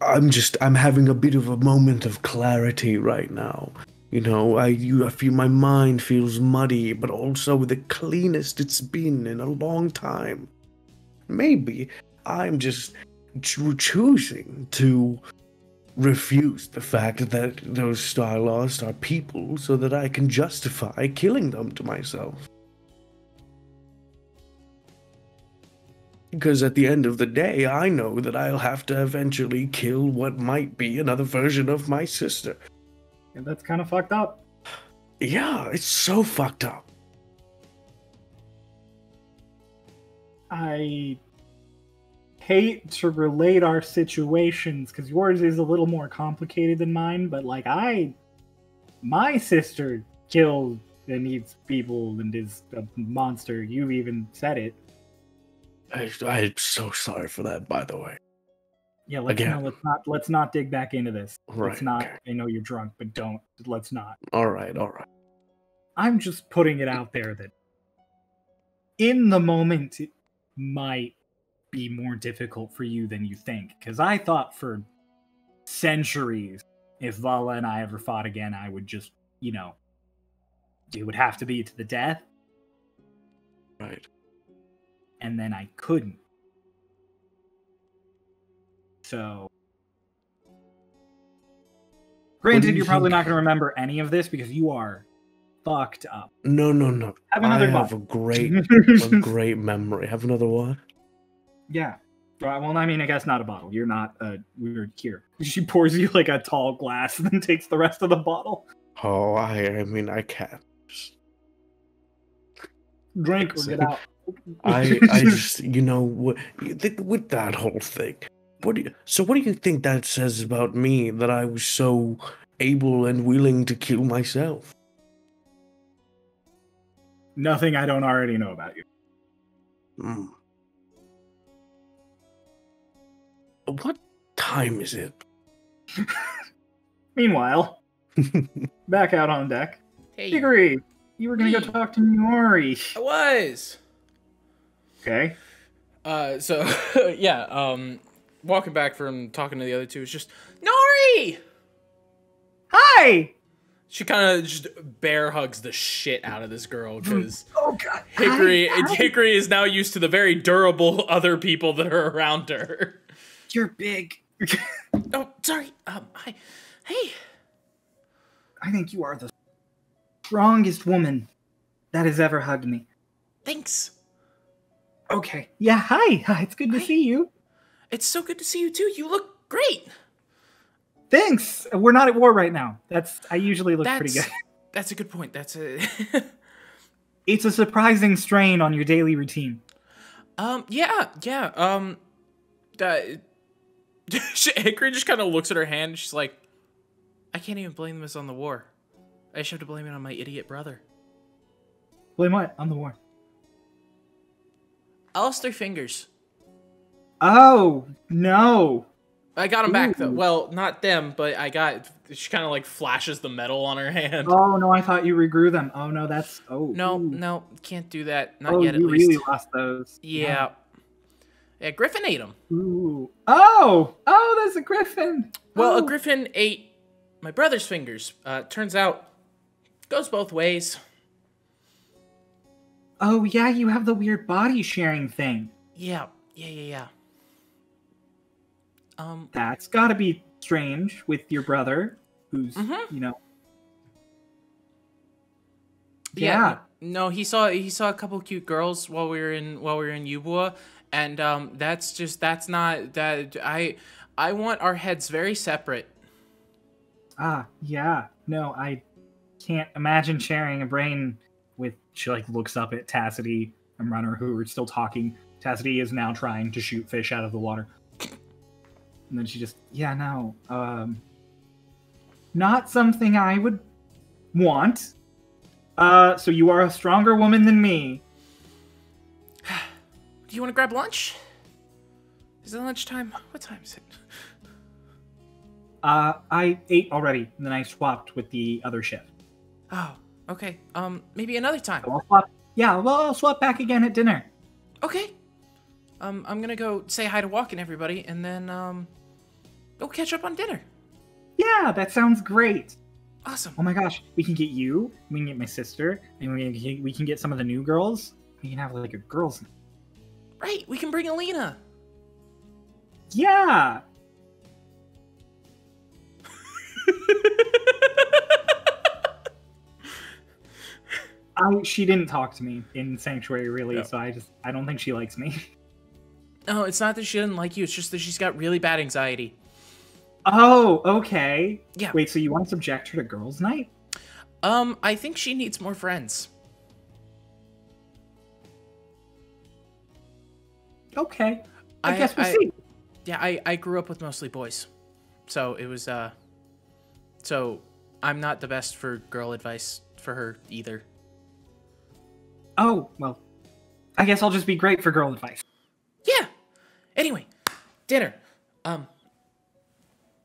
I'm just I'm having a bit of a moment of clarity right now. You know, I you I feel my mind feels muddy, but also the cleanest it's been in a long time. Maybe I'm just choosing to refuse the fact that those Starlost are people so that I can justify killing them to myself. Because at the end of the day, I know that I'll have to eventually kill what might be another version of my sister. And that's kind of fucked up. Yeah, it's so fucked up. I hate to relate our situations because yours is a little more complicated than mine, but like I, my sister killed and eats people and is a monster. You've even said it. I, I'm so sorry for that, by the way. Yeah, let's Again. no, let's not let's not dig back into this. Right. Let's not. okay. I know you're drunk, but don't. Let's not. All right, all right. I'm just putting it out there that in the moment it might be more difficult for you than you think. Because I thought for centuries, if Vala and I ever fought again, I would just, you know, it would have to be to the death, Right. and then I couldn't. So. Granted, you you're probably think- not going to remember any of this because you are fucked up. No, no, no. Have another I another have a great, a great memory. Have another what? Yeah. Well, I mean, I guess not a bottle. You're not a weird cure. She pours you like a tall glass and then takes the rest of the bottle. Oh, I, I mean, I can't. Just- Drink or get out. I, I just, you know, what th- with that whole thing. What do you, so? What do you think that says about me that I was so able and willing to kill myself? Nothing I don't already know about you. Hmm. What time is it? Meanwhile, back out on deck. Hey, Hickory, you were gonna go talk to Nori. I was. Okay. Uh, so yeah, um, walking back from talking to the other two is just Nori. Hi. She kind of just bear hugs the shit out of this girl because Oh God. Hickory Hi, hi. Hickory is now used to the very durable other people that are around her. You're big. Oh, sorry. Um, hi. Hey. I think you are the strongest woman that has ever hugged me. Thanks. Okay. Yeah. Hi. Hi. It's good to Hi. see you. It's so good to see you too. You look great. Thanks. We're not at war right now. That's. I usually look pretty good. that's a good point. That's a It's a surprising strain on your daily routine. um yeah yeah um that Hickory just kind of looks at her hand. and She's like, I can't even blame this on the war. I just have to blame it on my idiot brother. Blame what? On the war. I lost three fingers. Oh no. I got them back though. Well, not them, but I got. She kind of like flashes the metal on her hand. Oh no, I thought you regrew them. Oh no, that's oh no, ooh. no, can't do that. Not oh, yet, at you least. really lost those. Yeah. Yeah, Griffin ate them. Ooh. Oh, oh, there's a griffin. Well, a Oh. griffin ate my brother's fingers. Uh, turns out, goes both ways. Oh yeah, you have the weird body sharing thing. Yeah, yeah, yeah, yeah. Um, That's got to be strange with your brother, who's Mhm. you know. yeah. No, he saw he saw a couple cute girls while we were in while we were in Yubua, and um, that's just that's not that I I want our heads very separate. Ah, yeah. No, I can't imagine sharing a brain with. She like looks up at Tassity and Runner, who are still talking. Tassity is now trying to shoot fish out of the water, and then she just, yeah, no, um, not something I would want. Uh, so you are a stronger woman than me. Do you want to grab lunch? Is it lunchtime? What time is it? Uh, I ate already, and then I swapped with the other shift. Oh, okay. Um, maybe another time. I'll swap. Yeah, well, I'll swap back again at dinner. Okay. um, I'm gonna go say hi to Wok and everybody, and then um, we'll catch up on dinner. Yeah, that sounds great. Awesome. Oh my gosh, we can get you, we can get my sister, and we can, we can get some of the new girls. We can have like a girls' night. Right, we can bring Alina. Yeah. I, she didn't talk to me in Sanctuary really, Yeah. so I just I don't think she likes me. No, it's not that she doesn't like you. It's just that she's got really bad anxiety. Oh, okay. Yeah. Wait, so you want to subject her to girls' night? Um, I think she needs more friends. Okay. I, I- guess we'll I- see. Yeah, I I grew up with mostly boys, so it was uh, so I'm not the best for girl advice for her either. Oh, well. I guess I'll just be great for girl advice. Yeah. Anyway, dinner. Um.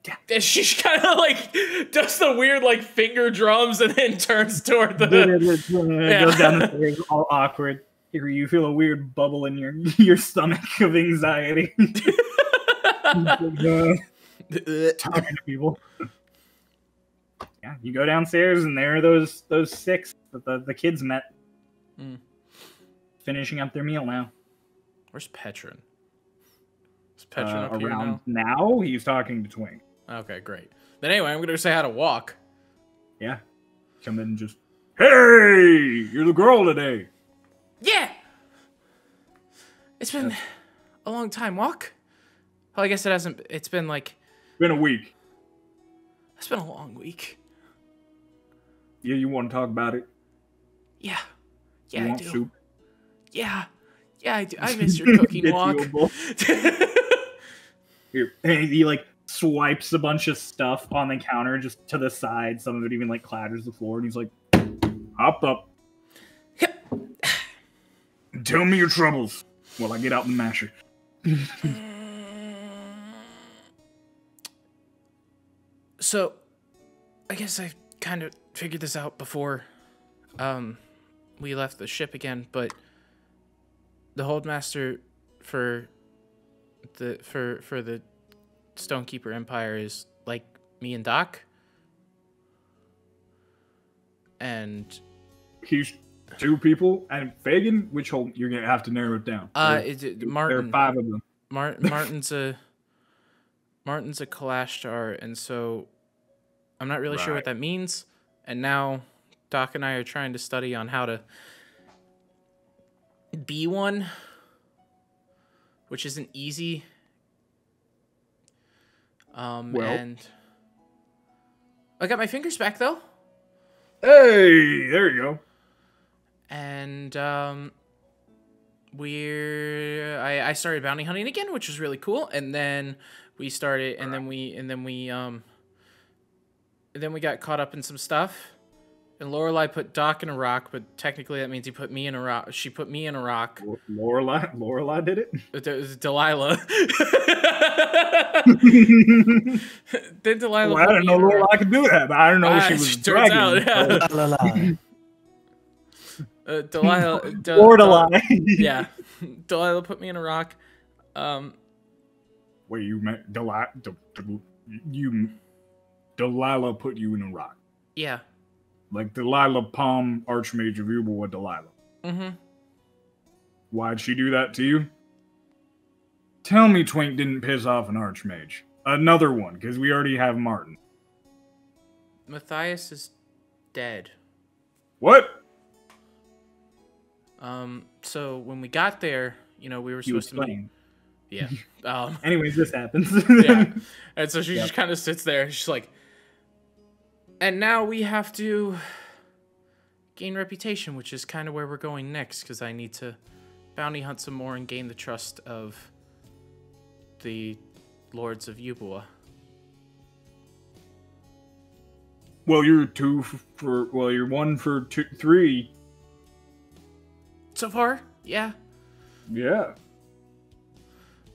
Yeah. She kind of like does the weird like finger drums and then turns toward the. Goes down the stairs all awkward. Here, you feel a weird bubble in your your stomach of anxiety. Talking to people. Yeah, you go downstairs and there are those those six that the, the kids met. Mm. Finishing up their meal now. Where's Petrin? Is Petrin Uh, up here now? around now, he's talking to Twink. Okay, great. Then anyway, I'm gonna say how to Wok. Yeah. Come in and just Hey, you're the girl today. Yeah. It's been a long time. Wok. Well, I guess it hasn't. It's been like Been a week. it's been a long week. Yeah, you want to talk about it? Yeah. Yeah, you I do. soup? Yeah. Yeah, I do. I miss your cooking Wok. Here, and he like swipes a bunch of stuff on the counter just to the side. Some of it even like clatters the floor, and he's like, "Hop up, tell me your troubles while I get out the masher." So, I guess I kind of figured this out before um, we left the ship again, but the holdmaster for the for for the Stonekeeper Empire is like me and Doc. And He's two people, and Fagan. Which whole you're gonna have to narrow it down. uh, there, it, it- there are five of them. Mar- Martin's a Martin's a Kalashtar, and so I'm not really sure what that means. And now Doc and I are trying to study on how to be one, which isn't easy. Um, Well. and I got my fingers back though, Hey, there you go. And um, we're I, I started bounty hunting again, which was really cool. And then we started, and then we and then we um, and then we got caught up in some stuff. And Lorelei put Doc in a rock, but technically that means he put me in a rock. She put me in a rock. L- Lorelei, Lorelei did it. But there was Delilah. then Delilah. Well, I put didn't know in. Lorelei could do that, but I don't know Ah, she was turns dragging. out, yeah. La, la, la. Uh, Delilah. De- yeah, Delilah put me in a rock. Um, Wait, you meant Delilah? You Delilah put you in a rock, yeah. like Delilah Palm, Archmage of Ubor, Delilah. Mm-hmm. Why'd she do that to you? Tell me, Twink didn't piss off an Archmage. Another one, because we already have Martin. Matthias is dead. What? Um, so when we got there, you know, we were supposed to meet. Yeah. Um, Anyways, this happens. yeah. And so she Yep. just kind of sits there. She's like, and now we have to gain reputation, which is kind of where we're going next, because I need to bounty hunt some more and gain the trust of the lords of Ubua. well, you're two for. Well, you're one for two, three. So far, yeah. Yeah.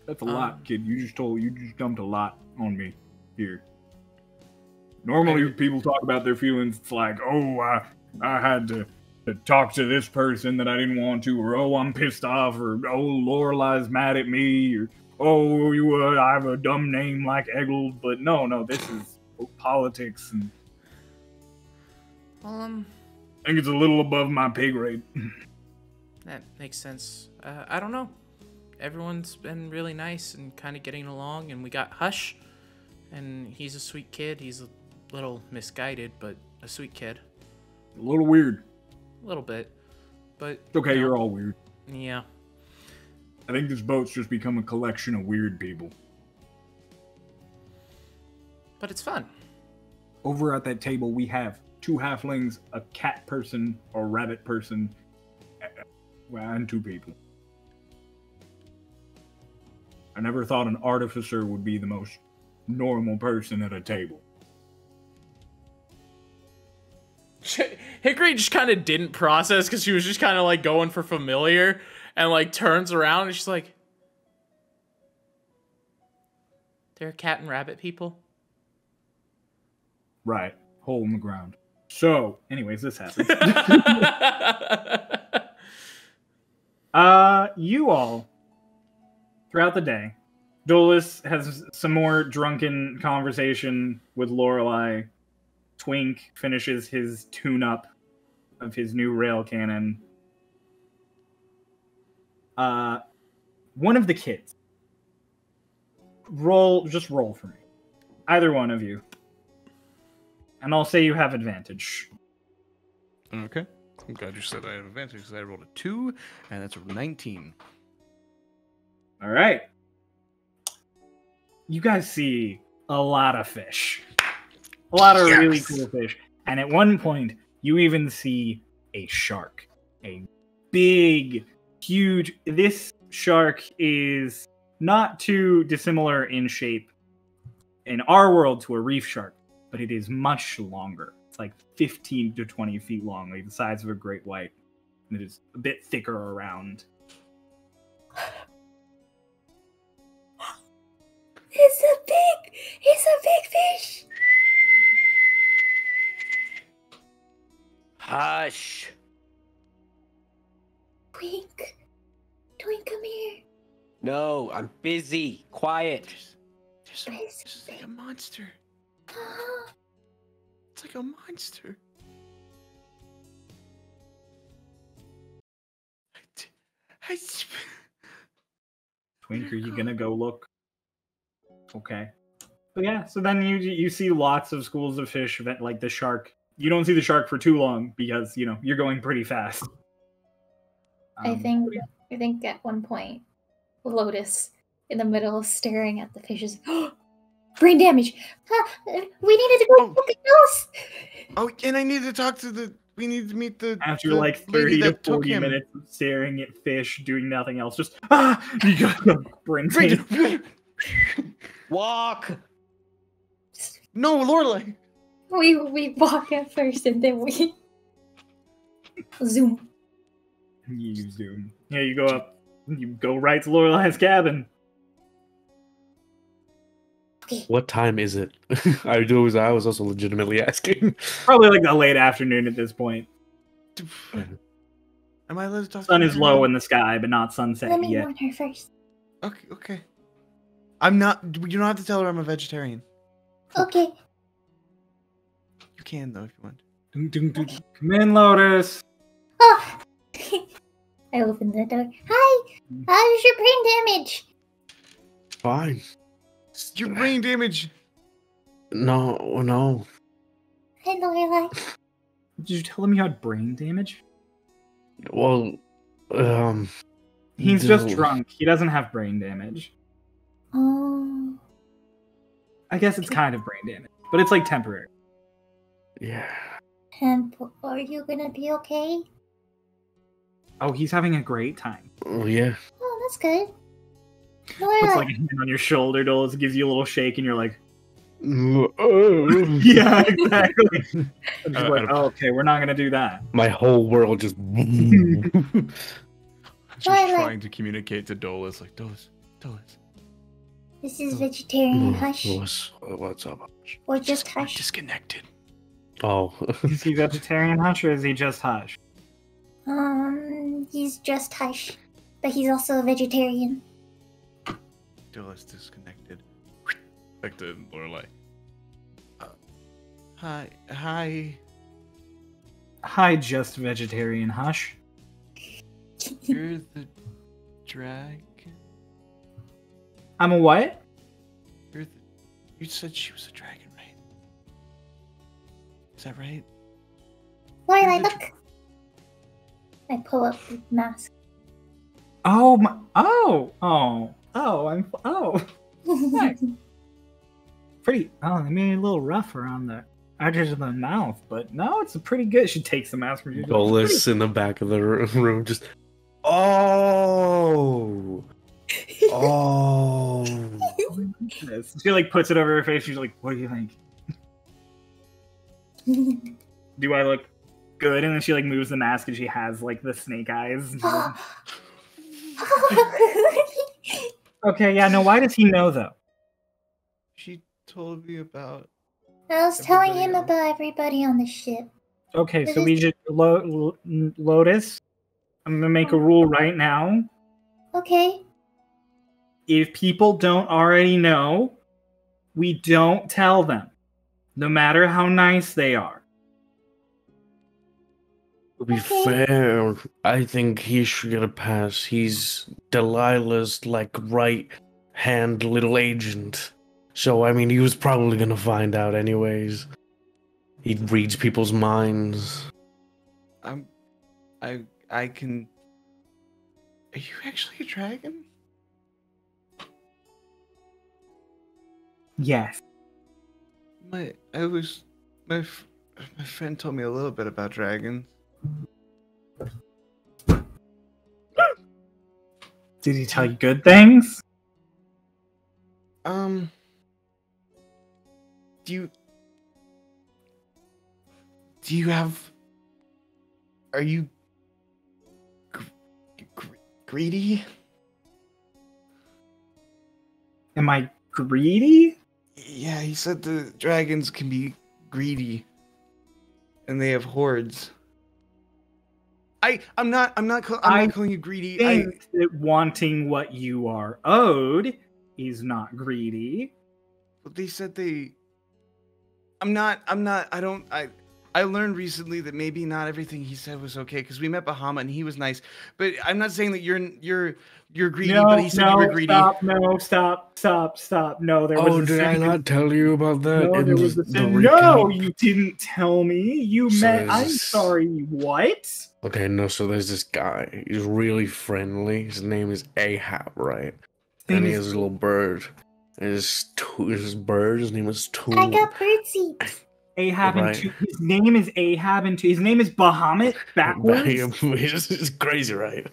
That's a Um, lot, kid. You just told you just dumped a lot on me here. Normally, I- people talk about their feelings. It's like, oh, I, I had to to talk to this person that I didn't want to, or oh, I'm pissed off, or oh, Lorelei's mad at me, or oh, you, uh, I have a dumb name like Eggle. But no, no, this is politics, and Um, I think it's a little above my pay grade. that makes sense. Uh, I don't know. Everyone's been really nice and kind of getting along, and we got Hush, and he's a sweet kid. He's a little misguided, but a sweet kid. A little weird. A little bit. But It's okay, you know, you're all weird. Yeah. I think this boat's just become a collection of weird people. But it's fun. Over at that table, we have two halflings, a cat person, a rabbit person, and two people. I never thought an artificer would be the most normal person at a table. Hickory just kind of didn't process because she was just kind of like going for familiar and like turns around and she's like, There are cat and rabbit people? Right. Hole in the ground. So, anyways, this happens. uh, you all, throughout the day, Dolus has some more drunken conversation with Lorelei. Twink finishes his tune-up of his new rail cannon. Uh, one of the kids. Roll, just roll for me. Either one of you. And I'll say you have advantage. Okay. I'm glad you said I have advantage because I rolled a two, and that's a 19. All right. You guys see a lot of fish. A lot of really cool fish. And at one point, you even see a shark. A big, huge. This shark is not too dissimilar in shape in our world to a reef shark, but it is much longer. It's like 15 to 20 feet long, like the size of a great white. And it is a bit thicker around. It's a big, it's a big fish. Hush. Twink, Twink, come here. No, I'm busy. Quiet. There's, a, there's like a monster. Uh-huh. It's like a monster. I d- I s- Twink, are you gonna go look? Okay. But yeah, so then you you see lots of schools of fish, like the shark. You don't see the shark for too long because you know you're going pretty fast. I Um, think I think at one point, Lotes in the middle staring at the fishes. Brain damage. Huh, uh, we needed to go Oh. look at those. Oh, and I need to talk to the. We need to meet the. after the like lady thirty to forty minutes of staring at fish, doing nothing else, just ah, you gotta bring Brandon, Walk. no, Lorelei. We we walk at first and then we zoom. You zoom. Yeah, you go up. You go right to Lorelei's cabin. What time is it? I was I was also legitimately asking. Probably like a late afternoon at this point. Am I allowed to talk? Sun to is low in the sky, but not sunset Let me yet. warn her first. Okay, okay. I'm not. You don't have to tell her I'm a vegetarian. Okay. You can though if you want. Dun, dun, dun. Come in, Lotes. Oh. I opened the door. Hi. Mm. How's your brain damage? Fine. Your brain damage. No, no. Hi, Lorelei. Did you tell him you had brain damage? Well, um. He's just drunk. He doesn't have brain damage. Oh. I guess it's kind of brain damage, but it's like temporary. Yeah. Hemp, are you gonna be okay? Oh, he's having a great time. Oh yeah. Oh, that's good. Puts Lorelei, like a hand on your shoulder, Dolus gives you a little shake, and you're like, Oh. yeah, exactly. I'm just Uh, like, uh, oh, okay, we're not gonna do that. My whole world just. She's Lorelei. trying to communicate to Dolus, like Dolus, Dolus. this is vegetarian hush, What's, what's up? or just I'm hush. disconnected. Oh. Is he vegetarian hush or is he just hush? Um, he's just Hush, but he's also a vegetarian. Dolus disconnected. Back to Lorelei. Uh, hi, hi. Hi, just vegetarian hush. You're the dragon. I'm a what? You're the. You said she was a dragon, right? Is that right? Lorelei, You're look. I pull up the mask. Oh my. Oh. Oh. Oh. I'm. Oh. Nice. Pretty. Oh, they made it a little rough around the edges of the mouth, but no, it's a pretty good. She takes the mask from you. Dolus in the back of the room just. Oh. Oh. She like puts it over her face. She's like, "What do you think? Do I look good?" And then she like moves the mask, and she has like the snake eyes. And she's like, okay, yeah. No, why does he know though? She told me about. I was telling him else. about everybody on the ship. Okay, so we just Lo- Lo- Lotes. I'm gonna make a uh-huh. rule right now. Okay. If people don't already know, we don't tell them, no matter how nice they are. To be Okay. fair, I think he should get a pass. He's Delilah's like right hand little agent. So I mean he was probably gonna find out anyways. He reads people's minds. I'm. I. I can. Are you actually a dragon? Yes. My. I was. My. f- My friend told me a little bit about dragons. Did he tell you good things? Um. Do you. Do you have. Are you. Gr- gr- greedy? Am I greedy? Yeah, he said the dragons can be greedy. And they have hordes. I I'm not I'm not call, I'm I not calling you greedy. I Think that wanting what you are owed is not greedy. But they said they. I'm not. I'm not. I don't. I. I learned recently that maybe not everything he said was okay because we met Bahamut and he was nice. But I'm not saying that you're you're you're greedy. no, but he said no, you were greedy. stop, no, stop, stop, stop. No, there was Oh, a did I not tell you about that? No, there was a the sen- no, you didn't tell me. You So met. I'm there's- sorry. What? Okay, no, so there's this guy. He's really friendly. His name is Ahab, right? Name and he has a little bird. And his, to- his bird, his name is Tool. I got birdseed. Ahab Right. two. His name is Ahab and. His name is Bahamut backwards. it's, it's crazy, right?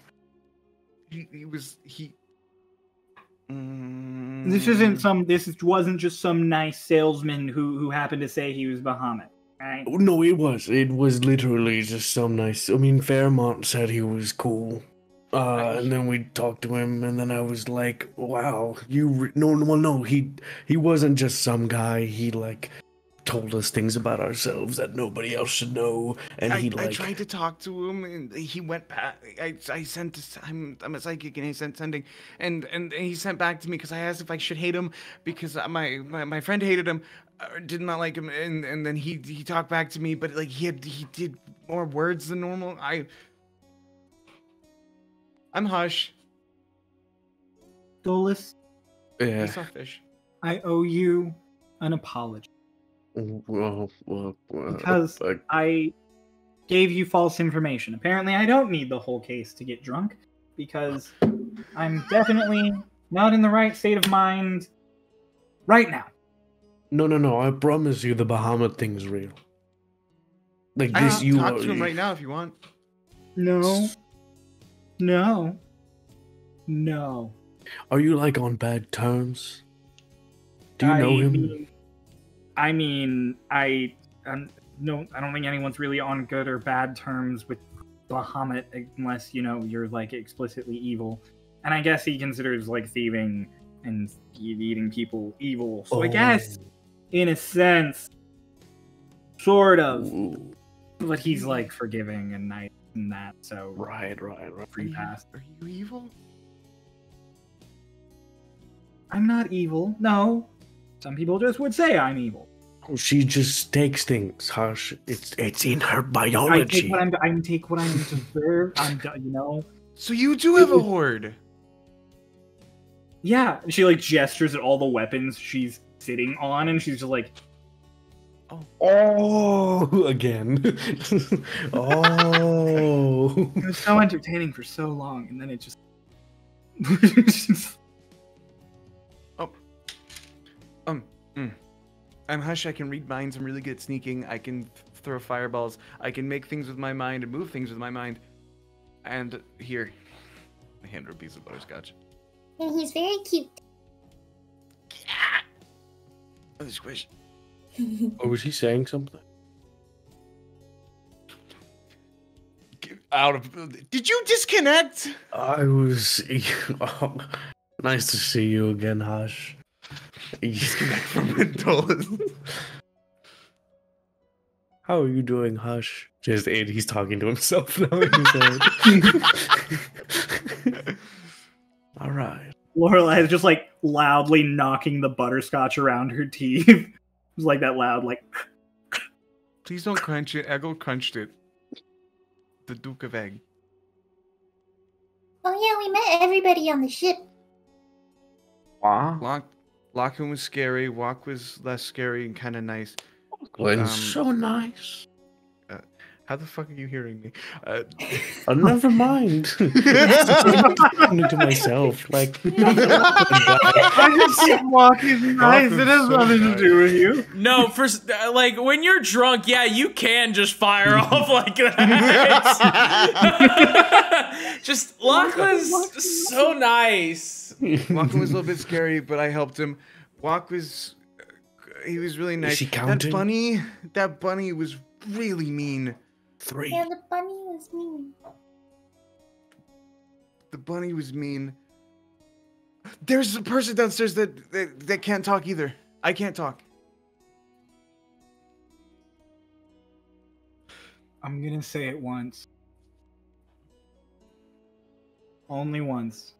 He, he was he. This isn't Mm, some. This wasn't just some nice salesman who who happened to say he was Bahamut. Right? Oh, No, it was. It was literally just some nice. I mean, Fairmont said he was cool. Uh, and then we talked to him, and then I was like, "Wow, you re- no, no, no." He he wasn't just some guy. He like told us things about ourselves that nobody else should know, and I, he like I tried to talk to him and he went back. I, I sent this, I'm I'm a psychic and he sent sending and and, and he sent back to me because I asked if I should hate him because my my, my friend hated him, uh, did not like him and and then he he talked back to me but like he had he did more words than normal. I I'm hush. Dolus, yeah. Selfish. I owe you an apology Well, well, well, because I gave you false information. Apparently, I don't need the whole case to get drunk because I'm definitely not in the right state of mind right now. no, no, no. I promise you, the Bahamut thing's real. Like I this, can you talk are- to him right now if you want. No. No. No. Are you like on bad terms? Do you I know him? Mean, I mean, I um, no, I don't think anyone's really on good or bad terms with Bahamut unless you know you're like explicitly evil. And I guess he considers like thieving and eating people evil. So I guess, in a sense, sort of. Ooh. But he's like forgiving and nice. than that. So Right, right, right. free pass. Are you evil? I'm not evil. No. Some people just would say I'm evil. She just takes things, Harsh. It's it's in her biology. I biology. take what I'm. I take what I'm deserved. I'm. You know. So you do have a horde. Yeah. She like gestures at all the weapons she's sitting on, and she's just like, Oh, oh again. oh. it was so entertaining for so long, and then it just. I'm Hush. I can read minds. I'm really good at sneaking. I can th- throw fireballs. I can make things with my mind and move things with my mind. And here, I hand her a piece of butterscotch. And he's very cute. Oh, squish. Oh, was he saying something? Get out of. Did you disconnect? I was. Oh, nice to see you again, Hush. Disconnect from Mendola. How are you doing, Hush? Just and he's talking to himself now. in his head. All right. Lorelei is just like loudly knocking the butterscotch around her teeth. It's like that loud, like. Please don't crunch it. Eggo crunched it. The Duke of Egg. Oh yeah, we met everybody on the ship. Wow. Lock, Lachlan was scary. Wok was less scary and kind of nice. Glenn's Um, so nice. How the fuck are you hearing me? Uh, Oh, never mind. I'm talking to myself. Like, Wok is nice. It has nothing to do with you. No, for uh, like when you're drunk, yeah, you can just fire off like that. just Lachlan's so nice. Wok was a little bit scary, but I helped him. Wok was, he was really nice. she That counting? bunny, that bunny was really mean. Three. Yeah, the bunny was mean. The bunny was mean. There's a person downstairs that that, that can't talk either. I can't talk. I'm gonna say it once. Only once.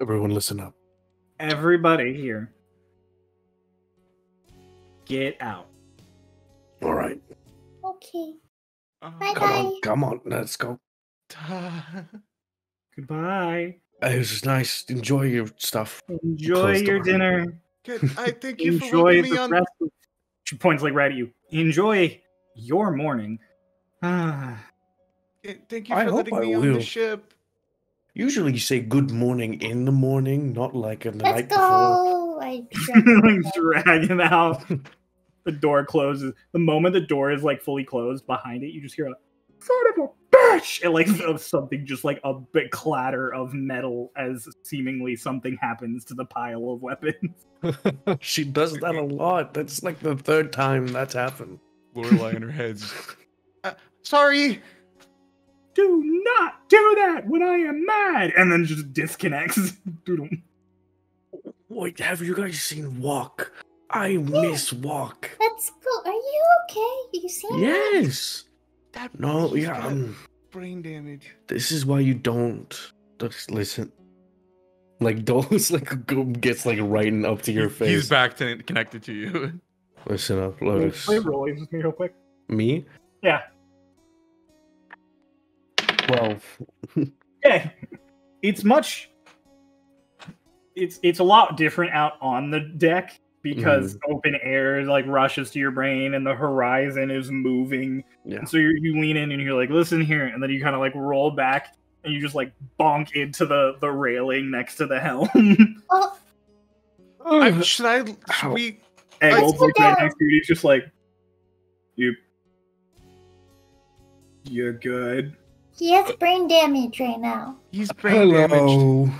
Everyone, listen up. Everybody here. Get out. All right. Okay. Uh, Bye Come bye. on. Come on. Let's go. Goodbye. It was nice. Enjoy your stuff. Enjoy Close your dinner. Good. I thank you for Enjoy me the on. rest of. She points like right at you. Enjoy your morning. Ah. Thank you I for hope letting I me on will. the ship. Usually you say good morning in the morning, not like in the Let's night before. go. I like drag him out. The door closes. The moment the door is like fully closed behind it, you just hear a son of a bitch, and like of something just like a big clatter of metal as seemingly something happens to the pile of weapons. she does that a lot. That's like the third time that's happened. Lorelei in her heads. Uh, sorry. Do not do that when I am mad, and then just disconnects. Doodle. Wait, have you guys seen Wok? I miss Wok. Let's go. Are you okay? You seem Yes. That No, he's yeah. Um, brain damage. this is why you don't just listen. Like Dolus like go- gets like right up to your face. He's back to connected to you. Listen up, Lotes. Play rollies with me real quick. Me? Yeah. Twelve. Okay. It's much it's it's a lot different out on the deck because mm-hmm. open air like rushes to your brain and the horizon is moving. Yeah. And so you you lean in and you're like, listen here, and then you kind of like roll back and you just like bonk into the the railing next to the helm. I, should I? Should Ow. we? Eggold's go like right next to you. He's just like, you, you're good. he has brain damage right now. He's brain damaged.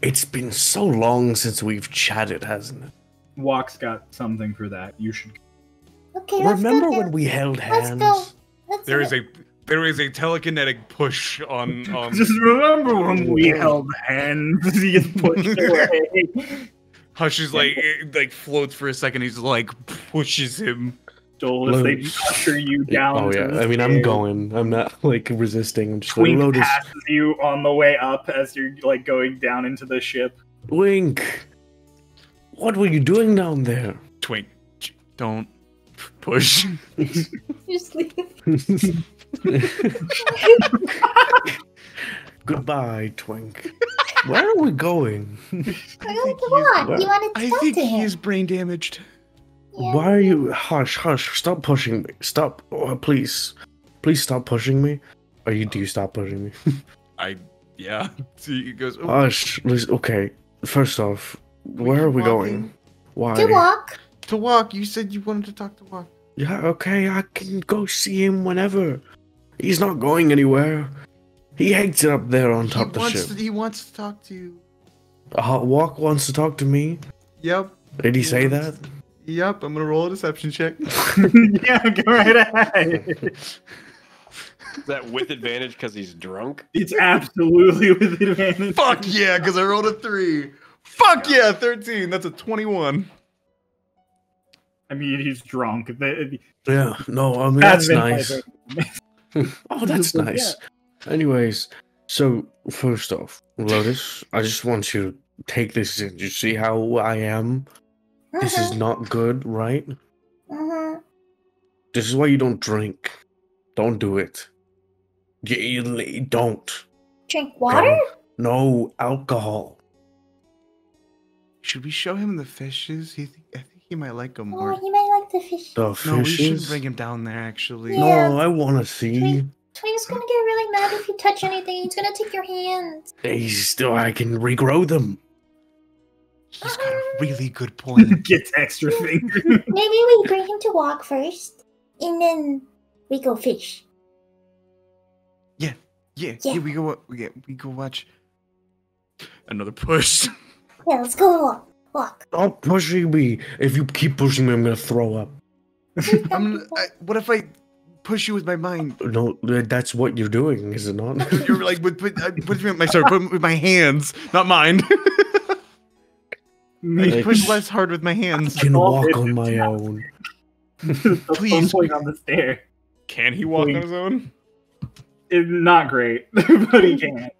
Hello. It's been so long since we've chatted, hasn't it? Wok's got something for that. You should. Okay, let's Remember go. when down. we held Let's hands? go. Let's There go. is a there is a telekinetic push on on Just remember when we held hands. He gets pushed away. Hush is like it, like floats for a second. He's like pushes him. Dolus, they Lotes. usher you down. Oh yeah, I mean I'm going. I'm not like resisting. I'm just like Twink Lotes. passes you on the way up as you're like going down into the ship. Wink. What were you doing down there? Twink, don't push. Just leave. Goodbye, Twink. Where are we going? Think come he's- on. You wanted to I talk think to him. he is brain damaged. Yeah. Why are you? Hush, hush! Stop pushing me! Stop! Oh, please, please stop pushing me. Are you? Do you stop pushing me? I yeah. See, he goes. Oh, Hush! Listen, okay. First off, where are we going? Why? To Wok. To Wok. You said you wanted to talk to Wok. Yeah, okay. I can go see him whenever. He's not going anywhere. He hates it up there on He top of the wants, ship. to, he wants to talk to you. Uh, Wok wants to talk to me. Yep. Did he say that? Yep. I'm gonna roll a deception check. yeah, go right ahead. Is that with advantage because he's drunk? It's absolutely with advantage. Fuck yeah, because I rolled a three. Fuck yeah, 13. That's a 21. I mean, he's drunk. Yeah. No, I mean that's nice. oh, that's Yeah. nice. Anyways, so first off, Lotes, I just want you to take this in. You see how I am? This is Mhm, not good, right? mhm. This is why you don't drink. Don't do it. You, you- you don't. Drink water? No alcohol. Should we show him the fishes? He th- I think he might like them more. Oh, more. you might like the fish. The No, we should bring him down there actually. Yeah. No, I want to see. Twink. Twink's gonna get really mad if you touch anything. He's gonna take your hands. He's still. I can regrow them. He's got a really good point. Gets extra finger. Maybe we bring him to Wok first, and then we go fish. yeah, Yeah. yeah, we go wa- we get we go watch. another push. Yeah, let's go walk. Walk. Stop pushing me. If you keep pushing me, I'm gonna throw up. I'm I, what if I push you with my mind? No, that's what you're doing, is it not? You're like with, with, uh, with my sorry, with my hands, not mine. I push less hard with my I hands. can all walk on my now. own. Please. Please. on the stair. Can he walk on his own? It, not great, but he can.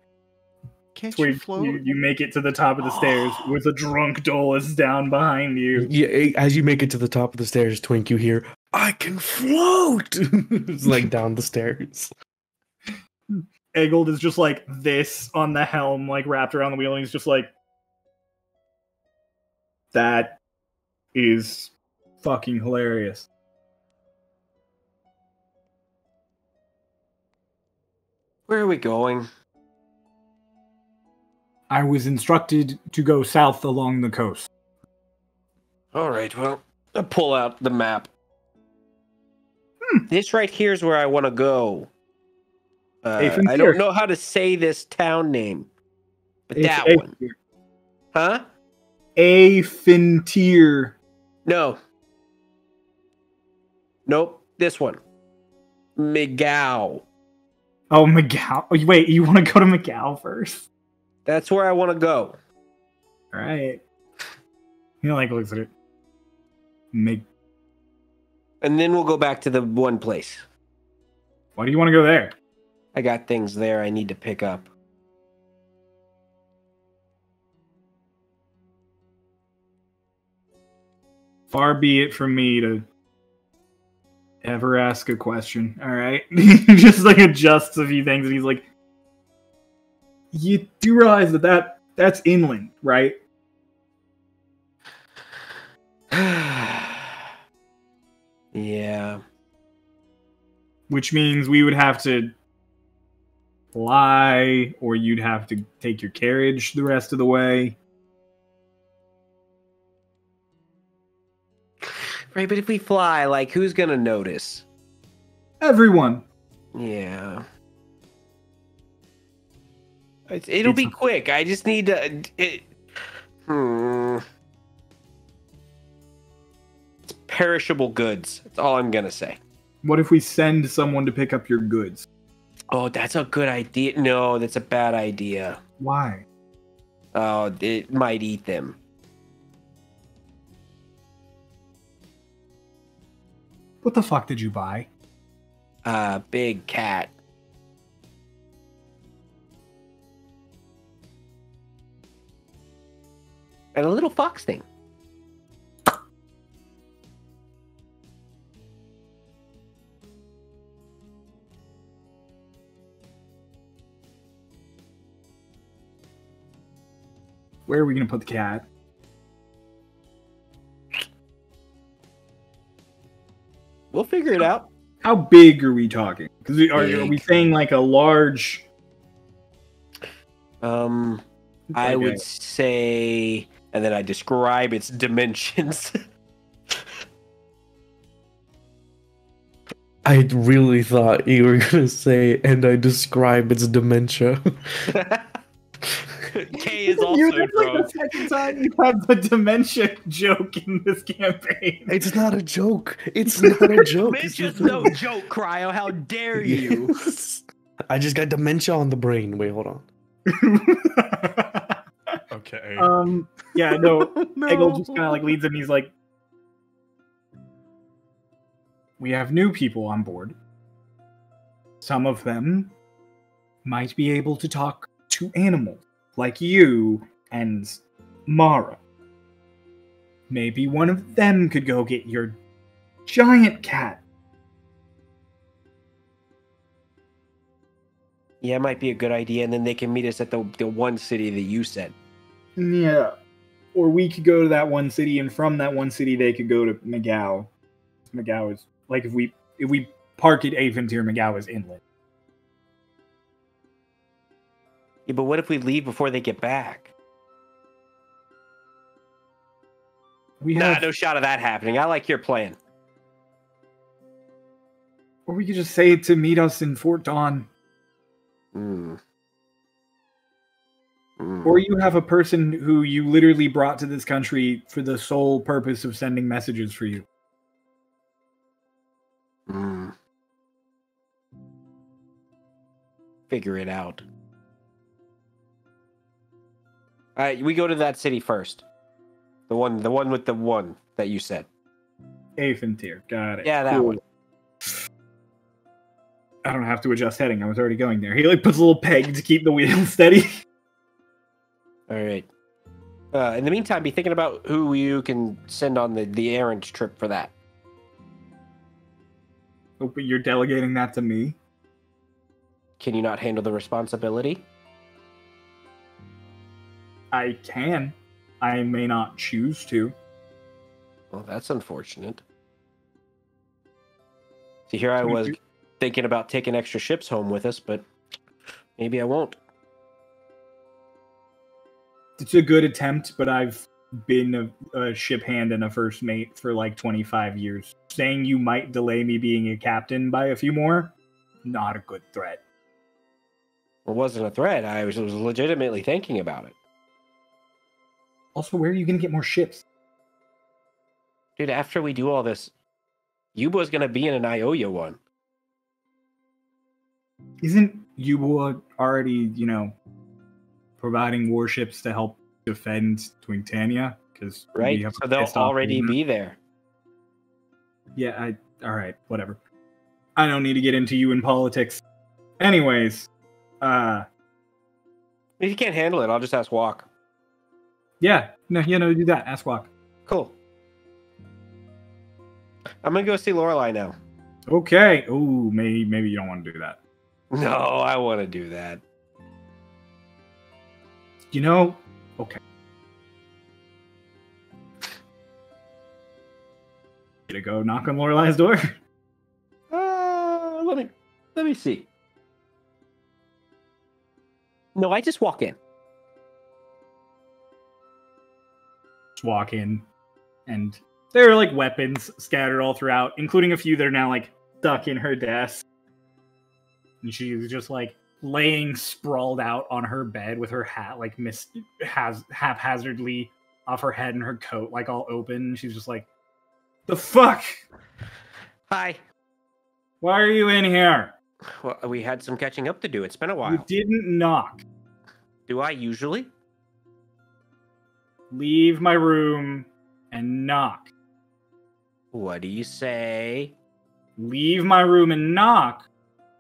Can't you float? you, you make it to the top of the stairs with a drunk Dolus down behind you. Yeah, eh, as you make it to the top of the stairs, Twink, you hear, I can float! it's like down the stairs. Eggold is just like this on the helm, like wrapped around the wheel, and he's just like, that is fucking hilarious. Where are we going? I was instructed to go south along the coast. All right, well, I'll pull out the map. Hmm. This right here is where I want to go. Uh, I don't know how to say this town name, but It's that a, one, huh? A Fintier. No. Nope. This one. Miguel. Oh, McGow. Oh, wait, you want to go to McGow first? That's where I want to go. All right. He like looks at it. Meg- And then we'll go back to the one place. Why do you want to go there? I got things there I need to pick up. Far be it from me to ever ask a question. All right, he just like adjusts a few things, and he's like, "You do realize that that that's inland, right?" yeah. Which means we would have to fly, or you'd have to take your carriage the rest of the way. Right, but if we fly, like, who's gonna notice? Everyone. Yeah. It, it'll be quick. I just need to. It, hmm. It's perishable goods. That's all I'm gonna say. What if we send someone to pick up your goods? Oh, that's a good idea. No, that's a bad idea. Why? Oh, it might eat them. What the fuck did you buy? Uh, big cat. And a little fox thing. Where are we gonna put the cat? We'll figure it out. How big are we talking? Because are, are we saying like a large? Um, I Okay. would say, and then I describe its dimensions. I really thought you were gonna say, and I describe its dementia. K is also You, that's like the second time you have the dementia joke in this campaign. it's not a joke. It's not a joke. It's It's just no joke, Cryo. How dare you? Yes. I just got dementia on the brain. Wait, hold on. Okay. um, yeah, no. Eggle just kind of like leads him. He's like, "We have new people on board. Some of them might be able to talk to animals, like you and Mara. Maybe one of them could go get your giant cat. yeah, it might be a good idea, and then they can meet us at the the one city that you said. Yeah. Or we could go to that one city, and from that one city, they could go to Magao. Magao is like if we if we park at Aventir, Magao is inland. Yeah, but what if we leave before they get back? We Nah, have, no shot of that happening. I like your plan. or we could just say to meet us in Fort Dawn. Hmm. Hmm. Or you have a person who you literally brought to this country for the sole purpose of sending messages for you. Hmm. Figure it out. All right, we go to that city first. The one, the one with the one that you said. Aventir, got it. Yeah, that Cool. one. I don't have to adjust heading. I was already going there. He like puts a little peg to keep the wheel steady. All right. Uh, in the meantime, be thinking about who you can send on the the errand trip for that. Oh, but you're delegating that to me. Can you not handle the responsibility? I can. I may not choose to. Well, that's unfortunate. See, here I was thinking about taking extra ships home with us, but maybe I won't. It's a good attempt, but I've been a, a ship hand and a first mate for like 25 years. Saying you might delay me being a captain by a few more, not a good threat. It wasn't a threat. I was, was legitimately thinking about it. Also, where are you going to get more ships? Dude, after we do all this, Yuba's gonna be in an Ioya one. Isn't Yubua already, you know, providing warships to help defend Twintania? Because Right? So they'll already be there. Yeah, I. All right, whatever. I don't need to get into you in politics. Anyways, uh, If you can't handle it, I'll just ask Wok. Yeah, no, you know, do that. Ask Wok. Cool. I'm gonna go see Lorelei now. Okay. Oh, maybe maybe you don't want to do that. No, I want to do that. You know, okay. To go knock on Lorelei's door. Uh, let me let me see. No, I just walk in. Walk in, and there are like weapons scattered all throughout, including a few that are now like stuck in her desk. And she's just like laying sprawled out on her bed with her hat like mis has haphazardly off her head and her coat like all open. She's just like, "The fuck? Hi. Why are you in here? Well, we had some catching up to do. It's been a You while. didn't knock. Do I usually? Leave my room and knock." What do you say? leave my room and knock,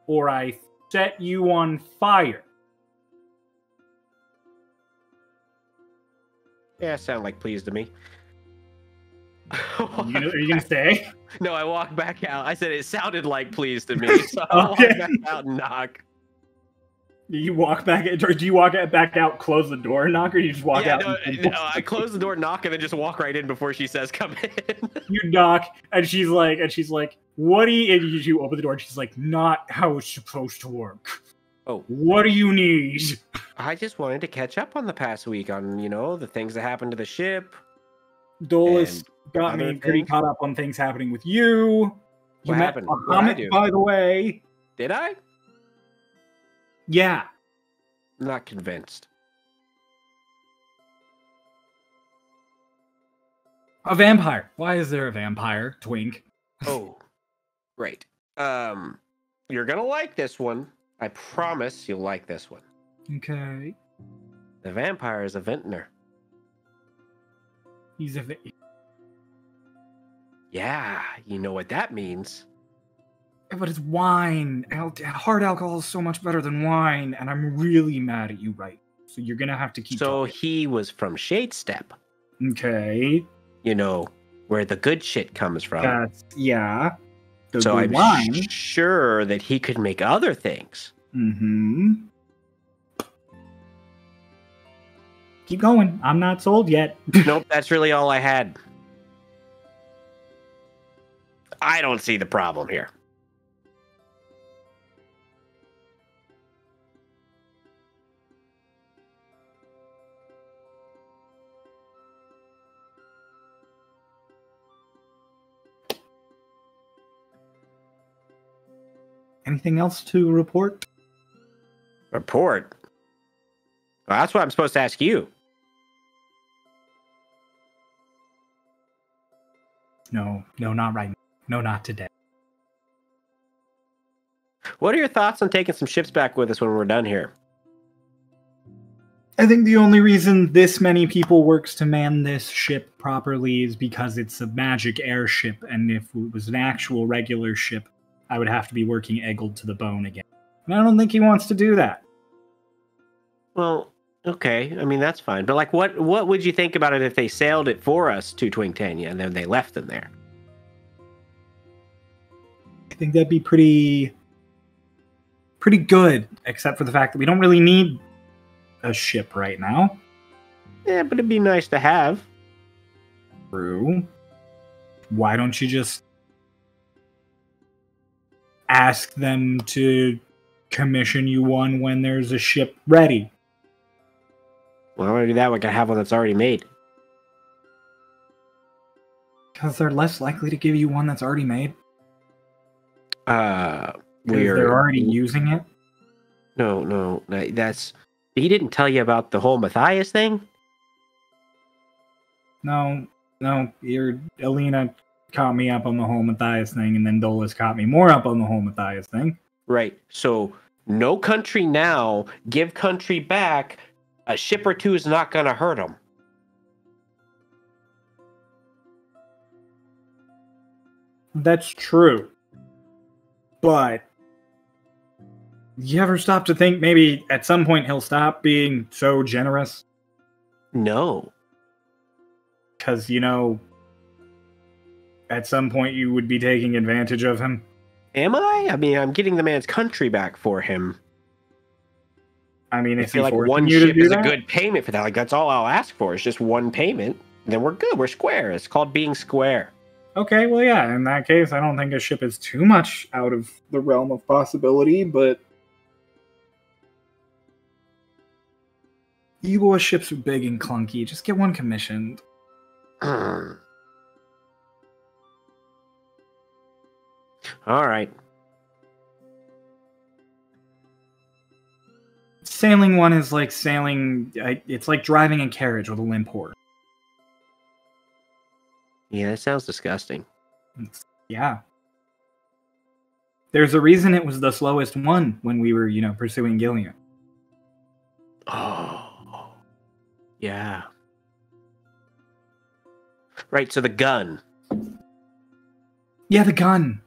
or I set you on fire. Yeah, sound like pleased to me. You are you gonna stay? no, I walk back out. I said it sounded like pleased to me, so I Okay. walk back out and knock. Do you walk back, or do you walk back out, close the door, and knock, or do you just walk yeah, out? no, and- no, I close the door, knock, and then just walk right in before she says, "Come in." you knock, and she's like, and she's like, "What do you?" And you, you open the door, and she's like, "Not how it's supposed to work. Oh. what do you need?" I just wanted to catch up on the past week on you know the things that happened to the ship. Dolus And got other me pretty things? caught up on things happening with you. You What met happened? What'd I Bahamut, do? by the way. Did I? Yeah, Not convinced. a vampire. Why is there a vampire? Twink. Oh, great. Um, you're gonna like this one. I promise you'll like this one. Okay, The vampire is a vintner. he's a. va- Yeah, you know what that means. But it's wine. Al- hard alcohol is so much better than wine, and I'm really mad at you, right? So you're gonna have to keep. so talking. he was from Shade Step. okay, You know where the good shit comes from. that's yeah. The so I'm wine. sure that he could make other things. Mm-hmm. Keep going. I'm not sold yet. nope, that's really all I had. I don't see the problem here. Anything else to report? Report. Well, that's what I'm supposed to ask you. No, no, not right now. No, not today. What are your thoughts on taking some ships back with us when we're done here? I think the only reason this many people works to man this ship properly is because it's a magic airship, and if it was an actual regular ship, I would have to be working Eggled to the bone again. And I don't think he wants to do that. Well, okay. I mean, that's fine. But like, what what would you think about it if they sailed it for us to Twintania and then they left them there? I think that'd be pretty pretty good, except for the fact that we don't really need a ship right now. Yeah, but it'd be nice to have. True. Why don't you just ask them to commission you one when there's a ship ready? Well, I want to do that. We can have one that's already made. Because they're less likely to give you one that's already made. Uh, Because we're they're already using it. No, no, that's. He didn't tell you about the whole Matthias thing. No, no, your Alina caught me up on the whole Matthias thing, and then Dolus caught me more up on the whole Matthias thing. Right. So no country now. Give country back. A ship or two is not going to hurt them. That's true. But you ever stop to think maybe at some point he'll stop being so generous? No. Because, you know, at some point you would be taking advantage of him. Am I? I mean, I'm getting the man's country back for him. I mean, I if feel like one ship is a good payment for that. Like that's all I'll ask for. It's just one payment. Then we're good. We're square. It's called being square. Okay, well, yeah, in that case, I don't think a ship is too much out of the realm of possibility, but. Ewa ships are big and clunky. Just get one commissioned. all right. Sailing one is like sailing. It's like driving a carriage with a limp horse. Yeah, that sounds disgusting. It's- yeah. There's a reason it was the slowest one when we were, you know, pursuing Gillian. Oh. Yeah. Right. So the gun. Yeah, the gun.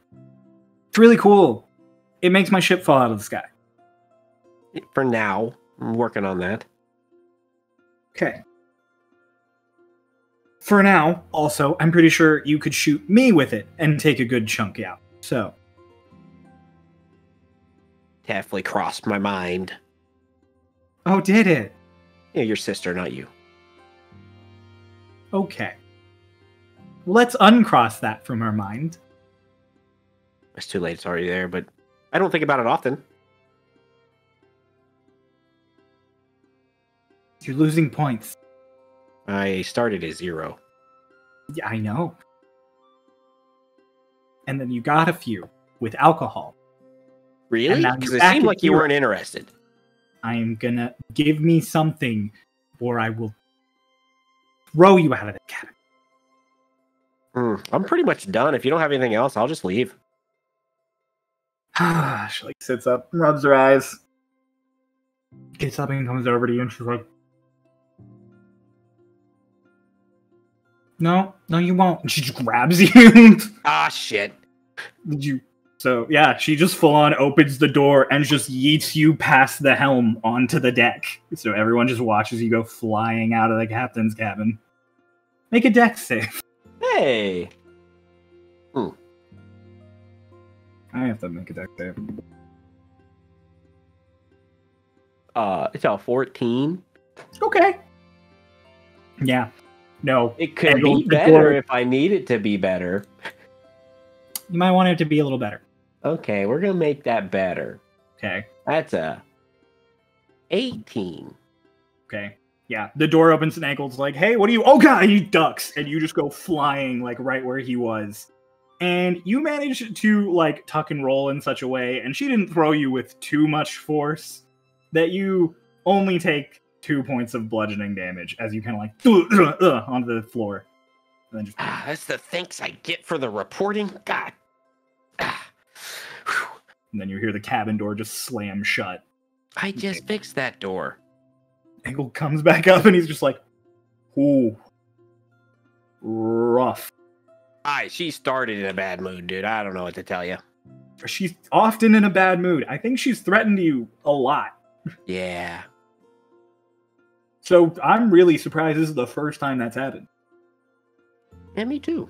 It's really cool. It makes my ship fall out of the sky. For now, I'm working on that. Okay. For now, also, I'm pretty sure you could shoot me with it and take a good chunk out. So, Definitely crossed my mind. oh, did it? Yeah, your sister, not you. Okay. Let's uncross that from our mind. It's too late. It's already there, but I don't think about it often. You're losing points. I started at zero. Yeah, I know. And then you got a few with alcohol. Really? Because it seemed like you weren't interested. I am gonna give me something, or I will throw you out of the cabin. Hmm, I'm pretty much done. If you don't have anything else, I'll just leave. she like sits up, rubs her eyes, gets up and comes over to you, and she's like, "No, no, you won't." And she just grabs you. Ah, shit. Did you? So yeah, she just full on opens the door and just yeets you past the helm onto the deck. So everyone just watches you go flying out of the captain's cabin. Make a deck save. Hey. I have to make a deck save. Uh, it's a 14. Okay. Yeah. No, It could be better if I need it to be better. you might want it to be a little better. Okay, we're gonna make that better. Okay. That's a 18. Okay. Yeah. The door opens and Ankle's like, hey, what are you? Oh, God, he ducks. And you just go flying, like, right where he was. And you managed to, like, tuck and roll in such a way, and she didn't throw you with too much force that you only take two points of bludgeoning damage as you kind of like onto the floor. And then just Ah, that's the thanks I get for the reporting. God. Ah. And then you hear the cabin door just slam shut. I just fixed that door. Ankle comes back up and he's just like, ooh, rough. I she started in a bad mood, dude. I don't know what to tell you. She's often in a bad mood. I think she's threatened you a lot. Yeah. So I'm really surprised this is the first time that's happened. And me too.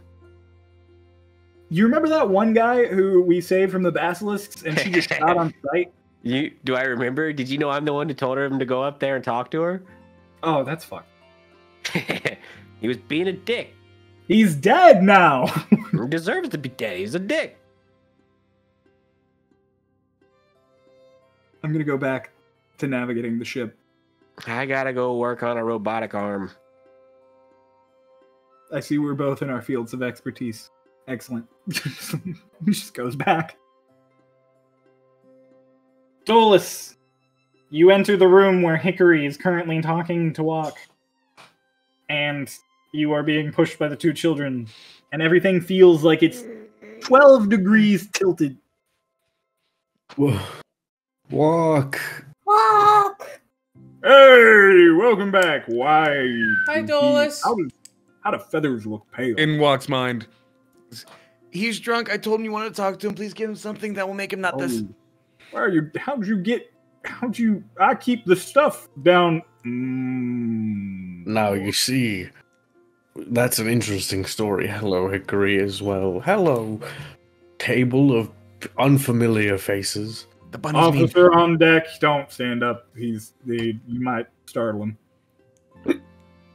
You remember that one guy who we saved from the basilisks and she just shot on sight? You do I remember? Did you know I'm the one who told him to go up there and talk to her? Oh, that's fucked. he was being a dick. He's dead now. He deserves to be dead. He's a dick. I'm gonna go back to navigating the ship. I gotta go work on a robotic arm. I see we're both in our fields of expertise. Excellent. he just goes back. Dolus, you enter the room where Hickory is currently talking to Wok. And you are being pushed by the two children. And everything feels like it's 12 degrees tilted. Whoa. Wok. Wok! Hey, welcome back. Why? Hi, Dolus. How, how do feathers look pale? In walks mind. He's drunk. I told him you wanted to talk to him. Please give him something that will make him not this. Oh. Where are you? How'd you get? How'd you? I keep the stuff down. Mm. Now you see, that's an interesting story. Hello, Hickory, as well. Hello, table of unfamiliar faces. The bunny's mean. Officer on deck. Don't stand up. He's the. You might startle him.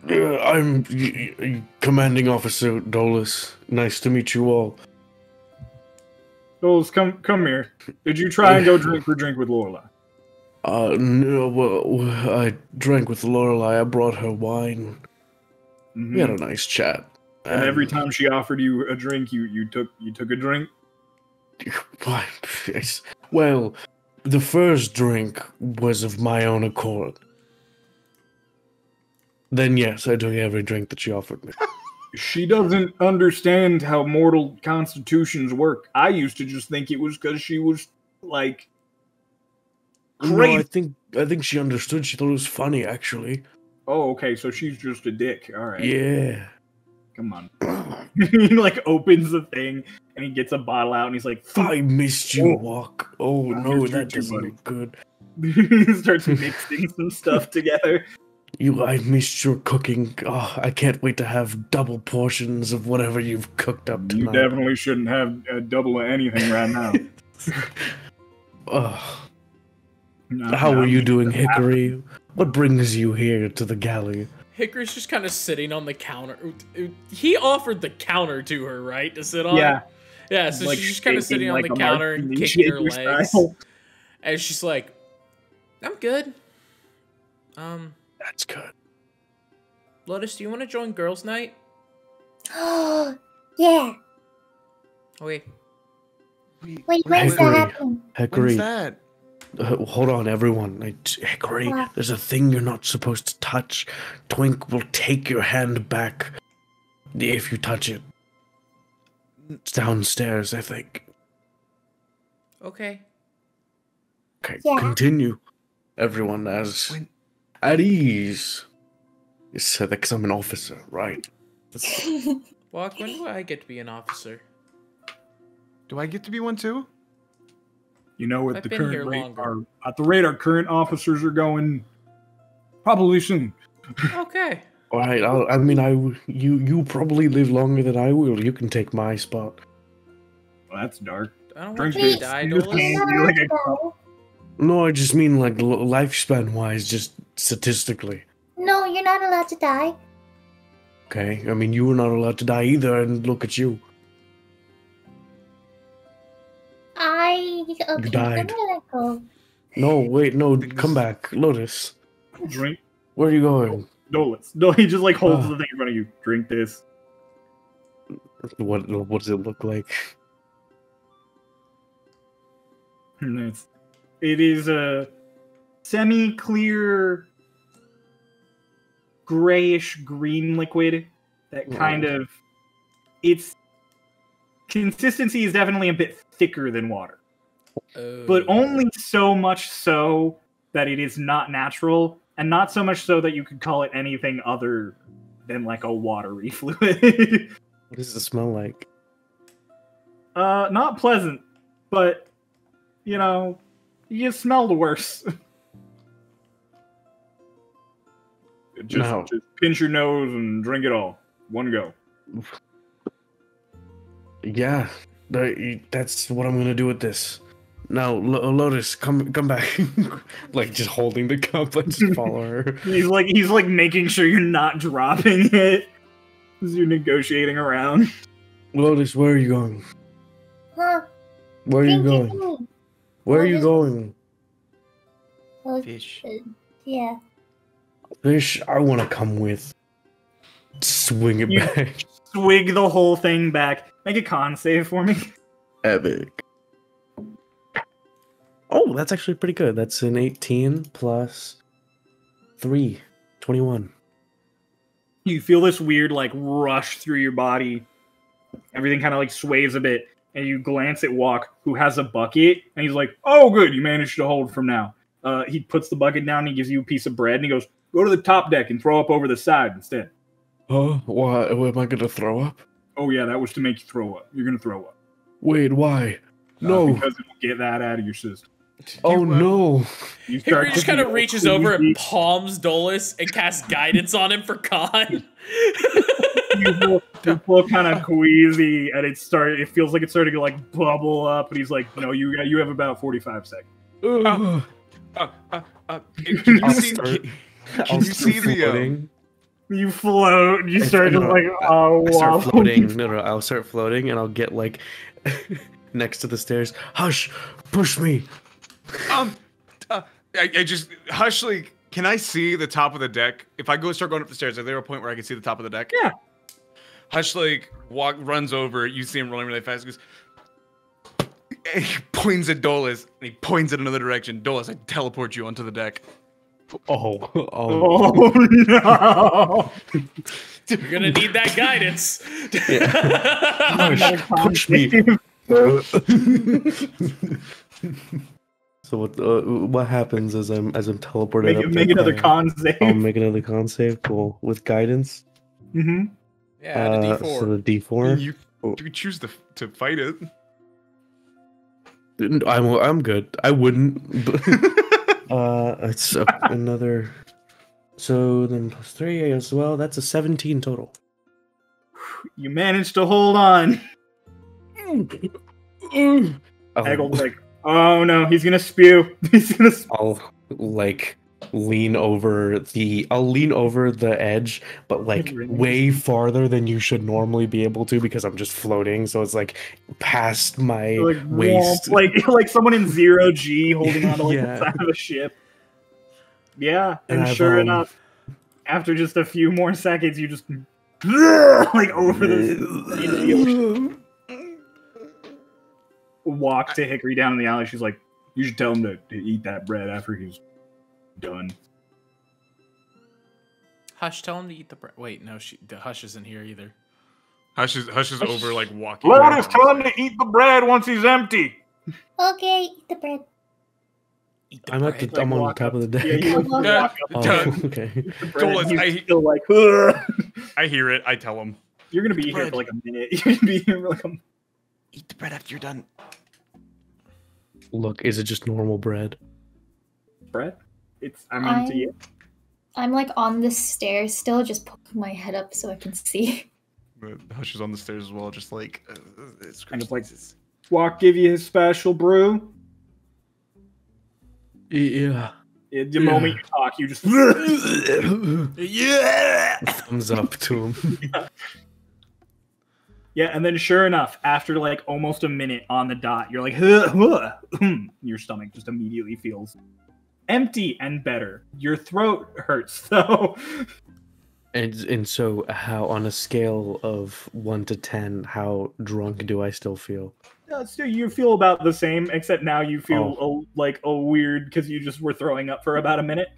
Uh, I'm y- y- Commanding Officer Dolus. Nice to meet you all. Dolus, come come here. Did you try and go drink for drink with Lorelei? Uh, no, well, I drank with Lorelei. I brought her wine. We had a nice chat. Mm-hmm. and every time she offered you a drink, you you took you took a drink. Well, the first drink was of my own accord. Then, yes, I took every drink that she offered me. She doesn't understand how mortal constitutions work. I used to just think it was because she was like No, I think I think she understood. She thought it was funny, actually. Oh, okay. So she's just a dick. All right. Yeah. come on. he like opens the thing and he gets a bottle out and he's like, I missed you, Oh. Wok. Oh no, that doesn't buddy. look good. he starts mixing some stuff together. You, I missed your cooking. Oh, I can't wait to have double portions of whatever you've cooked up tonight. You definitely shouldn't have a double of anything right now. Oh, No, how no, are you doing, Hickory? What brings you here to the galley? Hickory's just kind of sitting on the counter. He offered the counter to her, right, to sit on. Yeah, yeah. So like she's just kind of shaking sitting on the counter and kicking her shaker legs, style. and she's like, "I'm good." Um, That's good. Lotes, do you want to join girls' night? Oh, yeah. Wait, Wait, Wait, wait, when's wait, that happening? Hickory, When's that? Uh, hold on, everyone. I, Hickory, What? there's a thing you're not supposed to touch. Twink will take your hand back if you touch it. It's downstairs, I think. okay. Okay, Yeah. continue. Everyone as When- at ease. You said that because I'm an officer, right? Wok. When do I get to be an officer? Do I get to be one too? You know, at I've the been current rate, our, at the rate our current officers are going, probably soon. Okay. All right. I'll, I mean, I w- you you probably live longer than I will. You can take my spot. Well, that's dark. I don't Drink want you to die, You just Dolus. can't- Not You're like. No, I just mean like l- lifespan wise, just statistically. No, you're not allowed to die. Okay. I mean, you were not allowed to die either, and look at you. I okay, died. Go. No, wait, no, come back, Lotes. Drink. Where are you going? Dolus. No, he just like holds Ah. the thing in front of you. Drink this. What what does it look like? It's, it is a semi-clear, grayish green liquid that kind of its consistency is definitely a bit thicker than water, but Oh. only so much so that it is not natural, and not so much so that you could call it anything other than like a watery fluid. What does it smell like? uh, not pleasant, but you know, you smell the worse. just, No. just pinch your nose and drink it all. One go. Yeah, that's what I'm gonna do with this. Now, Lo- Lotes, come come back. like just holding the cup, I just follow her. He's like he's like making sure you're not dropping it as you're negotiating around. Lotes, where are you going? Huh? Where are you Drink going? too. Where are you going? Well, Fish. yeah. Fish, I want to come with. Swing it You- back. Swig the whole thing back. Make a con save for me. Epic. Oh, that's actually pretty good. That's an 18 plus 3. 21. You feel this weird like rush through your body. Everything kind of like sways a bit, and you glance at Wok, who has a bucket, and he's like, "Oh, good, you managed to hold from now." Uh, he puts the bucket down, and he gives you a piece of bread, and he goes, "Go to the top deck and throw up over the side instead." Oh, why? Am I going to throw up? Oh yeah, that was to make you throw up. You're gonna throw up. Wait, why? Uh, No. because it will get that out of your system. Oh, You, uh, no. You Hickory just kind of feel reaches over and palms Dolus and casts guidance on him for con. you feel, you feel kind of queasy, and it start. It feels like it's starting to like bubble up, and he's like, "No, you got you have about forty five seconds." Ugh. Uh, uh, uh, can you I'll see? start- Can, I'll can you start see the? Floating. You float. and You start to no, like, I- oh I start wow. floating. No, no, I'll start floating and I'll get like next to the stairs. Hush! Push me! um, uh, I, I just Hushly. Can I see the top of the deck? If I go start going up the stairs, is there a point where I can see the top of the deck? Yeah. Hushly walk runs over. You see him rolling really fast. He goes. and He points at Dolus and he points in another direction. Dolus, I teleport you onto the deck. Oh, oh. Oh no! You're gonna need that guidance. Hush! Push me! so what? Uh, what happens as I'm as I'm teleported make up? make another Uh, con save. I'll make another con save. Cool with guidance. hmm Yeah, Uh, D4. so the D4. You you choose to to fight it. I'm I'm good. I wouldn't. But- uh, it's a, another. So then plus three as well. That's a 17 total. You managed to hold on. I'll, Haggle's like, oh no, he's gonna spew. He's gonna. Sp- I'll like lean over the. I'll lean over the edge, but like way farther than you should normally be able to because I'm just floating. So it's like past my like waist. womp, like like someone in zero G holding on to like Yeah. the side of a ship. Yeah, And and sure um, enough, after just a few more seconds, you just like over the, into the ocean. walk to Hickory down in the alley. She's like, "You should tell him to, to eat that bread after he's done." Hush, tell him to eat the bread. Wait, no, she. The Hush isn't here either. Hush is Hush is over like walking. Lotes, around. tell him to eat the bread once he's empty. Okay, eat the bread. Eat the I'm at the. I'm on walk top of the deck. Yeah, like, Yeah. Oh, okay. the Dolus, I- he's still like, I hear it. I tell him. "You're gonna be here for like a minute. You're gonna be here for like a Eat the bread after you're done. Look, is it just normal bread? bread." It's. I mean, to I- you. I'm like on the stairs still, just poking my head up so I can see. Uh, Hush is on the stairs as well, just like uh, it's kind of like, Wok, give you his special brew. Yeah. At the moment you talk, you just. yeah. Thumbs up to him. Yeah, and then sure enough, after like almost a minute on the dot, you're like, huh, huh. your stomach just immediately feels empty and better. Your throat hurts though. And and so how on a scale of one to ten, how drunk do I still feel? Uh, so you feel about the same, except now you feel Oh. a, like a weird because you just were throwing up for about a minute.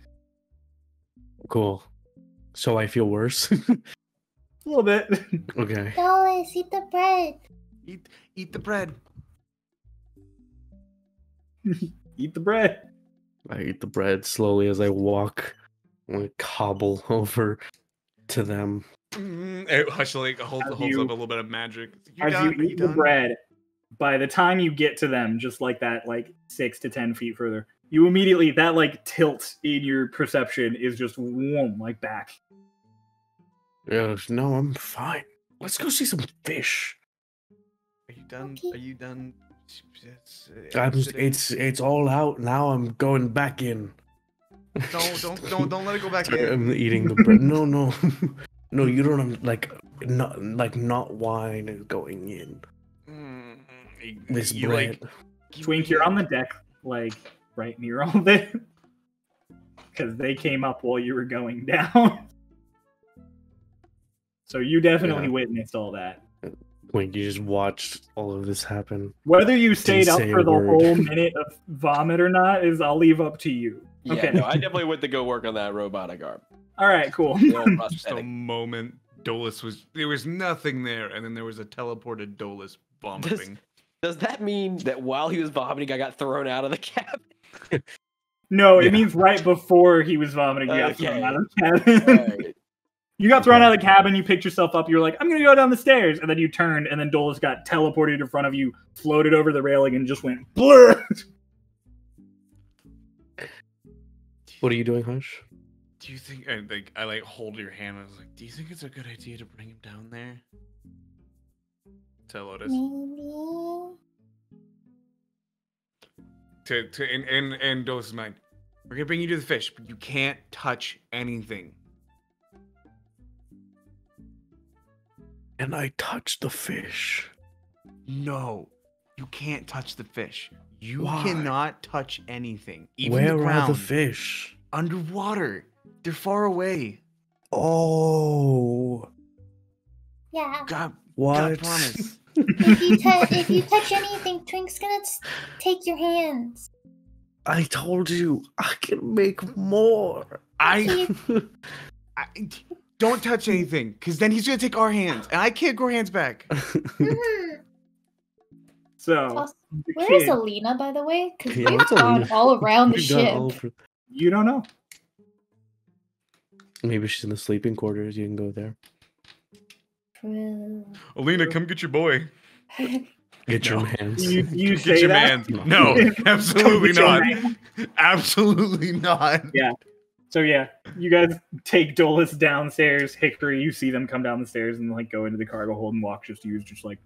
Cool. So I feel worse. A little bit. okay. Dolus, eat the bread. Eat eat the bread. Eat the bread. I eat the bread slowly as I walk, like cobble over to them. Mm, Hush like holds, holds you- up a little bit of magic. You As done? you Are you eat the bread, by the time you get to them, just like that, like six to ten feet further, you immediately that like tilt in your perception is just whoom, like back. Yes, no, I'm fine. Let's go see some fish. Are you done? Okay. Are you done? It's, I'm, it's it's all out now. I'm going back in. No, don't don't don't let it go back Sorry, in. I'm eating the bread. No, no, no. You don't un- like not like not wine is going in. Mm, This you, bread. like Twink, you're on the deck, like right near all this, because they came up while you were going down. So you definitely Yeah. witnessed all that. Wait, you just watched all of this happen. Whether you stayed up for the word. whole minute of vomit or not is I'll leave up to you. Yeah, Okay. no, I definitely went to go work on that robotic arm. All right, cool. Just a moment. Dolus was there was nothing there, and then there was a teleported Dolus vomiting. Does that mean that while he was vomiting, I got thrown out of the cab? No, it Yeah. means right before he was vomiting, you got Okay. thrown out of the cabin. Alright. You got thrown Okay. out of the cabin, you picked yourself up, you're like, I'm gonna go down the stairs, and then you turned, and then Dolus got teleported in front of you, floated over the railing, and just went blur. What are you doing, Hush? Do you think? I like I like hold your hand. I was like, do you think it's a good idea to bring him down there? Tell Lotes. To to and and and Dolus' mind. We're gonna bring you to the fish, but you can't touch anything. And I touched the fish. No, you can't touch the fish. You Why? cannot touch anything. Even Where the are the fish? Underwater. They're far away. Oh, Yeah. God, what? God promise. If you touch if you touch anything, Twink's gonna s- take your hands. I told you I can make more. I, I don't touch anything, because then he's gonna take our hands, and I can't grow hands back. So Also, the Where is Alina, by the way? Because Yeah, we've gone Alina? all around the ship. for- you don't know. Maybe she's in the sleeping quarters. You can go there. True. Alina, come get your boy. Get your No. hands. You, you Get say your that? man. No, absolutely not. Absolutely not. Yeah. So yeah, you guys take Dolus downstairs. Hickory, you see them come down the stairs and like go into the cargo hold and walk just to you. Just like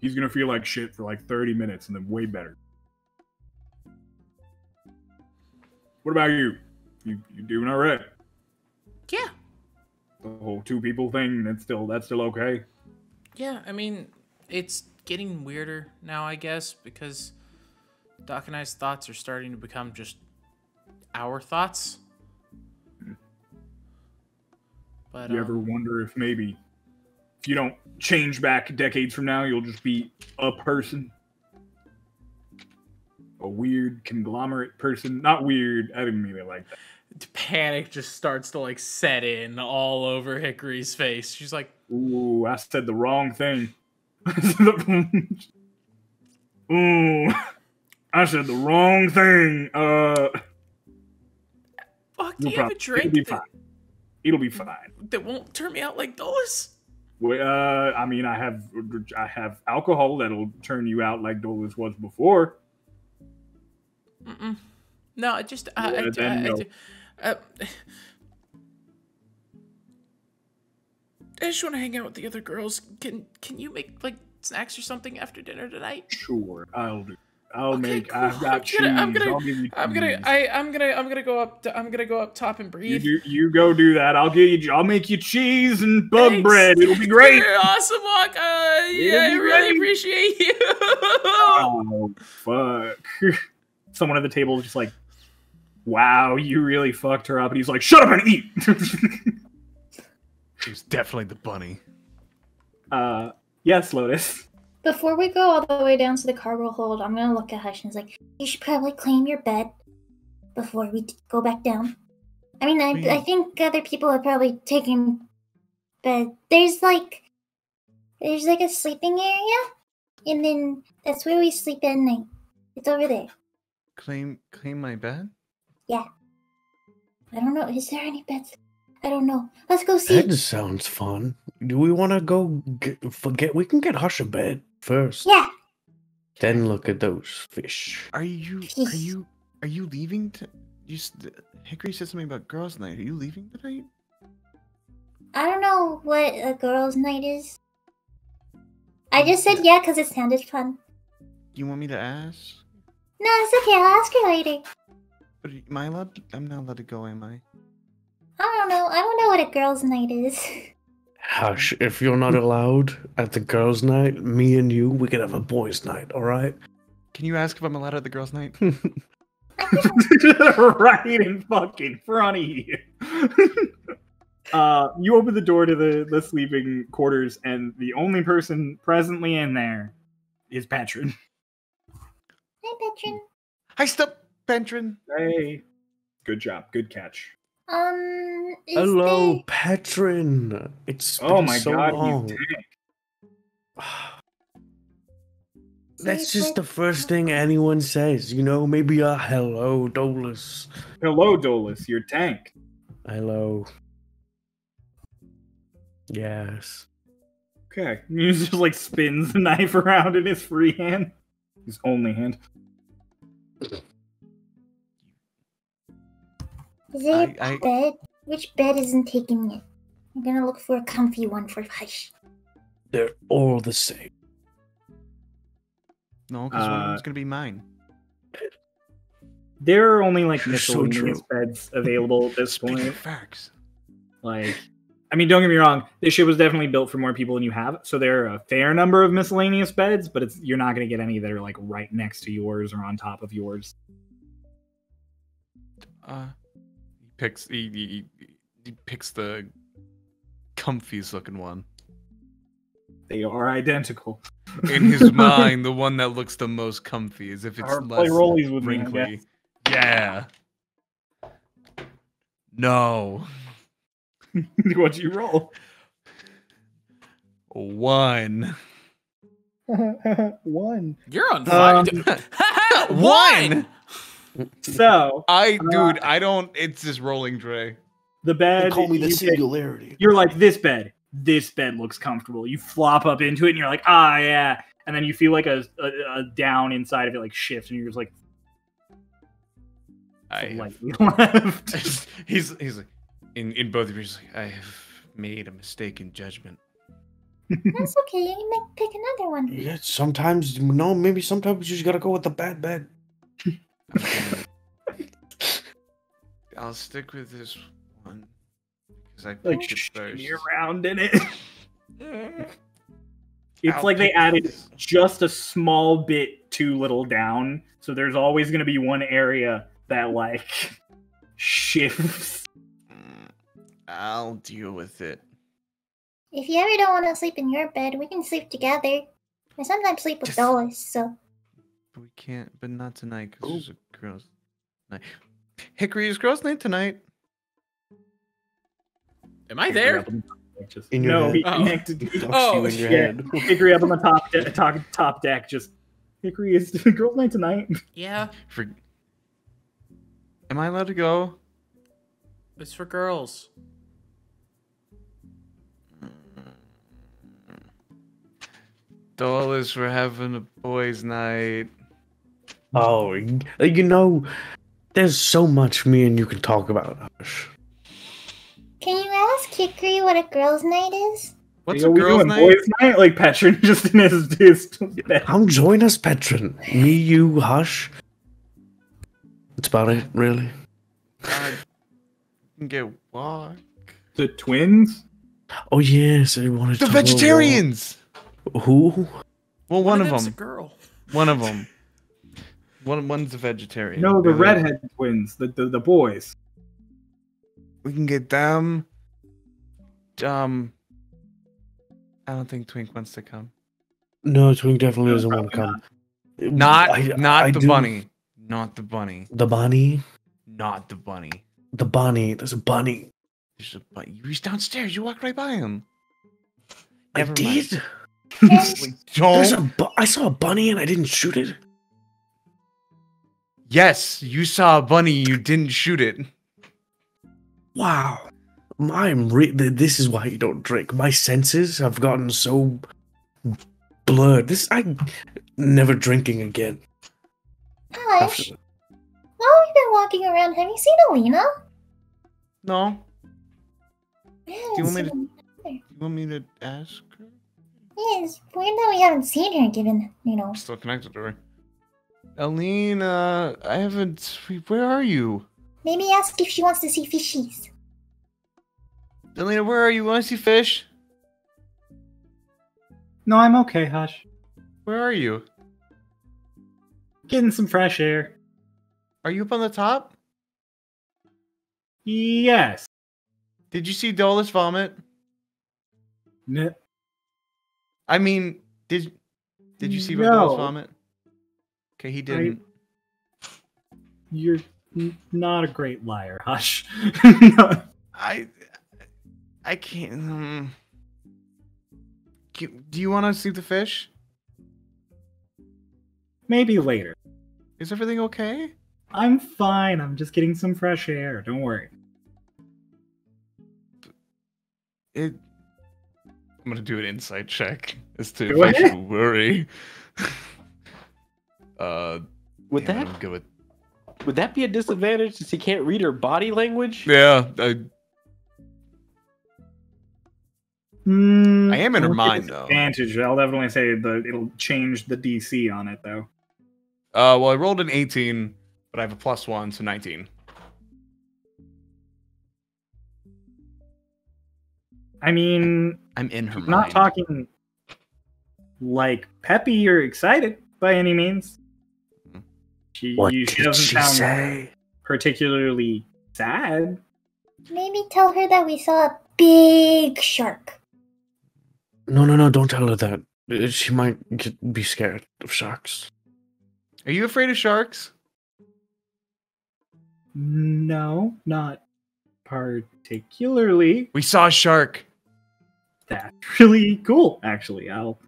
he's gonna feel like shit for like thirty minutes and then way better. What about you? You you doing all right? Yeah. The whole two people thing. That's still that's still okay. Yeah, I mean, it's getting weirder now, I guess, because Doc and I's thoughts are starting to become just our thoughts. But you um, ever wonder if maybe if you don't change back decades from now, you'll just be a person? A weird conglomerate person? Not weird. I didn't mean it like that. Panic just starts to like set in all over Hickory's face. She's like, Ooh, I said the wrong thing. Ooh, I said the wrong thing. Uh, fuck, do you'll you have probably, a it'll drink be that, fine. It'll be fine. that won't turn me out like Dolus? Well, uh, I mean, I have I have alcohol that'll turn you out like Dolus was before. Mm-mm. No, I just, I, I, Yeah, I, then I, no. uh, I just want to hang out with the other girls. Can, can you make like snacks or something after dinner tonight? Sure, I'll do. I'll Okay, make. cool. I've got I'm cheese. gonna- I'm gonna- I'll give you. I'm gonna. I, I'm gonna, I'm gonna go up, to, I'm gonna go up top and You breathe. do. You go do that. I'll give you. I'll make you cheese and bug Thanks. bread. It'll be great. You're awesome, Wok. Uh, yeah, I really great. appreciate you. Oh fuck! Someone at the table is just like, "Wow, you really fucked her up," and he's like, "Shut up and eat." It was definitely the bunny. uh, yes, Lotes. Before we go all the way down to the cargo hold, I'm gonna look at Hush and it's like, you should probably claim your bed before we go back down. I mean, I, I think other people are probably taking bed. There's like, there's like a sleeping area, and then that's where we sleep at night. It's over there. Claim claim my bed? Yeah. I don't know. Is there any beds? I don't know. Let's go see. That sounds fun. Do we want to go get, forget? We can get Hush a bed first. Yeah. Then look at those fish. Are you are you are you leaving to you s- Hickory said something about girls' night. Are you leaving tonight? I don't know what a girls' night is. I just said yeah because it sounded fun. Do you want me to ask? No, it's okay. I'll ask you later. But am I allowed? I'm not allowed to go, am I? I don't know. I don't know what a girls' night is. Hush, if you're not allowed at the girls' night, me and you, we can have a boys' night, all right? Can you ask if I'm allowed at the girls' night? right in fucking front of you. uh, you open the door to the, the sleeping quarters, and the only person presently in there is Petrin. Hi, Petrin. Hi, stop, Petrin. Hey, good job, good catch. Um. Is Hello, there- Petrin. It's Oh been my so god, long. That's just the first thing anyone says, you know? Maybe a hello, Dolus. Hello, Dolus, you're tank. Hello. Yes. Okay, he just like spins the knife around in his free hand, his only hand. Is there I- a I- bed? Which bed isn't taking it? I'm gonna look for a comfy one for Hush. They're all the same. No, because one of Uh, them's gonna be mine. There are only like You're so miscellaneous beds available at this point. facts. Like, I mean, don't get me wrong. This ship was definitely built for more people than you have, so there are a fair number of miscellaneous beds, but it's you're not going to get any that are like right next to yours or on top of yours. Uh, He picks he, he, he picks the comfiest looking one. They are identical. In his mind, the one that looks the most comfy, is if it's Or play less rollies with me, wrinkly. Yeah. No. What'd you roll? One. One. You're on fire. Um. One. So, I Uh, dude, I don't. It's just rolling Dre. the bed. They call me the you pick- singularity. you're like this bed. This bed looks comfortable. You flop up into it, and you're like, ah, yeah. And then you feel like a, a, a down inside of it like shift, and you're just like I have- lightly left. he's he's like in in both of you. He's like, I have made a mistake in judgment. That's okay. You may pick another one. Yeah, sometimes no, maybe sometimes you just gotta go with the bad bed. I'll stick with this one because I like picked it first. shimmy around in it. It's I'll like they added this. just a small bit too little down, so there's always going to be one area that like shifts. I'll deal with it. If you ever don't want to sleep in your bed, we can sleep together. I sometimes sleep with Just- Dolores, so But we can't. But not tonight because it's a girls' night. Hickory is girls' night tonight. Am I there? up on the top deck, just- In your no, head. he Oh. connected. Talks Oh, to you in your yeah. head. Hickory up on the top de- top, top deck. Just Hickory is girls' night tonight. Yeah, For... Am I allowed to go? it's for girls. Dollars for having a boys' night. Oh, you know, there's so much me and you can talk about. Hush. can you ask Hickory what a girls' night is? What's Are a girls' night? Boys' night like Petrin just in his, his bed. Come join us, Petrin. Me, you, Hush. That's about it, really. God, can get Wok. The twins. Oh yes, I wanted The to. go walk. vegetarians. Who? Well, one, of them's them. a girl. One of them. One one's a vegetarian. No, the other- redhead twins. The, the the boys. We can get them. Um, I don't think Twink wants to come. No, Twink definitely No, doesn't want to come. Not, I- not I the do- bunny. Not the bunny. The bunny. Not the bunny. The bunny. There's a bunny. There's a bunny. He's downstairs. You walked right by him. I Never mind. did. Wait, There's don't. a bu- I saw a bunny and I didn't shoot it. Yes, you saw a bunny. You didn't shoot it. Wow. I'm re- this is why you don't drink. My senses have gotten so blurred. This I never drinking again. Hush. After- While we've been walking around, have you seen Alina? No. Do you want me to- You want me to ask her? Yes, weird that we haven't seen her given, you know. I'm still connected to her. Alina, I haven't. Where are you? Maybe ask if she wants to see fishies. Alina, where are you? Want to see fish? No, I'm okay, Hush. Where are you? Getting some fresh air. Are you up on the top? Yes. Did you see Dolus vomit? No. I mean, did did you see Dolus vomit? Okay, he didn't. You're not a great liar, Hush. No. I I can't. Mm. Can- Do you want to see the fish? Maybe later. Is everything okay? I'm fine. I'm just getting some fresh air. Don't worry. It. I'm gonna do an insight check as to Go if I should worry. uh, Would damn that I'm with would that be a disadvantage since he can't read her body language? yeah. I, Mm, I am in her mind, it though. Advantage. I'll definitely say the it'll change the DC on it though. uh, well, I rolled an 18, but I have a plus one, so 19. I mean, I'm in her I'm not mind. talking like peppy or excited by any means. She, What you, she did doesn't she sound say? particularly sad. Maybe tell her that we saw a big shark. No, no, no! Don't tell her that. Uh, She might get, be scared of sharks. Are you afraid of sharks? No, not particularly. We saw a shark. That's really cool, actually. I'll.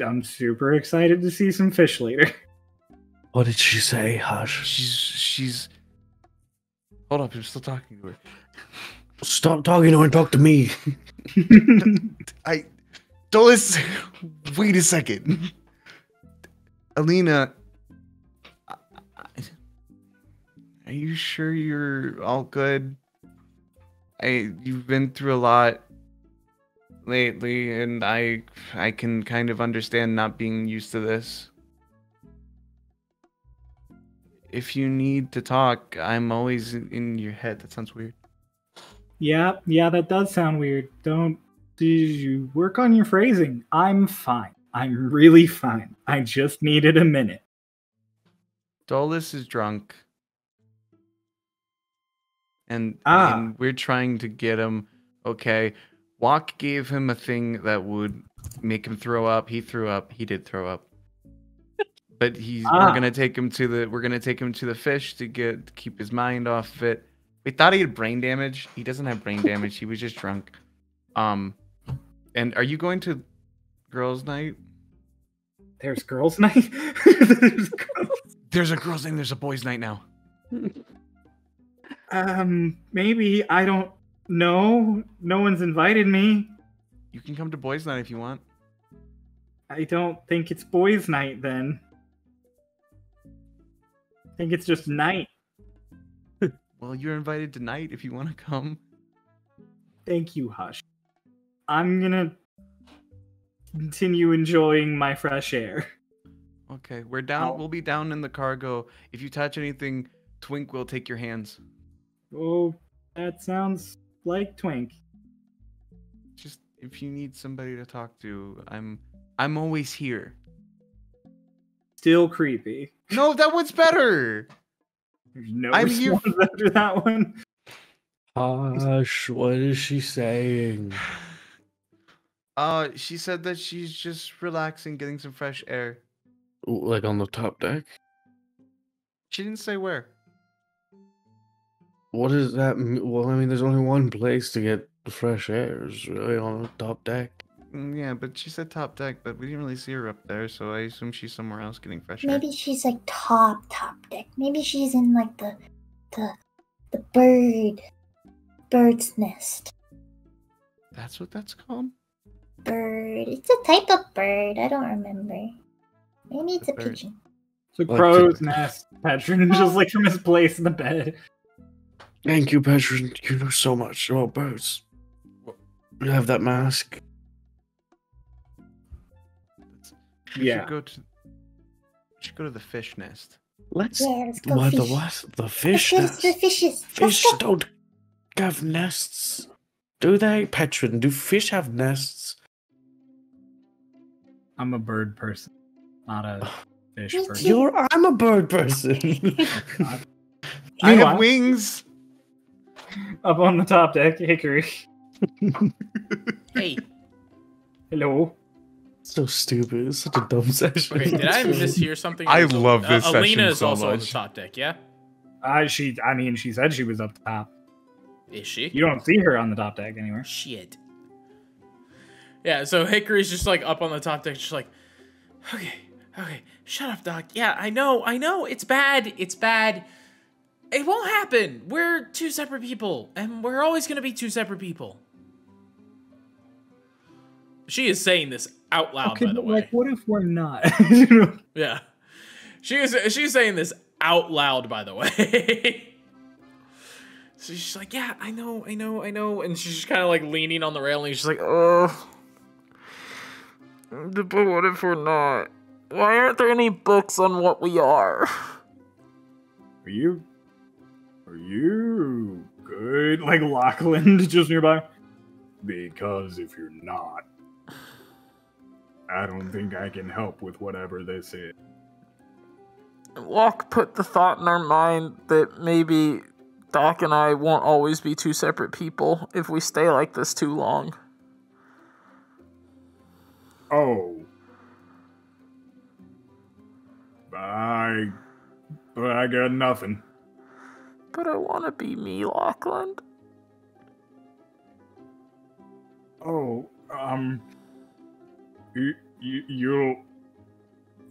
I'm super excited to see some fish later. What did she say? Hush. She's she's. Hold up, I'm still talking to her. Stop talking to her and talk to me. I Dolus, wait a second. Alina, are you sure you're all good? I you've been through a lot lately, and I I can kind of understand not being used to this. If you need to talk, I'm always in- your head. That sounds weird. Yeah, yeah, that does sound weird. Don't do you work on your phrasing? I'm fine. I'm really fine. I just needed a minute. Dolus is drunk. And, Ah. and we're trying to get him okay. Wok gave him a thing that would make him throw up. He threw up. He did throw up. But he's Ah. we're gonna take him to the we're gonna take him to the fish to get to keep his mind off of it. We thought he had brain damage. He doesn't have brain damage. He was just drunk. Um and are you going to girls' night? There's girls' night. There's girls. There's a girls' night, there's a boys' night now. Um, maybe I don't know. No one's invited me. You can come to boys' night if you want. I don't think it's boys' night then. I think it's just night. Well, you're invited tonight if you want to come. Thank you, Hush. I'm gonna continue enjoying my fresh air. Okay, we're down. Ow. We'll be down in the cargo. If you touch anything, Twink will take your hands. Oh, that sounds like Twink. Just if you need somebody to talk to, I'm I'm always here. Still creepy. No, that one's better. There's no I'm here response after that one. Hush, what is she saying? Uh, she said that she's just relaxing, getting some fresh air. Like on the top deck? She didn't say where. What does that mean? Well, I mean, there's only one place to get fresh air, is really on the top deck. Mm, Yeah, but she said top deck, but we didn't really see her up there, so I assume she's somewhere else getting fresh air. Maybe she's like top top deck. Maybe she's in like the the the bird bird's nest. That's what that's called. Bird. It's a type of bird. I don't remember. Maybe it's a bird. pigeon. So Like crow's the- nest. Petrin just like from his place in the bed. Thank you, Petrin. You know so much about birds. You have that mask. We Yeah. should go to. We should go to the fish nest. Let's. Yeah, let's go What the fish. what? The The fish fish, nest. the fishes. Fish Let's don't have nests. Do they, Petrin? Do fish have nests? I'm a bird person, not a fish person. You're. I'm a bird person. Oh, I Meanwhile, have wings. Up on the top deck, Hickory. Hey, Hello. So stupid. It's such a dumb session. okay, did I mishear something? I Or is Al- love this uh, Alina is so also on the top deck, yeah? Uh, she, I mean, she said she was up top. Is she? You don't see her on the top deck anywhere. Shit. Yeah, so Hickory's just like up on the top deck, just like, okay, okay, shut up, Doc. Yeah, I know, I know, it's bad, it's bad. It won't happen. We're two separate people, and we're always gonna be two separate people. She is saying this out loud, okay, by the way. like, what if we're not? You know? Yeah. She is she's saying this out loud, by the way. so she's like, yeah, I know, I know, I know. And she's just kind of like leaning on the railing. She's like, oh. But what if we're not? Why aren't there any books on what we are? Are you? Are you good? Like Lachlan just nearby? Because if you're not, I don't think I can help with whatever this is. Locke put the thought in our mind that maybe Doc and I won't always be two separate people if we stay like this too long. Oh. I. But I got nothing. But I want to be me, Lachlan. Oh, um. You, you, you'll.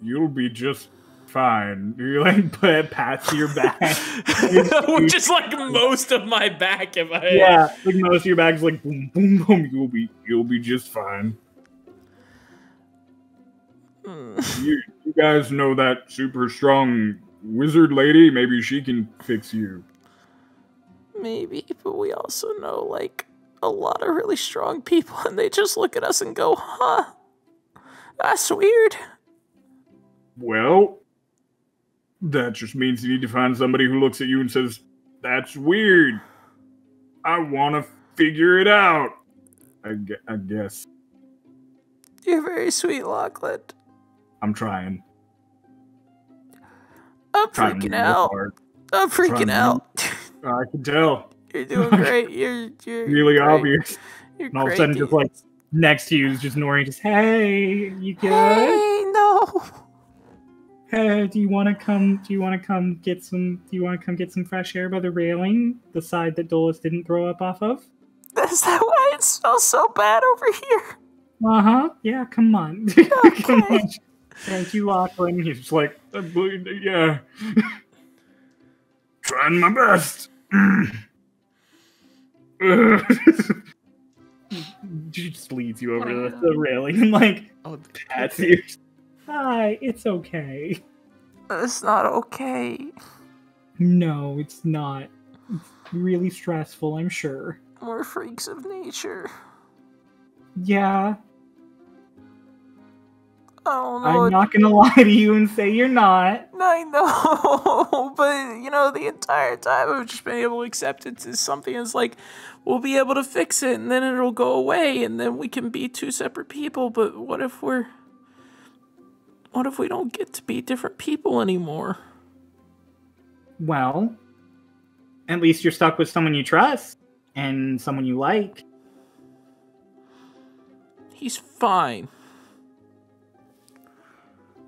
You'll be just fine. You like put pats your back. Which is like most of my back if I yeah, like most of your back's like boom, boom, boom. You'll be, you'll be just fine. Hmm. You, you guys know that super strong wizard lady? Maybe she can fix you. Maybe, but we also know like a lot of really strong people and they just look at us and go, huh? That's weird. Well, that just means you need to find somebody who looks at you and says, "That's weird. I want to figure it out." I, gue- I guess You're very sweet, Lachlan. I'm trying. I'm Trying freaking out. hard. I'm freaking out. I can tell. You're doing great. You're you're Really great. obvious. You're And all of a sudden, just like next to you is just Nori. Just hey, you good? Hey, no. Hey, do you want to come? Do you want to come get some? Do you want to come get some fresh air by the railing, the side that Dolus didn't throw up off of? Is that why it smells so bad over here? Uh huh. Yeah, come on. come on. Thank you, Lachlan. He's just like, "I believe that- yeah. Trying my best. she just leads you over the, the railing and like Oh, pats you. Hi, it's okay. It's not okay. No, it's not. It's really stressful, I'm sure. We're freaks of nature. Yeah, I don't know. I'm not gonna lie to you and say you're not. I know, but you know, the entire time I've just been able to accept it as something as like, we'll be able to fix it and then it'll go away and then we can be two separate people. But what if we're. What if we don't get to be different people anymore? Well, at least you're stuck with someone you trust and someone you like. He's fine.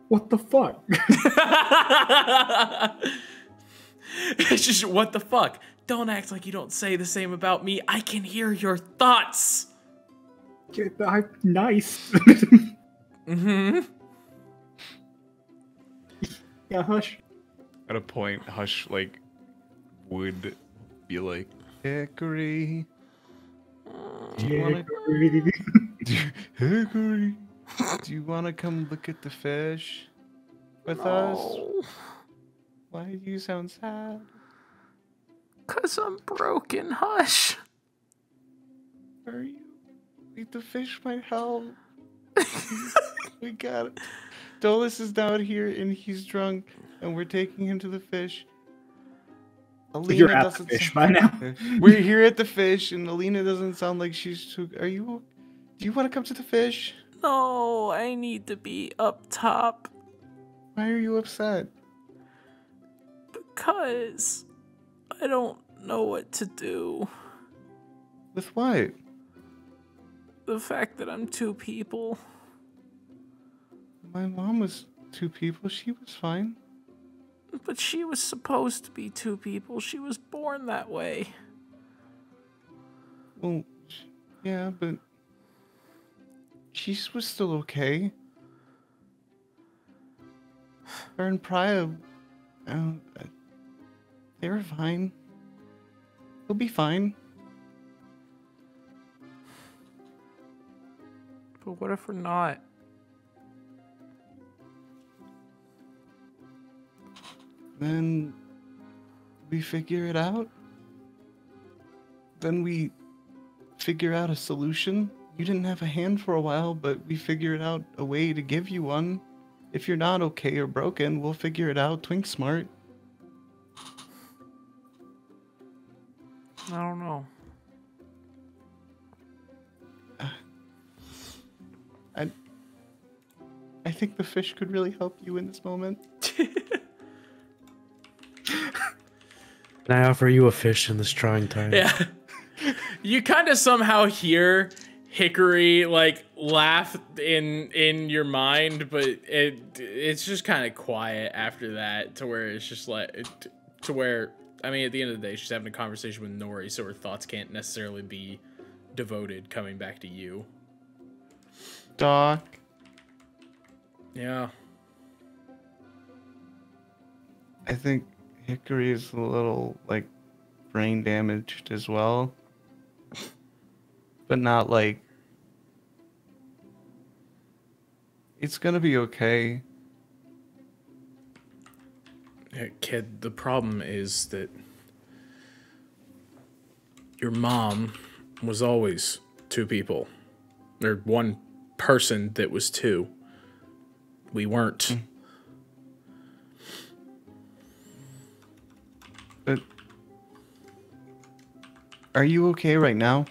What the fuck? it's just what the fuck. Don't act like you don't say the same about me. I can hear your thoughts. I'm nice. Mm-hmm. yeah, hush. At a point, Hush like would be like, Hickory. Do you wanna Hickory? Do you wanna come look at the fish with us? Why do you sound sad? Cause I'm broken. Hush. Are you? Wait, the fish might help. we got it. Dolus is down here and he's drunk, and we're taking him to the fish. Alina You're at the doesn't fish sound- by now. We're here at the fish, and Alina doesn't sound like she's too. Are you? Do you want to come to the fish? No, I need to be up top Why are you upset? because I don't know what to do. With what? The fact that I'm two people. My mom was two people. She was fine. But she was supposed to be two people. She was born that way. Well, yeah, but she was still okay. Her and Priya, uh, uh, they were fine. They'll be fine. But what if we're not? Then we figure it out. Then we figure out a solution. You didn't have a hand for a while, but we figured out a way to give you one. If you're not okay or broken, we'll figure it out. Twink smart. I don't know. I I think the fish could really help you in this moment. Can I offer you a fish in this trying time? Yeah. you kind of somehow hear Hickory like laugh in in your mind, but it it's just kind of quiet after that to where it's just like to where I mean at the end of the day she's having a conversation with Nori, so her thoughts can't necessarily be devoted coming back to you. Doc, Yeah. I think Hickory is a little like brain damaged as well. But not like it's gonna be okay. Kid, the problem is that your mom was always two people. Or one person that was two. We weren't. Hmm. But are you okay right now?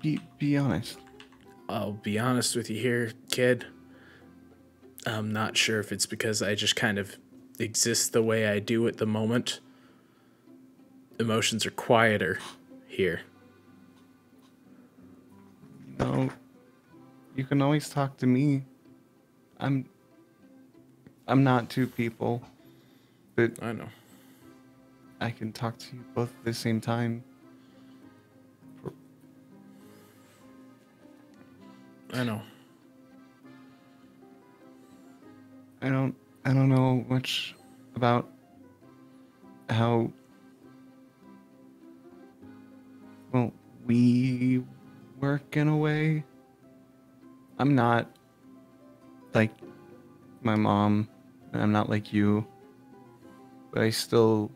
Be be honest. I'll be honest with you here, kid. I'm not sure if it's because I just kind of exist the way I do at the moment. Emotions are quieter here. No. You can always talk to me. I'm I'm not two people. But I know. I can talk to you both at the same time. I know. I don't I don't know much about how well we work in a way. I'm not like my mom and I'm not like you. But I still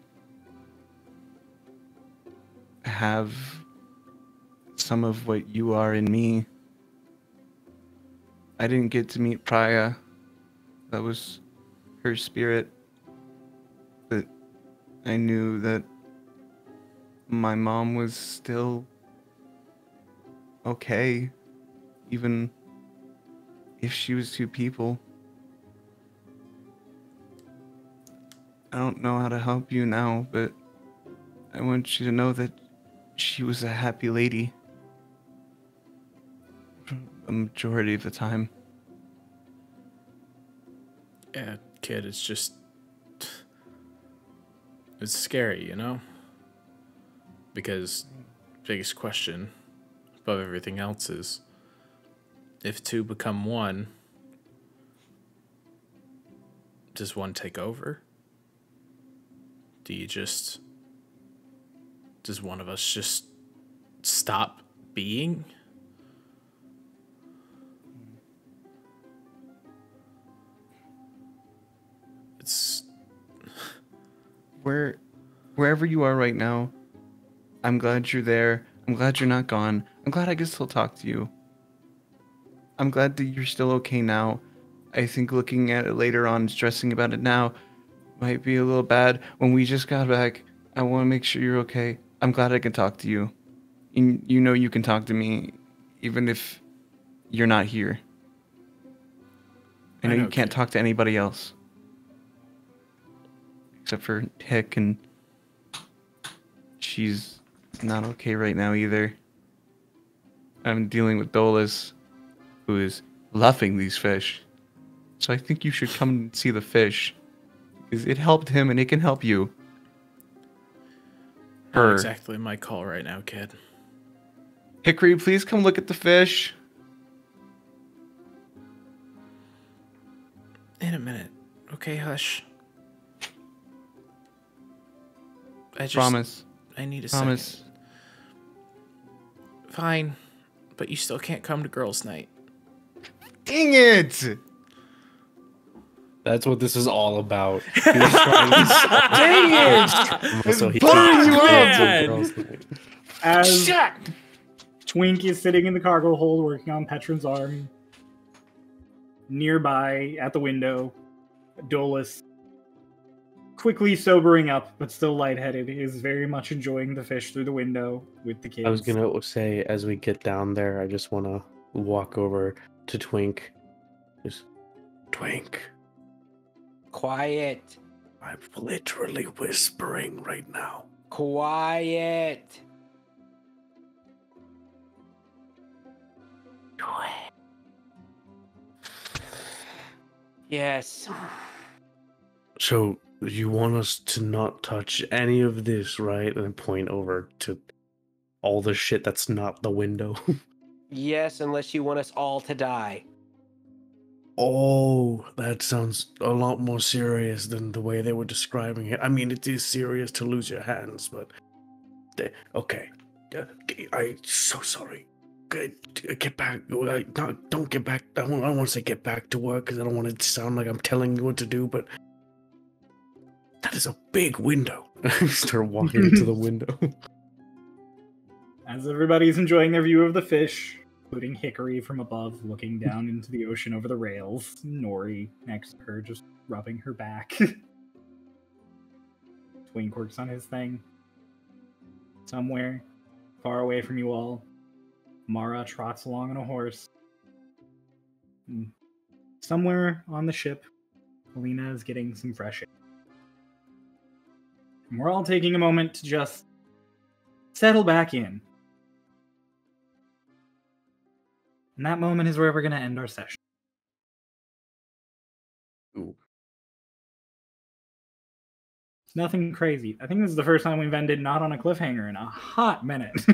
have some of what you are in me. I didn't get to meet Priya. That was her spirit. But I knew that my mom was still okay, even if she was two people. I don't know how to help you now, but I want you to know that she was a happy lady. A majority of the time. Yeah, kid, it's just. It's scary, you know? Because, biggest question above everything else is if two become one, does one take over? Do you just. Does one of us just stop being? It's. Where wherever you are right now, I'm glad you're there. I'm glad you're not gone. I'm glad I can still talk to you. I'm glad that you're still okay now. I think looking at it later on, stressing about it now, might be a little bad. When we just got back, I want to make sure you're okay. I'm glad I can talk to you. And you know you can talk to me, even if you're not here. I know, I know, you can't kid. talk to anybody else. Except for Hick, and she's not okay right now either. I'm dealing with Dolus, who is loving these fish. So I think you should come and see the fish. Because it helped him and it can help you. Not exactly my call right now, kid. Hickory, please come look at the fish. In a minute. Okay, hush. I just Promise. I need a Promise. second. Fine, but you still can't come to girls' night. Dang it! That's what this is all about. He was trying to Dang it! so he you go up! to Man. girls' night. As Twink is sitting in the cargo hold working on Petrin's arm. Nearby, at the window, Dolus, quickly sobering up but still lightheaded, is very much enjoying the fish through the window with the kids. I was gonna say as we get down there, I just want to walk over to Twink. Just Twink. Quiet. I'm literally whispering right now. Quiet. Yes. So you want us to not touch any of this, right? And point over to all the shit that's not the window. Yes, unless you want us all to die. Oh, that sounds a lot more serious than the way they were describing it. I mean, it is serious to lose your hands, but they, okay. Uh, I'm so sorry. Get, get back. uh, Not, don't get back. I don't, I don't want to say get back to work because I don't want it to sound like I'm telling you what to do, but that is a big window. Start walking into the window. As everybody's enjoying their view of the fish, including Hickory from above looking down into the ocean over the rails, Nori next to her just rubbing her back. Twink works on his thing. Somewhere, far away from you all, Mara trots along on a horse. And somewhere on the ship, Alina is getting some fresh air. And we're all taking a moment to just settle back in. And that moment is where we're going to end our session. Ooh. It's nothing crazy. I think this is the first time we've ended not on a cliffhanger in a hot minute.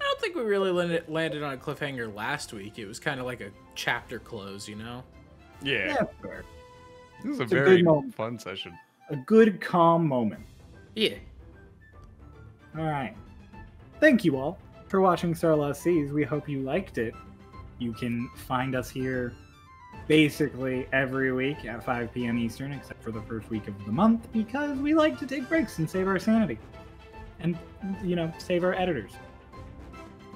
I don't think we really landed, landed on a cliffhanger last week. It was kind of like a chapter close, you know? Yeah. yeah, fair. This is a It's very good moment. fun session. A good, calm moment. Yeah. All right. Thank you all for watching Starlost Seas. We hope you liked it. You can find us here basically every week at 5 p.m. Eastern, except for the first week of the month, because we like to take breaks and save our sanity. And, you know, save our editors.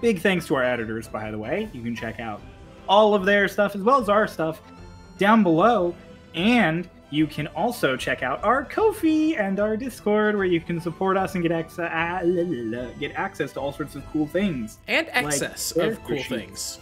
Big thanks to our editors, by the way. You can check out all of their stuff as well as our stuff down below. And you can also check out our Ko-fi and our Discord, where you can support us and get access ah, get access to all sorts of cool things. And Like of cool sheets. things.